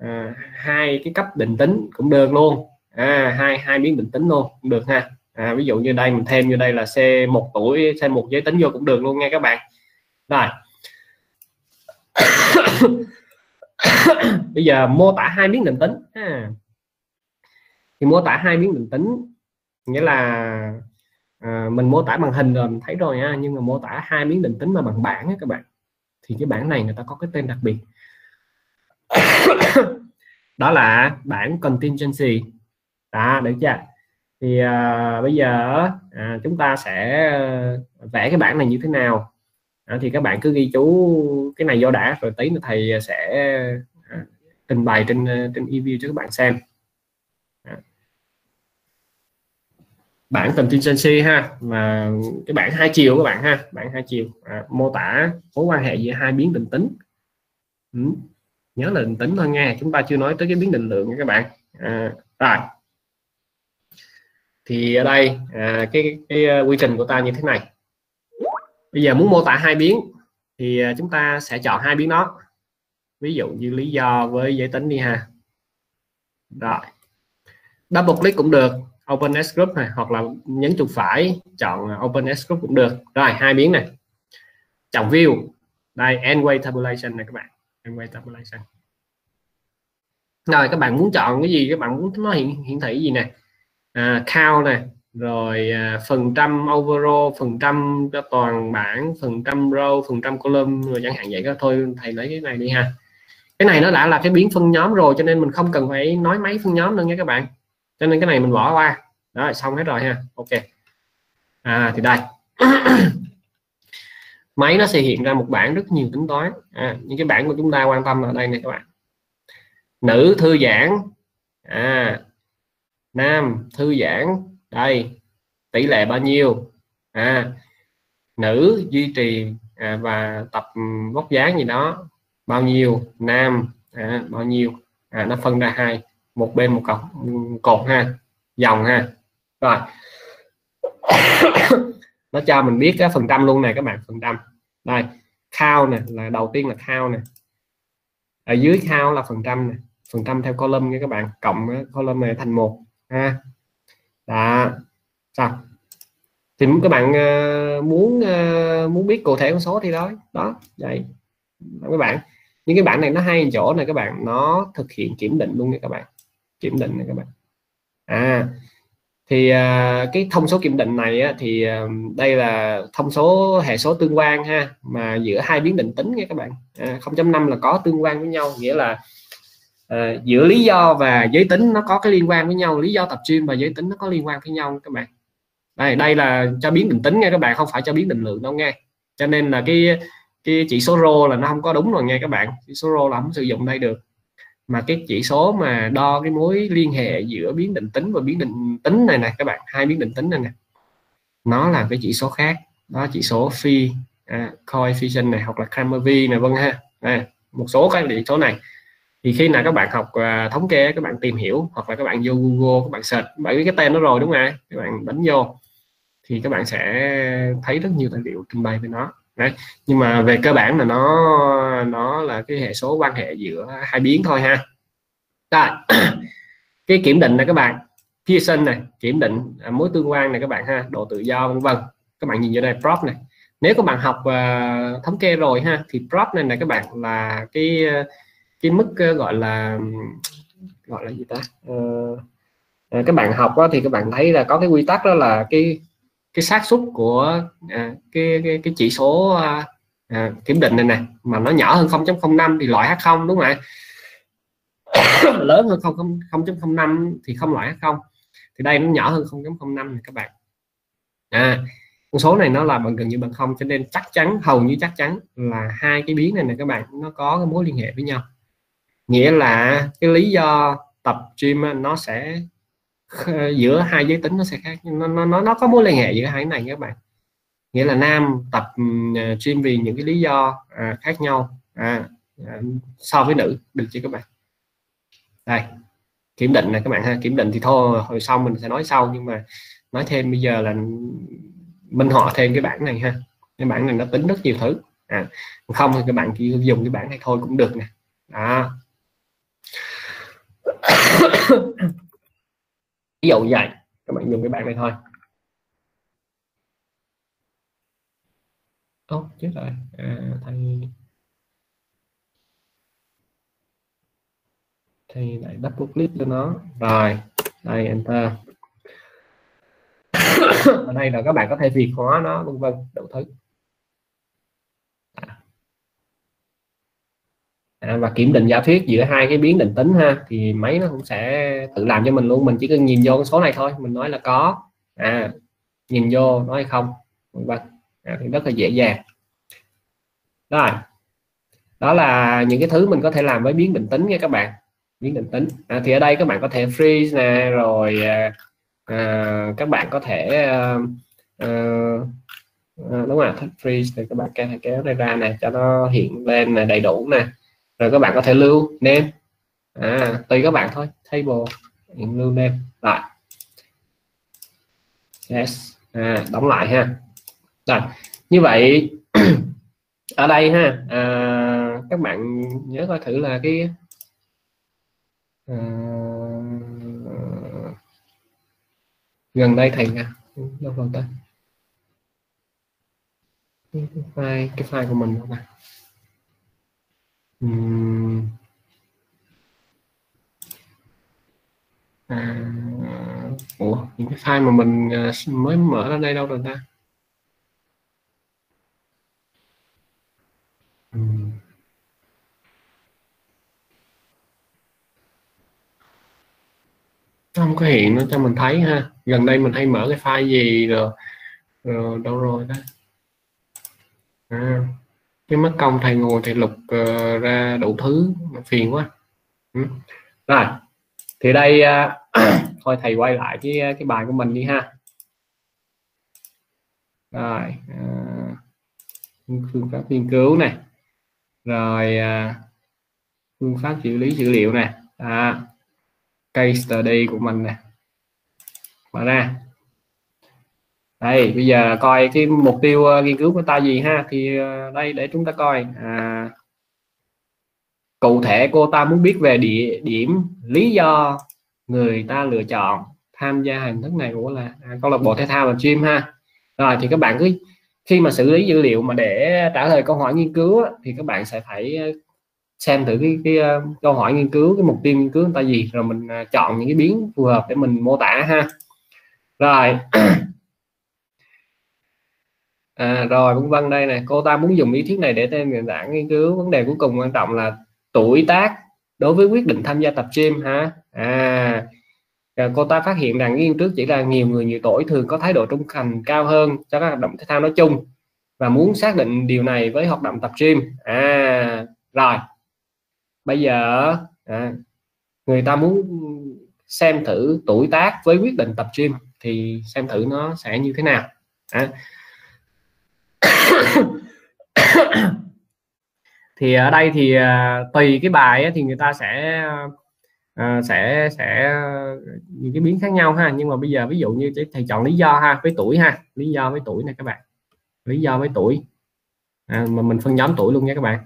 à, hai cái cấp định tính cũng được luôn. À, hai hai biến định tính luôn cũng được ha. À, ví dụ như đây mình thêm như đây là c một tuổi c một giới tính vô cũng được luôn nha các bạn. Rồi. Bây giờ mô tả hai biến định tính à. thì mô tả hai biến định tính nghĩa là à, mình mô tả bằng hình rồi mình thấy rồi nha nhưng mà mô tả hai miếng định tính mà bằng bảng ấy các bạn. Thì cái bảng này người ta có cái tên đặc biệt. Đó là bảng contingency. Đó được chưa? Thì à, bây giờ à, chúng ta sẽ à, vẽ cái bảng này như thế nào? À, thì các bạn cứ ghi chú cái này do đã rồi tí nữa thầy sẽ à, trình bày trên à, trên e-view cho các bạn xem à bảng contingency ha mà cái bảng hai chiều các bạn ha bảng hai chiều. À, mô tả mối quan hệ giữa hai biến định tính. Ừ. nhớ là định tính thôi nghe chúng ta chưa nói tới cái biến định lượng nha các bạn. À, rồi. Thì ở đây à, cái, cái, cái quy trình của ta như thế này. Bây giờ muốn mô tả hai biến thì à, chúng ta sẽ chọn hai biến đó. Ví dụ như lý do với giới tính đi ha. Rồi. Double click cũng được open s group này hoặc là nhấn chuột phải chọn à, open s group cũng được. Rồi hai biến này. Chọn view. Đây end way tabulation này các bạn. End way tabulation. Rồi các bạn muốn chọn cái gì? Các bạn muốn nó hiển hiển thị gì nè? À, count này rồi à, phần trăm overall phần trăm cho toàn bảng phần trăm row phần trăm column rồi chẳng hạn vậy đó. Thôi thầy lấy cái này đi ha. Cái này nó đã là cái biến phân nhóm rồi cho nên mình không cần phải nói mấy phân nhóm nữa nha các bạn cho nên cái này mình bỏ qua. Đó xong hết rồi ha. Ok. À thì đây. Máy nó sẽ hiện ra một bảng rất nhiều tính toán. À, những cái bảng của chúng ta quan tâm ở đây này các bạn. Nữ thư giãn. À, nam thư giãn. Đây tỷ lệ bao nhiêu? À, nữ duy trì à, và tập vóc dáng gì đó. Bao nhiêu? Nam. À, bao nhiêu? À, nó phân ra hai một bên một cọc cột ha dòng ha. Rồi. Nó cho mình biết cái phần trăm luôn này các bạn phần trăm. Đây count nè là đầu tiên là count nè. Ở dưới count là phần trăm nè phần trăm theo column nha các bạn cộng column này thành một ha. Đó. Sao? Thì các bạn uh, muốn uh, muốn biết cụ thể con số thì đó đó vậy. Các bạn. Những cái bảng này nó hay chỗ này các bạn nó thực hiện kiểm định luôn nha các bạn kiểm định này các bạn. À thì uh, cái thông số kiểm định này á, thì uh, đây là thông số hệ số tương quan ha mà giữa hai biến định tính nha các bạn. À, 0.5 là có tương quan với nhau nghĩa là uh, giữa lý do và giới tính nó có cái liên quan với nhau lý do tập gym và giới tính nó có liên quan với nhau các bạn. Đây đây là cho biến định tính nha các bạn không phải cho biến định lượng đâu nghe cho nên là cái cái chỉ số rho là nó không có đúng rồi nghe các bạn chỉ số rho là không sử dụng đây được mà cái chỉ số mà đo cái mối liên hệ giữa biến định tính và biến định tính này nè các bạn hai biến định tính này nè nó là cái chỉ số khác. Đó chỉ số phi à, coefficient này hoặc là Kramer v này vân ha. À, một số các chỉ số này. Thì khi nào các bạn học uh, thống kê các bạn tìm hiểu hoặc là các bạn vô Google các bạn search bạn biết cái tên nó rồi đúng không ạ? Các bạn đánh vô thì các bạn sẽ thấy rất nhiều tài liệu trình bày về nó. Đấy. nhưng mà về cơ bản là nó nó là cái hệ số quan hệ giữa hai biến thôi ha. Rồi cái kiểm định này các bạn. Pearson này kiểm định à, mối tương quan này các bạn ha độ tự do vân vân. Các bạn nhìn vô đây prop này. Nếu các bạn học uh, thống kê rồi ha thì prop này này các bạn là cái cái mức uh, gọi là gọi là gì ta? Uh, các bạn học đó, thì các bạn thấy là có cái quy tắc đó là cái cái xác suất của à, cái, cái cái chỉ số à, à, kiểm định này nè mà nó nhỏ hơn 0.05 thì loại H0 đúng không ạ? Lớn hơn 0.05 thì không loại H0 thì đây nó nhỏ hơn 0.05 này các bạn. À con số này nó là bằng gần như bằng không cho nên chắc chắn hầu như chắc chắn là hai cái biến này này các bạn nó có cái mối liên hệ với nhau. Nghĩa là cái lý do tập gym nó sẽ giữa hai giới tính nó sẽ khác. Nó nó nó có mối liên hệ giữa hai cái này các bạn. Nghĩa là nam tập ừ, à, chuyên vì những cái lý do à, khác nhau à, à, so với nữ. Được chưa các bạn? Đây kiểm định này các bạn ha. Kiểm định thì thôi hồi sau mình sẽ nói sau. Nhưng mà nói thêm bây giờ là minh họa thêm cái bảng này ha. Cái bảng này nó tính rất nhiều thứ. À, không thì các bạn chỉ dùng cái bảng này thôi cũng được nè. Đó ví dụ vậy. Các bạn dùng cái bảng này thôi. Ô, chết rồi. À, thầy thầy lại double click cho nó. Rồi đây enter. Ở đây là các bạn có thể việt hóa nó vân vân đủ thứ. À, và kiểm định giả thuyết giữa hai cái biến định tính ha thì máy nó cũng sẽ tự làm cho mình luôn mình chỉ cần nhìn vô con số này thôi mình nói là có. À, nhìn vô nói không vâng à, thì rất là dễ dàng. Rồi đó là những cái thứ mình có thể làm với biến định tính nha các bạn. Biến định tính. À, thì ở đây các bạn có thể freeze nè rồi à, à các bạn có thể à, à, à, đúng rồi thích freeze thì các bạn kéo kéo đây ra nè cho nó hiện lên này đầy đủ nè rồi các bạn có thể lưu name. À, tùy các bạn thôi. Table lưu name. Rồi. Yes. À, đóng lại ha. Rồi. Như vậy ở đây ha à, các bạn nhớ coi thử là cái à, gần đây thầy nha. Đâu vào ta? Cái file cái file của mình không ạ à, ủa những cái file mà mình à, mới mở ra đây đâu rồi ta? Không có hiện nó cho mình thấy ha. Gần đây mình hay mở cái file gì rồi, rồi đâu rồi đó à, cái mất công thầy ngồi thầy lục uh, ra đủ thứ phiền quá. Ừ. rồi thì đây uh, thôi thầy quay lại cái à, cái bài của mình đi ha. Rồi uh, phương pháp nghiên cứu này. Rồi uh, phương pháp xử lý dữ liệu này. À, case study của mình nè. Mở ra đây bây giờ coi cái mục tiêu uh, nghiên cứu của ta gì ha? Thì uh, đây để chúng ta coi. À, cụ thể cô ta muốn biết về địa điểm lý do người ta lựa chọn tham gia hình thức này. Của là à, câu lạc bộ thể thao và gym ha? Rồi thì các bạn cứ khi mà xử lý dữ liệu mà để trả lời câu hỏi nghiên cứu thì các bạn sẽ phải ờ, xem thử cái, cái, câu hỏi nghiên cứu cái mục tiêu nghiên cứu người ta gì. Rồi mình chọn những cái biến phù hợp để mình mô tả ha. Rồi à, rồi vân vân đây này cô ta muốn dùng lý thuyết này để trên nền tảng nghiên cứu. Vấn đề cuối cùng quan trọng là tuổi tác đối với quyết định tham gia tập gym ha à cô ta phát hiện rằng nghiên trước chỉ là nhiều người nhiều tuổi thường có thái độ trung thành cao hơn cho các hoạt động thể thao nói chung và muốn xác định điều này với hoạt động tập gym. À rồi. Bây giờ à, người ta muốn xem thử tuổi tác với quyết định tập gym thì xem thử nó sẽ như thế nào. À, thì ở đây thì à, tùy cái bài ấy, thì người ta sẽ uh, sẽ sẽ những cái biến khác nhau ha. Nhưng mà bây giờ ví dụ như thầy chọn lý do ha với tuổi ha. Lý do với tuổi này các bạn. Lý do với tuổi. À, mà mình phân nhóm tuổi luôn nha các bạn.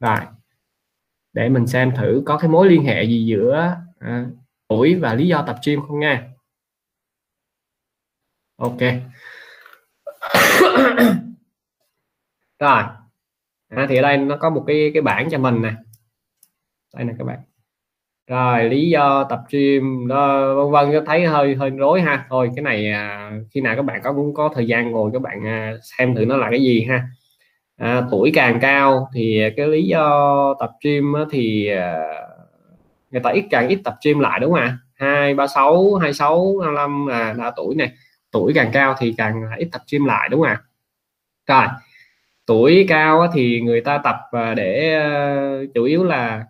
Rồi. Để mình xem thử có cái mối liên hệ gì giữa à, tuổi và lý do tập gym không nha. Ok. rồi. À, thì ở đây nó có một cái cái bảng cho mình nè. Đây nè các bạn. Rồi lý do tập gym đó vân vân thấy hơi hơi rối ha. Thôi cái này à, khi nào các bạn có cũng có thời gian ngồi các bạn à, xem thử nó là cái gì ha. À, tuổi càng cao thì cái lý do tập gym thì à, người ta ít càng ít tập gym lại đúng không ạ? Hai ba sáu hai sáu năm à, là tuổi này. Tuổi càng cao thì càng ít tập gym lại đúng không ạ? Rồi tuổi cao thì người ta tập để ờ, chủ yếu là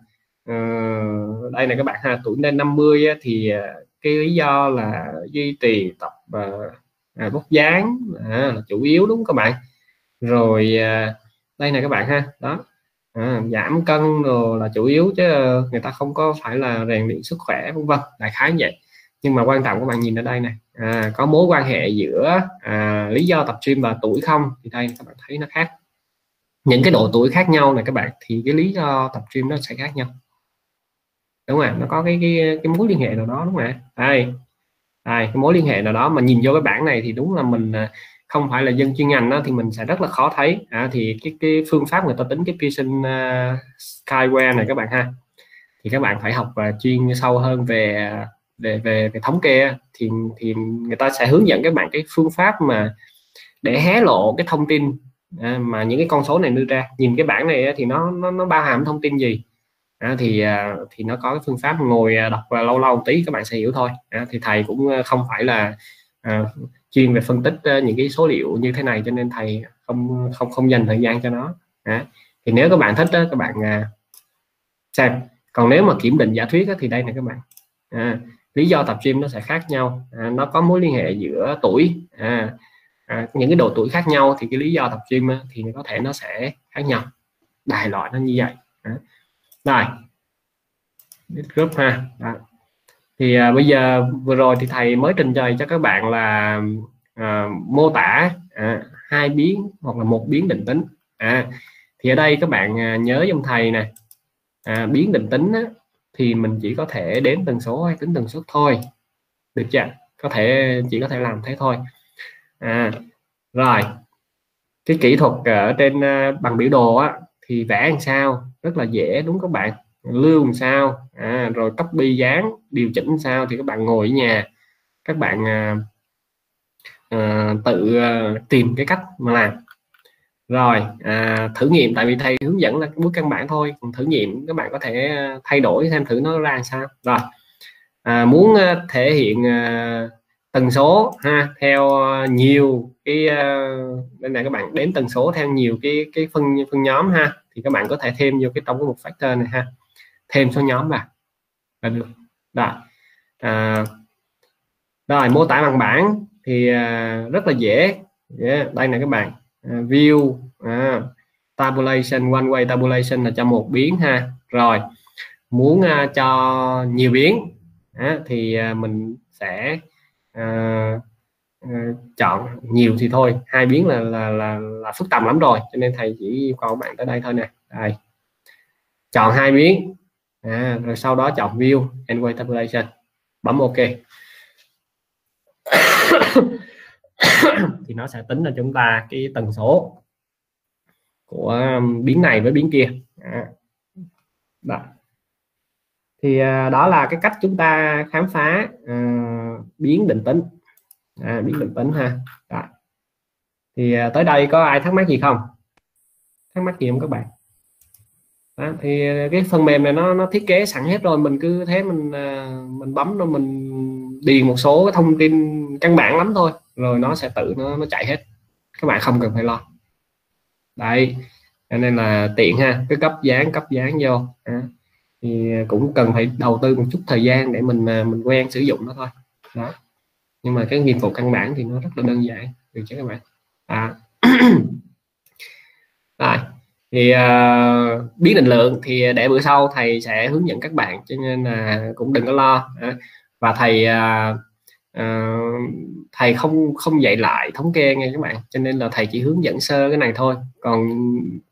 uh, đây này các bạn ha tuổi lên 50 thì ờ, cái lý do là duy trì tập à, uh, vóc dáng à, là chủ yếu đúng các bạn? Rồi uh, đây này các bạn ha đó à, giảm cân rồi là chủ yếu chứ người ta không có phải là rèn luyện sức khỏe vân vân đại khái vậy. Nhưng mà quan trọng các bạn nhìn ở đây này à, có mối quan hệ giữa à, lý do tập gym và tuổi không? Thì đây các bạn thấy nó khác những cái độ tuổi khác nhau này các bạn thì cái lý do tập gym nó sẽ khác nhau. Đúng không nó có cái cái cái mối liên hệ nào đó đúng không ạ? Đây đây cái mối liên hệ nào đó mà nhìn vô cái bảng này thì đúng là mình à, không phải là dân chuyên ngành đó thì mình sẽ rất là khó thấy. À, thì cái cái phương pháp người ta tính cái Pearson uh, Skyware này các bạn ha thì các bạn phải học uh, chuyên sâu hơn về về về, về thống kê thì thì người ta sẽ hướng dẫn các bạn cái phương pháp mà để hé lộ cái thông tin à, mà những cái con số này đưa ra nhìn cái bảng này thì nó nó nó bao hàm thông tin gì? À, thì à, thì nó có cái phương pháp ngồi à, đọc lâu lâu một tí các bạn sẽ hiểu thôi. À, thì thầy cũng à, không phải là à, chuyên về phân tích à, những cái số liệu như thế này cho nên thầy không không không dành thời gian cho nó. À, thì nếu các bạn thích đó, các bạn à, xem. Còn nếu mà kiểm định giả thuyết đó, thì đây này các bạn. À, lý do tập gym nó sẽ khác nhau. À, nó có mối liên hệ giữa tuổi à, à, những cái độ tuổi khác nhau thì cái lý do tập gym thì có thể nó sẽ khác nhau. Đại loại nó như vậy. À. rồi. Group ha. À. thì à, bây giờ vừa rồi thì thầy mới trình bày cho các bạn là à, mô tả à, hai biến hoặc là một biến định tính. À, thì ở đây các bạn à, nhớ trong thầy này à, biến định tính á, thì mình chỉ có thể đếm tần số hay tính tần suất thôi. Được chưa? Có thể chỉ có thể làm thế thôi à, rồi. Cái kỹ thuật ở trên ờ, bằng biểu đồ á thì vẽ làm sao? Rất là dễ đúng các bạn. Lưu làm sao? À, rồi copy dán điều chỉnh sao thì các bạn ngồi ở nhà. Các bạn à, à, tự à, tìm cái cách mà làm. Rồi à, thử nghiệm tại vì thầy hướng dẫn là bước căn bản thôi. Còn thử nghiệm các bạn có thể thay đổi xem thử nó ra làm sao. Rồi à, muốn thể hiện à, tần số ha theo ờ, nhiều cái ờ, bên này các bạn đếm tần số theo nhiều cái cái phân phân nhóm ha thì các bạn có thể thêm vô cái trong cái mục factor này ha. Thêm số nhóm vào là được. Rồi à, rồi mô tả bằng bảng thì uh, rất là dễ. Yeah, đây này các bạn. À, view à, tabulation one way tabulation là cho một biến ha. Rồi muốn uh, cho nhiều biến à, thì uh, mình sẽ Ờ, ờ, chọn nhiều thì thôi hai biến là là là, là phức tạp lắm rồi cho nên thầy chỉ yêu cầu bạn tới đây thôi nè. Đây chọn hai biến. À, rồi sau đó chọn view and way tabulation bấm ok. Thì nó sẽ tính cho chúng ta cái tần số của um, biến này với biến kia. Đó. thì à, đó là cái cách chúng ta khám phá uh, biến định tính. À, biến định tính ha. Đó. thì à, tới đây có ai thắc mắc gì không? Thắc mắc gì không các bạn? Đó, thì cái phần mềm này nó nó thiết kế sẵn hết rồi mình cứ thế mình à, mình bấm rồi mình điền một số cái thông tin căn bản lắm thôi rồi nó sẽ tự nó nó chạy hết. Các bạn không cần phải lo. Đây nên là tiện ha cứ cấp dán cấp dán vô. À, thì cũng cần phải đầu tư một chút thời gian để mình à, mình quen sử dụng nó thôi đó. Nhưng mà cái nghiệp vụ căn bản thì nó rất là đơn giản được chứ các bạn. À. Rồi. Thì uh, biết định lượng thì để bữa sau thầy sẽ hướng dẫn các bạn cho nên là cũng đừng có lo. À, và thầy uh, uh, thầy không không dạy lại thống kê nghe các bạn. Cho nên là thầy chỉ hướng dẫn sơ cái này thôi. Còn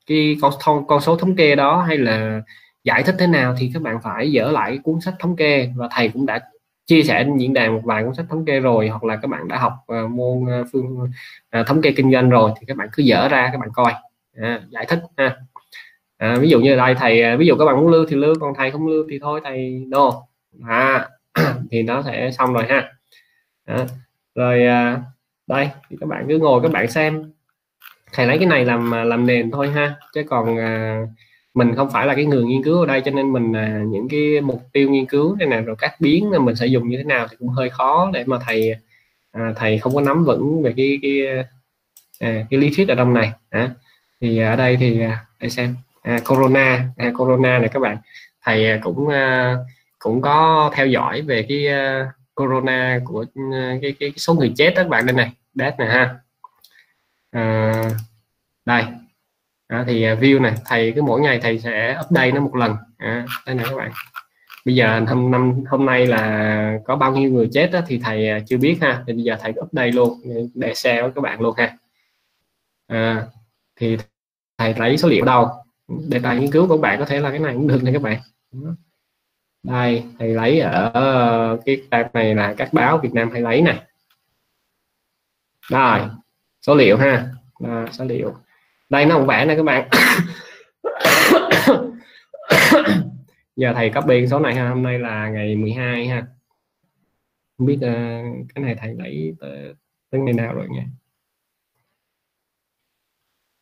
cái con con số thống kê đó hay là giải thích thế nào thì các bạn phải dở lại cuốn sách thống kê. Và thầy cũng đã chia sẻ trên diễn đàn một vài cuốn sách thống kê rồi hoặc là các bạn đã học uh, môn uh, phương uh, thống kê kinh doanh rồi thì các bạn cứ dở ra các bạn coi. À, giải thích ha. À, ví dụ như đây thầy ví dụ các bạn muốn lưu thì lưu còn thầy không lưu thì thôi thầy đô à, thì nó sẽ xong rồi ha. À, rồi à, đây thì các bạn cứ ngồi các bạn xem. Thầy lấy cái này làm làm nền thôi ha chứ còn à, mình không phải là cái người nghiên cứu ở đây cho nên mình à, những cái mục tiêu nghiên cứu này nè rồi các biến mình sẽ dùng như thế nào thì cũng hơi khó để mà thầy à, thầy không có nắm vững về cái cái à, cái lý thuyết ở trong này. À, thì ở đây thì à, để xem. À, corona à, corona này các bạn. Thầy à, cũng à, cũng có theo dõi về cái à, corona của ừ, cái, cái, số người chết các bạn. Đây này death này ha. À, đây à, thì à, view này thầy cứ mỗi ngày thầy sẽ update nó một lần. À, đây này các bạn. Bây giờ hôm năm hôm nay là có bao nhiêu người chết đó, thì thầy à, chưa biết ha. Thì bây giờ thầy update luôn để share với các bạn luôn ha. À, thì thầy lấy số liệu đâu? Để tài nghiên cứu của bạn có thể là cái này cũng được này các bạn. Đây thầy lấy ở cái tab này là các báo Việt Nam hay lấy này rồi số liệu ha. À, số liệu đây nó không vẽ này các bạn. Giờ thầy copy số này ha. Hôm nay là ngày 12 ha. Không biết uh, cái này thầy lấy tới, tới ngày nào rồi nha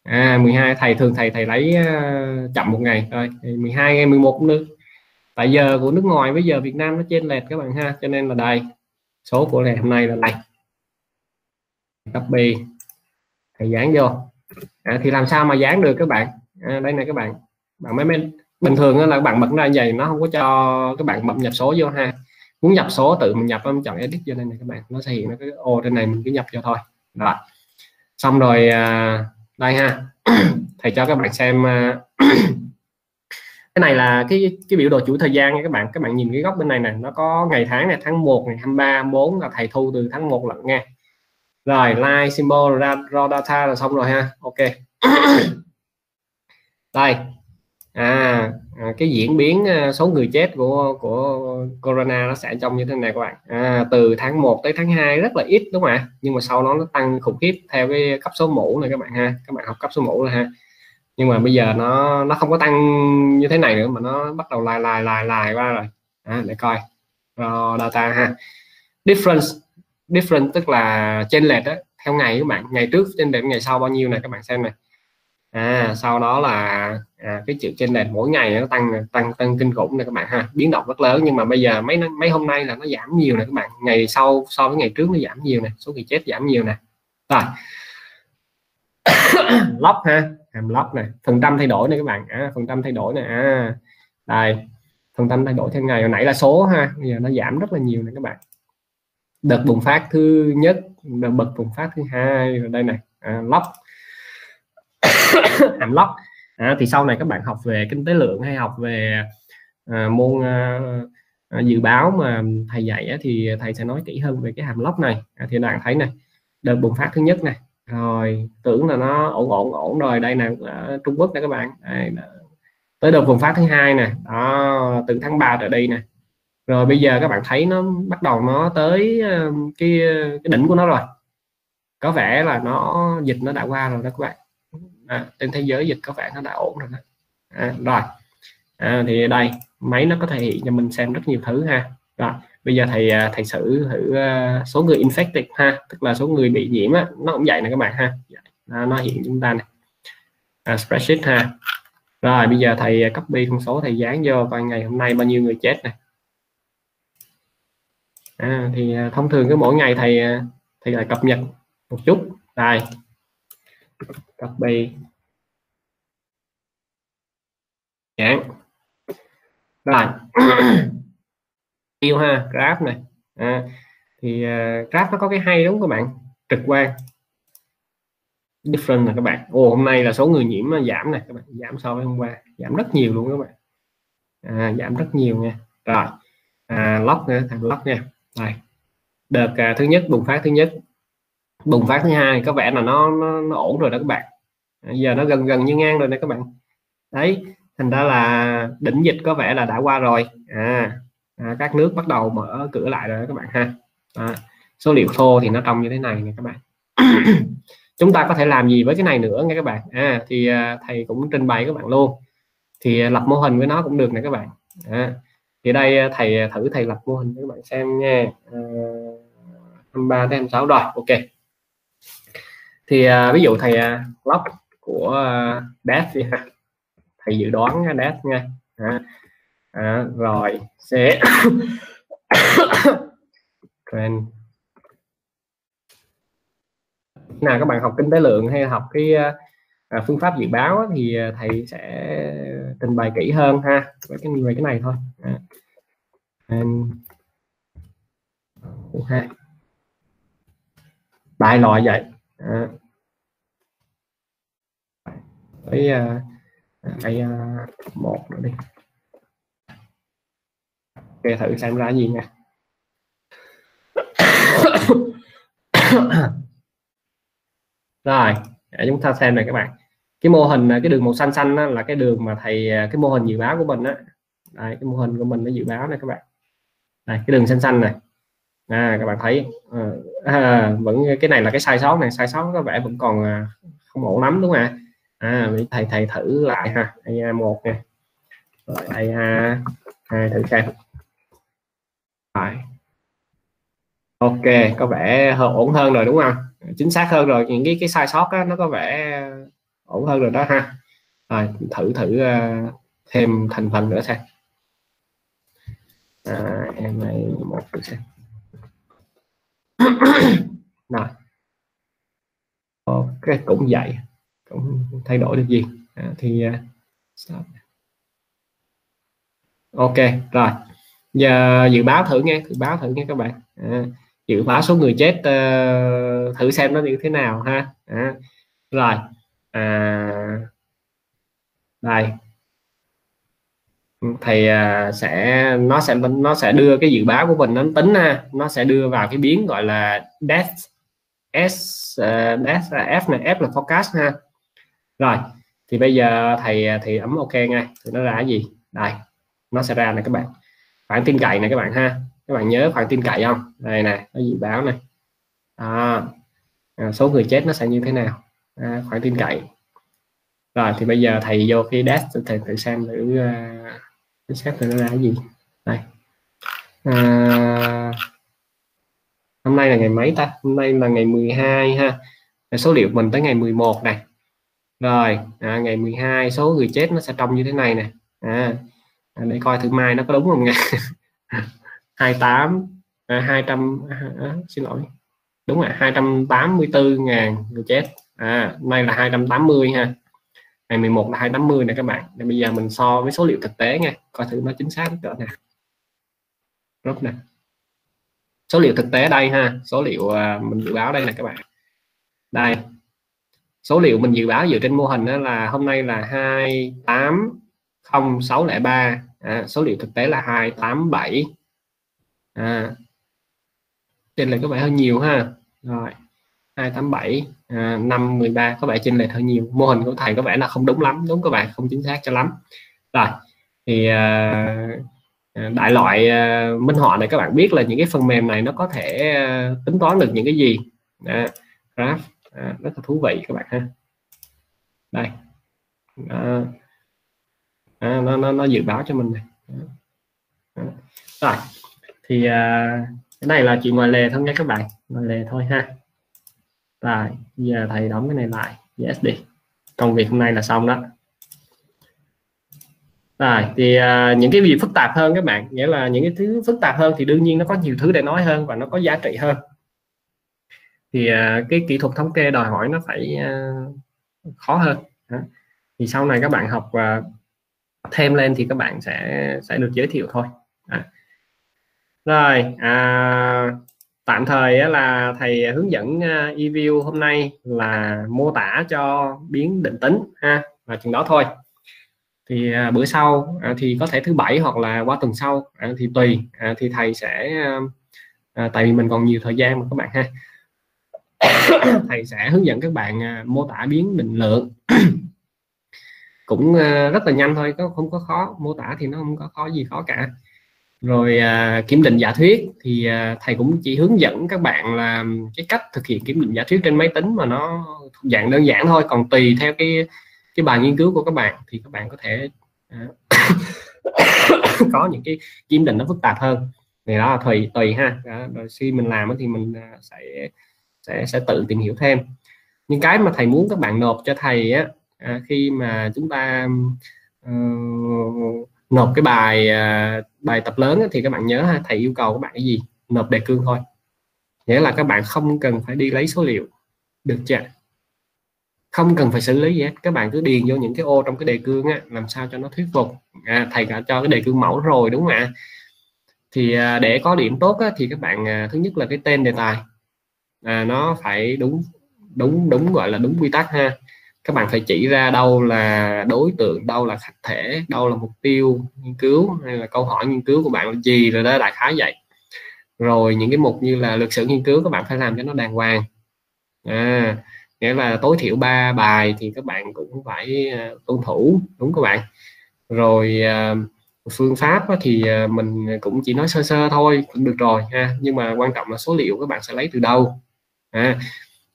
à 12 thầy thường thầy thầy lấy uh, chậm một ngày. Thôi 12 ngày 11 cũng được. Tại giờ của nước ngoài với giờ Việt Nam nó trên lệch các bạn ha. Cho nên là đây số của ngày hôm nay là đây. Copy. Thầy dán vô à, thì làm sao mà dán được các bạn? À, đây này các bạn. Bạn mới bình thường là các bạn bật ra vậy nó không có cho các bạn bật nhập số vô ha. Muốn nhập số tự mình nhập em chọn edit vô đây này các bạn. Nó sẽ hiện nó cái ô trên này mình cứ nhập cho thôi. Đó. Xong rồi à, đây ha. Thầy cho các bạn xem à, cái này là cái cái biểu đồ chủ thời gian nha các bạn. Các bạn nhìn cái góc bên này này nó có ngày tháng này tháng 1 ngày 23 4 là thầy thu từ tháng 1 lận nha rồi line symbol ra raw data là xong rồi ha. Ok. Đây. À, à, cái diễn biến à, số người chết của của corona nó sẽ trông như thế này các bạn. À, từ tháng 1 tới tháng 2 rất là ít đúng không ạ? Nhưng mà sau đó nó tăng khủng khiếp theo cái cấp số mũ này các bạn ha. Các bạn học cấp số mũ là ha. Nhưng mà bây giờ nó nó không có tăng như thế này nữa mà nó bắt đầu lại lại lại lại qua rồi. À, để coi. Raw data ha. Difference different tức là trên lệch đó theo ngày các bạn. Ngày trước trên lệch ngày sau bao nhiêu này các bạn xem này. À sau đó là à, cái chữ trên lệch mỗi ngày nó tăng tăng tăng kinh khủng này các bạn ha. Biến động rất lớn nhưng mà bây giờ mấy mấy hôm nay là nó giảm nhiều này các bạn. Ngày sau so với ngày trước nó giảm nhiều này số người chết giảm nhiều này rồi. Lock ha hàm lock này. Phần trăm thay đổi này các bạn. À, phần trăm thay đổi này à, đây. Phần trăm thay đổi theo ngày. Hồi nãy là số ha bây giờ nó giảm rất là nhiều này các bạn đợt bùng phát thứ nhất đợt bật bùng phát thứ hai rồi đây này à, lock hàm lock à, thì sau này các bạn học về kinh tế lượng hay học về à, môn à, à, dự báo mà thầy dạy á, thì thầy sẽ nói kỹ hơn về cái hàm lock này. À, thì bạn thấy này đợt bùng phát thứ nhất này rồi tưởng là nó ổn ổn ổn rồi đây nè à, Trung Quốc nè các bạn. Đây, tới đợt bùng phát thứ hai nè đó từ tháng 3 trở đi nè rồi bây giờ các bạn thấy nó bắt đầu nó tới cái cái đỉnh của nó rồi. Có vẻ là nó dịch nó đã qua rồi đó các bạn. À, trên thế giới dịch có vẻ nó đã ổn rồi đó. À, rồi. À, thì đây máy nó có thể hiện cho mình xem rất nhiều thứ ha. Rồi bây giờ thầy à, thầy xử thử à, số người infected ha. Tức là số người bị nhiễm á, nó cũng vậy nè các bạn ha. À, nó hiện chúng ta này à, spreadsheet ha. Rồi bây giờ thầy copy con số thầy dán vô coi ngày hôm nay bao nhiêu người chết này à, thì à, thông thường cứ mỗi ngày thầy à, thầy lại cập nhật một chút. Đây copy. Dán rồi. Yêu ha graph này. À, thì uh, graph nó có cái hay đúng không các bạn? Trực quan. Different là các bạn. Ồ hôm nay là số người nhiễm giảm này các bạn. Giảm so với hôm qua. Giảm rất nhiều luôn các bạn. À, giảm rất nhiều nha. Rồi. À, lock nữa thằng lock nha đây đợt à, thứ nhất bùng phát thứ nhất. Bùng phát thứ hai có vẻ là nó nó, nó ổn rồi đó các bạn. À, giờ nó gần gần như ngang rồi này các bạn. Đấy thành ra là đỉnh dịch có vẻ là đã qua rồi. À à, các nước bắt đầu mở cửa lại rồi các bạn ha. À, số liệu thô thì nó trông như thế này nè các bạn. Chúng ta có thể làm gì với cái này nữa nghe các bạn. À, thì à, thầy cũng trình bày các bạn luôn. Thì à, lập mô hình với nó cũng được nè các bạn. À, thì đây ờ, thầy ờ, thử thầy lập mô hình cho các bạn xem nha. Ờ, à, 23 tới 26 rồi ok. Thì à, ví dụ thầy à, lóc của à, dash đi ha. Thầy dự đoán dash nha. À, à, rồi sẽ trend. Nào các bạn học kinh tế lượng hay học cái à, phương pháp dự báo thì à, thầy sẽ trình bày kỹ hơn ha. Về cái về cái này thôi. À. ha đại loại vậy. À. với à, à, à, một nữa đi. Ok thử xem ra gì nha rồi để chúng ta xem này các bạn cái mô hình cái đường màu xanh xanh đó, là cái đường mà thầy à, cái mô hình dự báo của mình á. Đây, cái mô hình của mình nó dự báo này các bạn. Đây, cái đường xanh xanh này. À, các bạn thấy ờ, à, vẫn cái này là cái sai sót này sai sót có vẻ vẫn còn à, không ổn lắm đúng không ạ? À, thầy thầy thử lại ha AI một nè rồi AI hai thử xem. Rồi. Ok có vẻ ổn hơn rồi đúng không? Chính xác hơn rồi những cái cái sai sót đó, nó có vẻ ổn hơn rồi đó ha. Rồi thử thử uh, thêm thành phần nữa xem. À, em này một xem. rồi. Ok cũng vậy. Cũng thay đổi được gì. À, thì uh, stop. ok rồi. Giờ dự báo thử nghe dự báo thử nghe các bạn. À, dự báo số người chết uh, thử xem nó như thế nào ha. À, rồi à, đây. Thì à, sẽ nó sẽ nó sẽ đưa cái dự báo của mình nó tính ha. Nó sẽ đưa vào cái biến gọi là death S à, uh, S là F này F là forecast ha. Rồi thì bây giờ thầy à, thì ấm ok ngay. Thì nó ra cái gì? Đây nó sẽ ra này các bạn. Khoảng tin cậy này các bạn ha. Các bạn nhớ khoảng tin cậy không? Đây nè nó dự báo này. À, à, số người chết nó sẽ như thế nào? À, khoảng tin cậy. Rồi thì bây giờ thầy vô cái dash thầy thử xem thử uh, xét thử nó ra cái gì. Đây. À, hôm nay là ngày mấy ta? Hôm nay là ngày 12 ha. Là số liệu mình tới ngày 11 này. Rồi à, ngày 12 số người chết nó sẽ trông như thế này nè. À, à để coi thử mai nó có đúng không nha. 28 à, 200 à, xin lỗi. Đúng là 284 ngàn người chết à, nay là 280 ha. Ngày 11 là 280 này các bạn. Để bây giờ mình so với số liệu thực tế nha. Coi thử nó chính xác cỡ nào. Rút này số liệu thực tế đây ha. Số liệu à, mình dự báo đây là các bạn. Đây. Số liệu mình dự báo dựa trên mô hình đó là hôm nay là 280603 à, số liệu thực tế là 287 à, trên là các bạn hơi nhiều ha. Rồi. 287 à, 5 13 có vẻ trên lệch hơi nhiều. Mô hình của thầy có vẻ là không đúng lắm đúng các bạn? Không chính xác cho lắm. Rồi thì à, à đại loại à, minh họa này các bạn biết là những cái phần mềm này nó có thể à, tính toán được những cái gì? À, graph à, rất là thú vị các bạn ha. Đây. À, à, nó, nó nó dự báo cho mình này. À, rồi thì à, cái này là chuyện ngoài lề thôi nha các bạn. Ngoài lề thôi ha rồi giờ thầy đóng cái này lại yes đi công việc hôm nay là xong đó. Rồi thì uh, những cái gì phức tạp hơn các bạn nghĩa là những cái thứ phức tạp hơn thì đương nhiên nó có nhiều thứ để nói hơn và nó có giá trị hơn. Thì uh, cái kỹ thuật thống kê đòi hỏi nó phải uh, khó hơn. Đó. thì sau này các bạn học uh, thêm lên thì các bạn sẽ sẽ được giới thiệu thôi. À. rồi à, tạm thời là thầy hướng dẫn uh, e-view hôm nay là mô tả cho biến định tính ha và chừng đó thôi. Thì à, bữa sau à, thì có thể thứ bảy hoặc là qua tuần sau thì tùy thì thầy sẽ tại vì mình còn nhiều thời gian mà các bạn ha. Thầy sẽ hướng dẫn các bạn mô tả biến định lượng. Cũng rất là nhanh thôi có không có khó mô tả thì nó không có khó gì khó cả rồi à, kiểm định giả thuyết thì à, thầy cũng chỉ hướng dẫn các bạn là cái cách thực hiện kiểm định giả thuyết trên máy tính mà nó dạng đơn giản thôi. Còn tùy theo cái cái bài nghiên cứu của các bạn thì các bạn có thể à, có những cái kiểm định nó phức tạp hơn. Thì đó là tùy tùy ha. Đó, rồi khi mình làm thì mình à, sẽ sẽ sẽ tự tìm hiểu thêm. Những cái mà thầy muốn các bạn nộp cho thầy á à, khi mà chúng ta uh, nộp cái bài à, bài tập lớn thì các bạn nhớ ha thầy yêu cầu các bạn cái gì? Nộp đề cương thôi. Nghĩa là các bạn không cần phải đi lấy số liệu. Được chưa? Không cần phải xử lý gì hết. Các bạn cứ điền vô những cái ô trong cái đề cương á, làm sao cho nó thuyết phục. À, thầy đã cho cái đề cương mẫu rồi đúng không ạ? Thì à, để có điểm tốt á, thì các bạn à, thứ nhất là cái tên đề tài. À, nó phải đúng đúng đúng gọi là đúng quy tắc ha các bạn phải chỉ ra đâu là đối tượng đâu là khách thể đâu là mục tiêu nghiên cứu hay là câu hỏi nghiên cứu của bạn là gì rồi đó đại khái vậy. Rồi những cái mục như là lịch sử nghiên cứu các bạn phải làm cho nó đàng hoàng. À, nghĩa là tối thiểu ba bài thì các bạn cũng phải à, tuân thủ đúng các bạn? Rồi à, phương pháp thì à, mình cũng chỉ nói sơ sơ thôi cũng được rồi ha. Nhưng mà quan trọng là số liệu các bạn sẽ lấy từ đâu? À,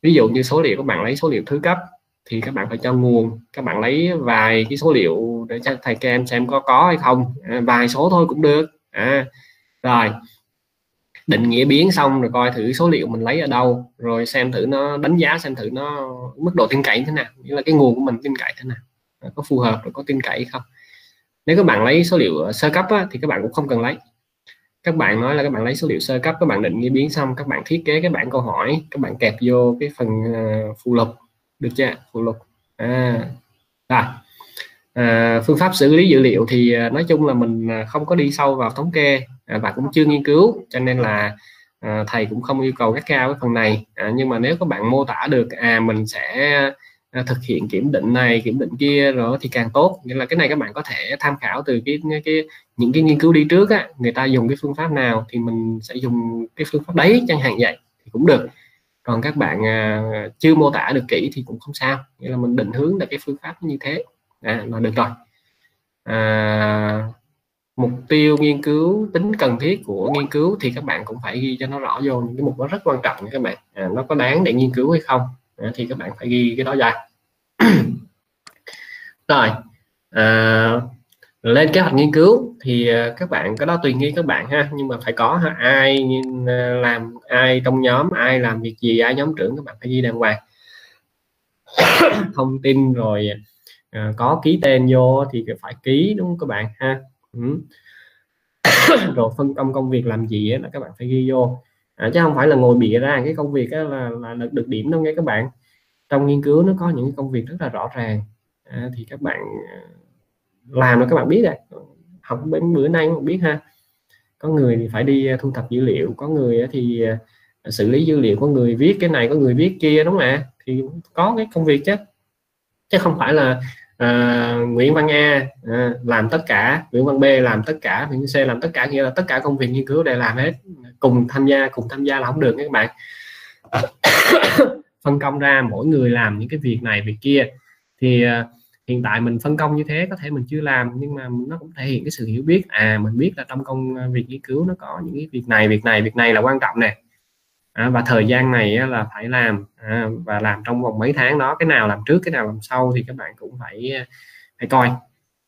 ví dụ như số liệu các bạn lấy số liệu thứ cấp thì các bạn phải cho nguồn các bạn lấy vài cái số liệu để cho thầy các em xem có có hay không. À, vài số thôi cũng được. À, rồi định nghĩa biến xong rồi coi thử số liệu mình lấy ở đâu rồi xem thử nó đánh giá xem thử nó mức độ tin cậy thế nào như là cái nguồn của mình tin cậy thế nào à, có phù hợp rồi có tin cậy không. Nếu các bạn lấy số liệu à, sơ cấp á, thì các bạn cũng không cần lấy. Các bạn nói là các bạn lấy số liệu sơ cấp các bạn định nghĩa biến xong các bạn thiết kế cái bản câu hỏi các bạn kẹp vô cái phần uh, phụ lục được chưa? Phụ lục. À, rồi. À, phương pháp xử lý dữ liệu thì à, nói chung là mình à, không có đi sâu vào thống kê à, và cũng chưa nghiên cứu cho nên là à, thầy cũng không yêu cầu rất cao cái phần này. À, nhưng mà nếu các bạn mô tả được à mình sẽ à, thực hiện kiểm định này kiểm định kia rồi thì càng tốt. Nghĩa là cái này các bạn có thể tham khảo từ cái, cái, cái những cái nghiên cứu đi trước á. Người ta dùng cái phương pháp nào thì mình sẽ dùng cái phương pháp đấy chẳng hạn vậy thì cũng được còn các bạn à, chưa mô tả được kỹ thì cũng không sao. Nghĩa là mình định hướng là cái phương pháp như thế. À, là được rồi. À, mục tiêu nghiên cứu tính cần thiết của nghiên cứu thì các bạn cũng phải ghi cho nó rõ vô những cái mục nó rất quan trọng các bạn. À, nó có đáng để nghiên cứu hay không à, thì các bạn phải ghi cái đó ra. Rồi à, lên kế hoạch nghiên cứu thì ờ, các bạn cái đó tùy nghi các bạn ha nhưng mà phải có ha, ai làm ai trong nhóm ai làm việc gì ai nhóm trưởng các bạn phải ghi đàng hoàng. Thông tin rồi à, có ký tên vô thì phải ký đúng không các bạn ha? Ừ. rồi phân công công việc làm gì là các bạn phải ghi vô. À, chứ không phải là ngồi bịa ra cái công việc là, là được, được điểm đâu nghe các bạn. Trong nghiên cứu nó có những công việc rất là rõ ràng. À, thì các bạn ờ, làm là các bạn biết rồi học bên bữa nay không biết ha. Có người thì phải đi à, thu thập dữ liệu có người à, thì à, xử lý dữ liệu có người viết cái này có người viết kia đúng không ạ? Thì có cái công việc chứ. Chứ không phải là à, Nguyễn Văn A à, làm tất cả Nguyễn Văn B làm tất cả Nguyễn C làm tất cả nghĩa là tất cả công việc nghiên cứu đều làm hết. Cùng tham gia cùng tham gia là không được các bạn. Phân công ra mỗi người làm những cái việc này việc kia. Thì uh, hiện tại mình phân công như thế có thể mình chưa làm nhưng mà nó cũng thể hiện cái sự hiểu biết. À mình biết là trong công à, việc nghiên cứu nó có những cái việc này việc này việc này là quan trọng nè. À, và thời gian này á, là phải làm. À, và làm trong vòng mấy tháng đó cái nào làm trước cái nào làm sau thì các bạn cũng phải à, phải coi.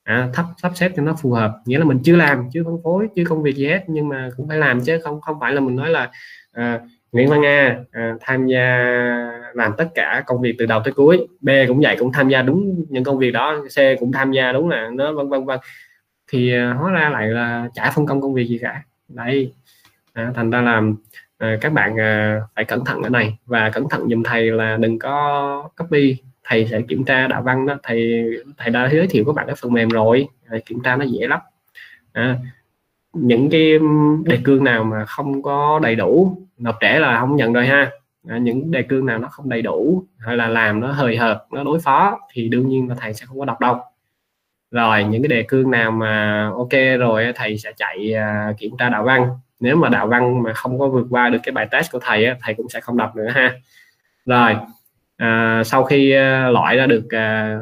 À, thấp sắp xếp cho nó phù hợp. Nghĩa là mình chưa làm chưa phân phối chưa công việc gì hết nhưng mà cũng phải làm chứ không không phải là mình nói là à, Nguyễn Văn Nga à, tham gia làm tất cả công việc từ đầu tới cuối. B cũng vậy cũng tham gia đúng những công việc đó C cũng tham gia đúng là nó vân vân vân. Thì à, hóa ra lại là chả phân công công việc gì cả. Đây à, thành ra làm à, các bạn à, phải cẩn thận ở này. Và cẩn thận dùm thầy là đừng có copy. Thầy sẽ kiểm tra đạo văn đó. Thầy thầy đã giới thiệu các bạn cái phần mềm rồi. Kiểm tra nó dễ lắm. À, những cái đề cương nào mà không có đầy đủ nộp trẻ là không nhận rồi ha à, những đề cương nào nó không đầy đủ hay là làm nó hời hợt nó đối phó thì đương nhiên là thầy sẽ không có đọc đâu. Rồi những cái đề cương nào mà ok rồi thầy sẽ chạy à, kiểm tra đạo văn. Nếu mà đạo văn mà không có vượt qua được cái bài test của thầy thầy cũng sẽ không đọc nữa ha. Rồi à, sau khi à, loại ra được à,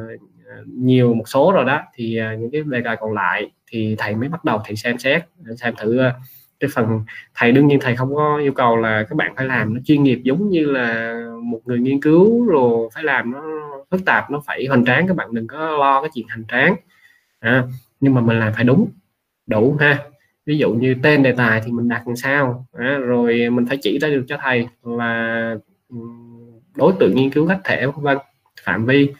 nhiều một số rồi đó thì những cái đề tài còn lại thì thầy mới bắt đầu thầy xem xét xem thử uh, cái phần thầy đương nhiên thầy không có yêu cầu là các bạn phải làm nó chuyên nghiệp giống như là một người nghiên cứu rồi phải làm nó phức tạp nó phải hoành tráng các bạn đừng có lo cái chuyện hành tráng. À, nhưng mà mình làm phải đúng đủ ha. Ví dụ như tên đề tài thì mình đặt làm sao? À, rồi mình phải chỉ ra được cho thầy là ừ, đối tượng nghiên cứu khách thể vân vân phạm vi.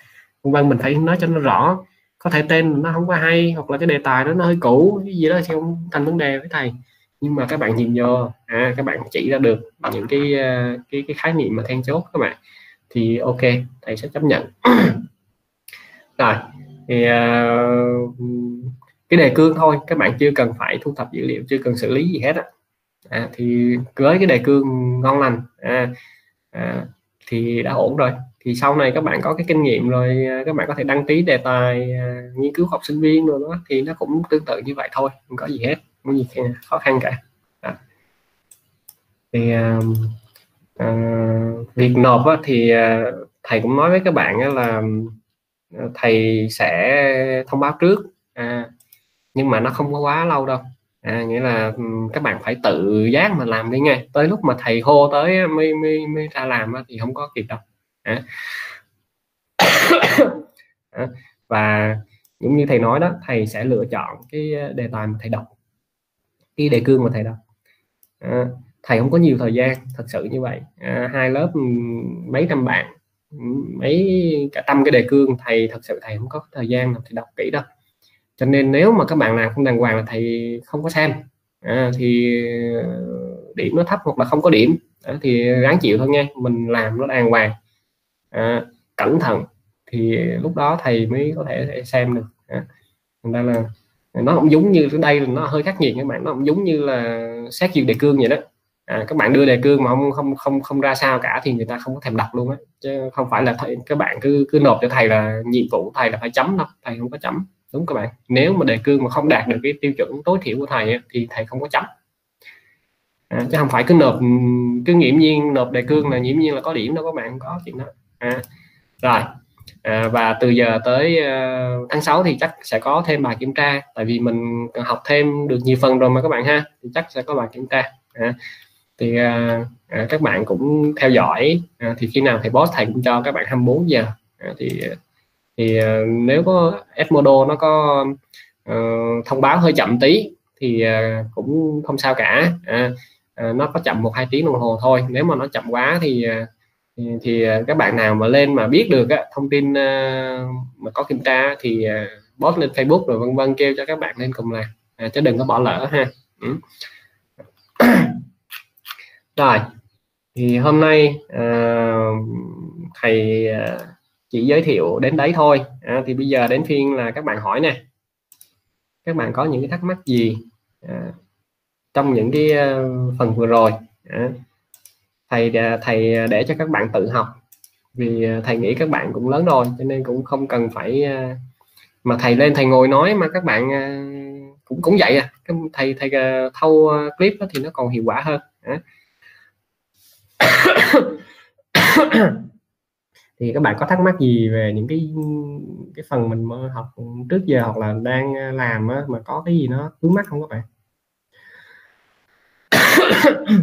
Vân vân mình phải nói cho nó rõ. Có thể tên nó không có hay hoặc là cái đề tài đó nó hơi cũ cái gì đó thì không thành vấn đề với thầy nhưng mà các bạn nhìn vô à, các bạn chỉ ra được những cái à, cái cái khái niệm mà then chốt các bạn. Thì ok thầy sẽ chấp nhận. Rồi thì uh, cái đề cương thôi các bạn chưa cần phải thu thập dữ liệu chưa cần xử lý gì hết á. À, thì với cái đề cương ngon lành à, à, thì đã ổn rồi. Thì sau này các bạn có cái kinh nghiệm rồi à, các bạn có thể đăng ký đề tài à, nghiên cứu học sinh viên rồi đó thì nó cũng tương tự như vậy thôi không có gì hết có gì khó khăn cả. Đó. thì uh, uh, việc nộp á, thì uh, thầy cũng nói với các bạn á, là thầy sẽ thông báo trước à, nhưng mà nó không có quá lâu đâu. À, nghĩa là các bạn phải tự giác mà làm đi nghe tới lúc mà thầy hô tới mới mới, mới ra làm thì không có kịp đâu. À. và giống như thầy nói đó thầy sẽ lựa chọn cái đề tài mà thầy đọc cái đề cương mà thầy đọc. À, thầy không có nhiều thời gian thật sự như vậy. À, hai lớp ừ, mấy trăm bạn ừ, mấy cả trăm cái đề cương thầy thật sự thầy không có thời gian nào thì đọc kỹ đâu. Cho nên nếu mà các bạn nào không đàng hoàng là thầy không có xem. À, thì ờ, điểm nó thấp hoặc là không có điểm à, thì ráng chịu thôi nha mình làm nó đàng hoàng. À, cẩn thận thì lúc đó thầy mới có thể xem được à, ra là nó không giống như đây là nó hơi khắc nghiệt các bạn. Nó không giống như là xét duyệt đề cương vậy đó. À, các bạn đưa đề cương mà không không không không ra sao cả thì người ta không có thèm đọc luôn á. Chứ không phải là thầy các bạn cứ cứ nộp cho thầy là nhiệm vụ thầy là phải chấm đâu. Thầy không có chấm. Đúng các bạn. Nếu mà đề cương mà không đạt được cái tiêu chuẩn tối thiểu của thầy thì thầy không có chấm. À, chứ không phải cứ nộp cứ nghiễm nhiên nộp đề cương là nghiễm nhiên là có điểm đâu các bạn. Có chuyện đó. À, rồi à, và từ giờ tới uh, tháng 6 thì chắc sẽ có thêm bài kiểm tra tại vì mình học thêm được nhiều phần rồi mà các bạn ha thì chắc sẽ có bài kiểm tra. À, thì à, à, các bạn cũng theo dõi à, thì khi nào thầy boss thầy cũng cho các bạn 24 giờ. À, thì thì à, nếu có Edmodo nó có uh, thông báo hơi chậm tí thì à, cũng không sao cả. À, à, nó có chậm một hai tiếng đồng hồ thôi nếu mà nó chậm quá thì à, Ừ, thì, à, các bạn nào mà lên mà biết được á, thông tin à, mà có kiểm tra thì à, post lên Facebook rồi vân vân kêu cho các bạn lên cùng làm. À, chứ đừng có bỏ lỡ ha. Ừ. rồi thì hôm nay à, thầy chỉ giới thiệu đến đấy thôi. À, thì bây giờ đến phiên là các bạn hỏi nè. Các bạn có những cái thắc mắc gì à, trong những cái phần vừa rồi? À, thầy à, thầy à, để cho các bạn tự học. Vì à, thầy nghĩ các bạn cũng lớn rồi cho nên cũng không cần phải mà thầy lên thầy ngồi nói mà các bạn cũng cũng vậy à. Thầy thầy thâu clip đó thì nó còn hiệu quả hơn. Thì các bạn có thắc mắc gì về những cái cái phần mình học trước giờ hoặc là đang làm á, mà có cái gì nó vướng mắt không các bạn?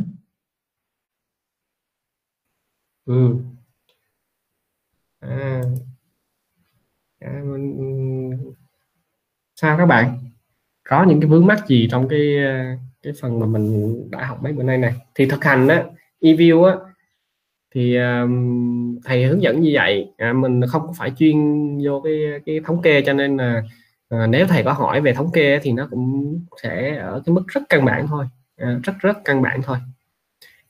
ừ. À, à, mình... sao các bạn? Có những cái vướng mắc gì trong cái à, cái phần mà mình đã học mấy bữa nay này? Thì thực hành á review á thì um, thầy hướng dẫn như vậy. À, mình không có phải chuyên vô cái cái thống kê cho nên là à, nếu thầy có hỏi về thống kê thì nó cũng sẽ ở cái mức rất căn bản thôi. À, rất rất căn bản thôi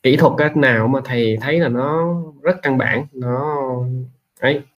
kỹ thuật cách nào mà thầy thấy là nó rất căn bản nó ấy.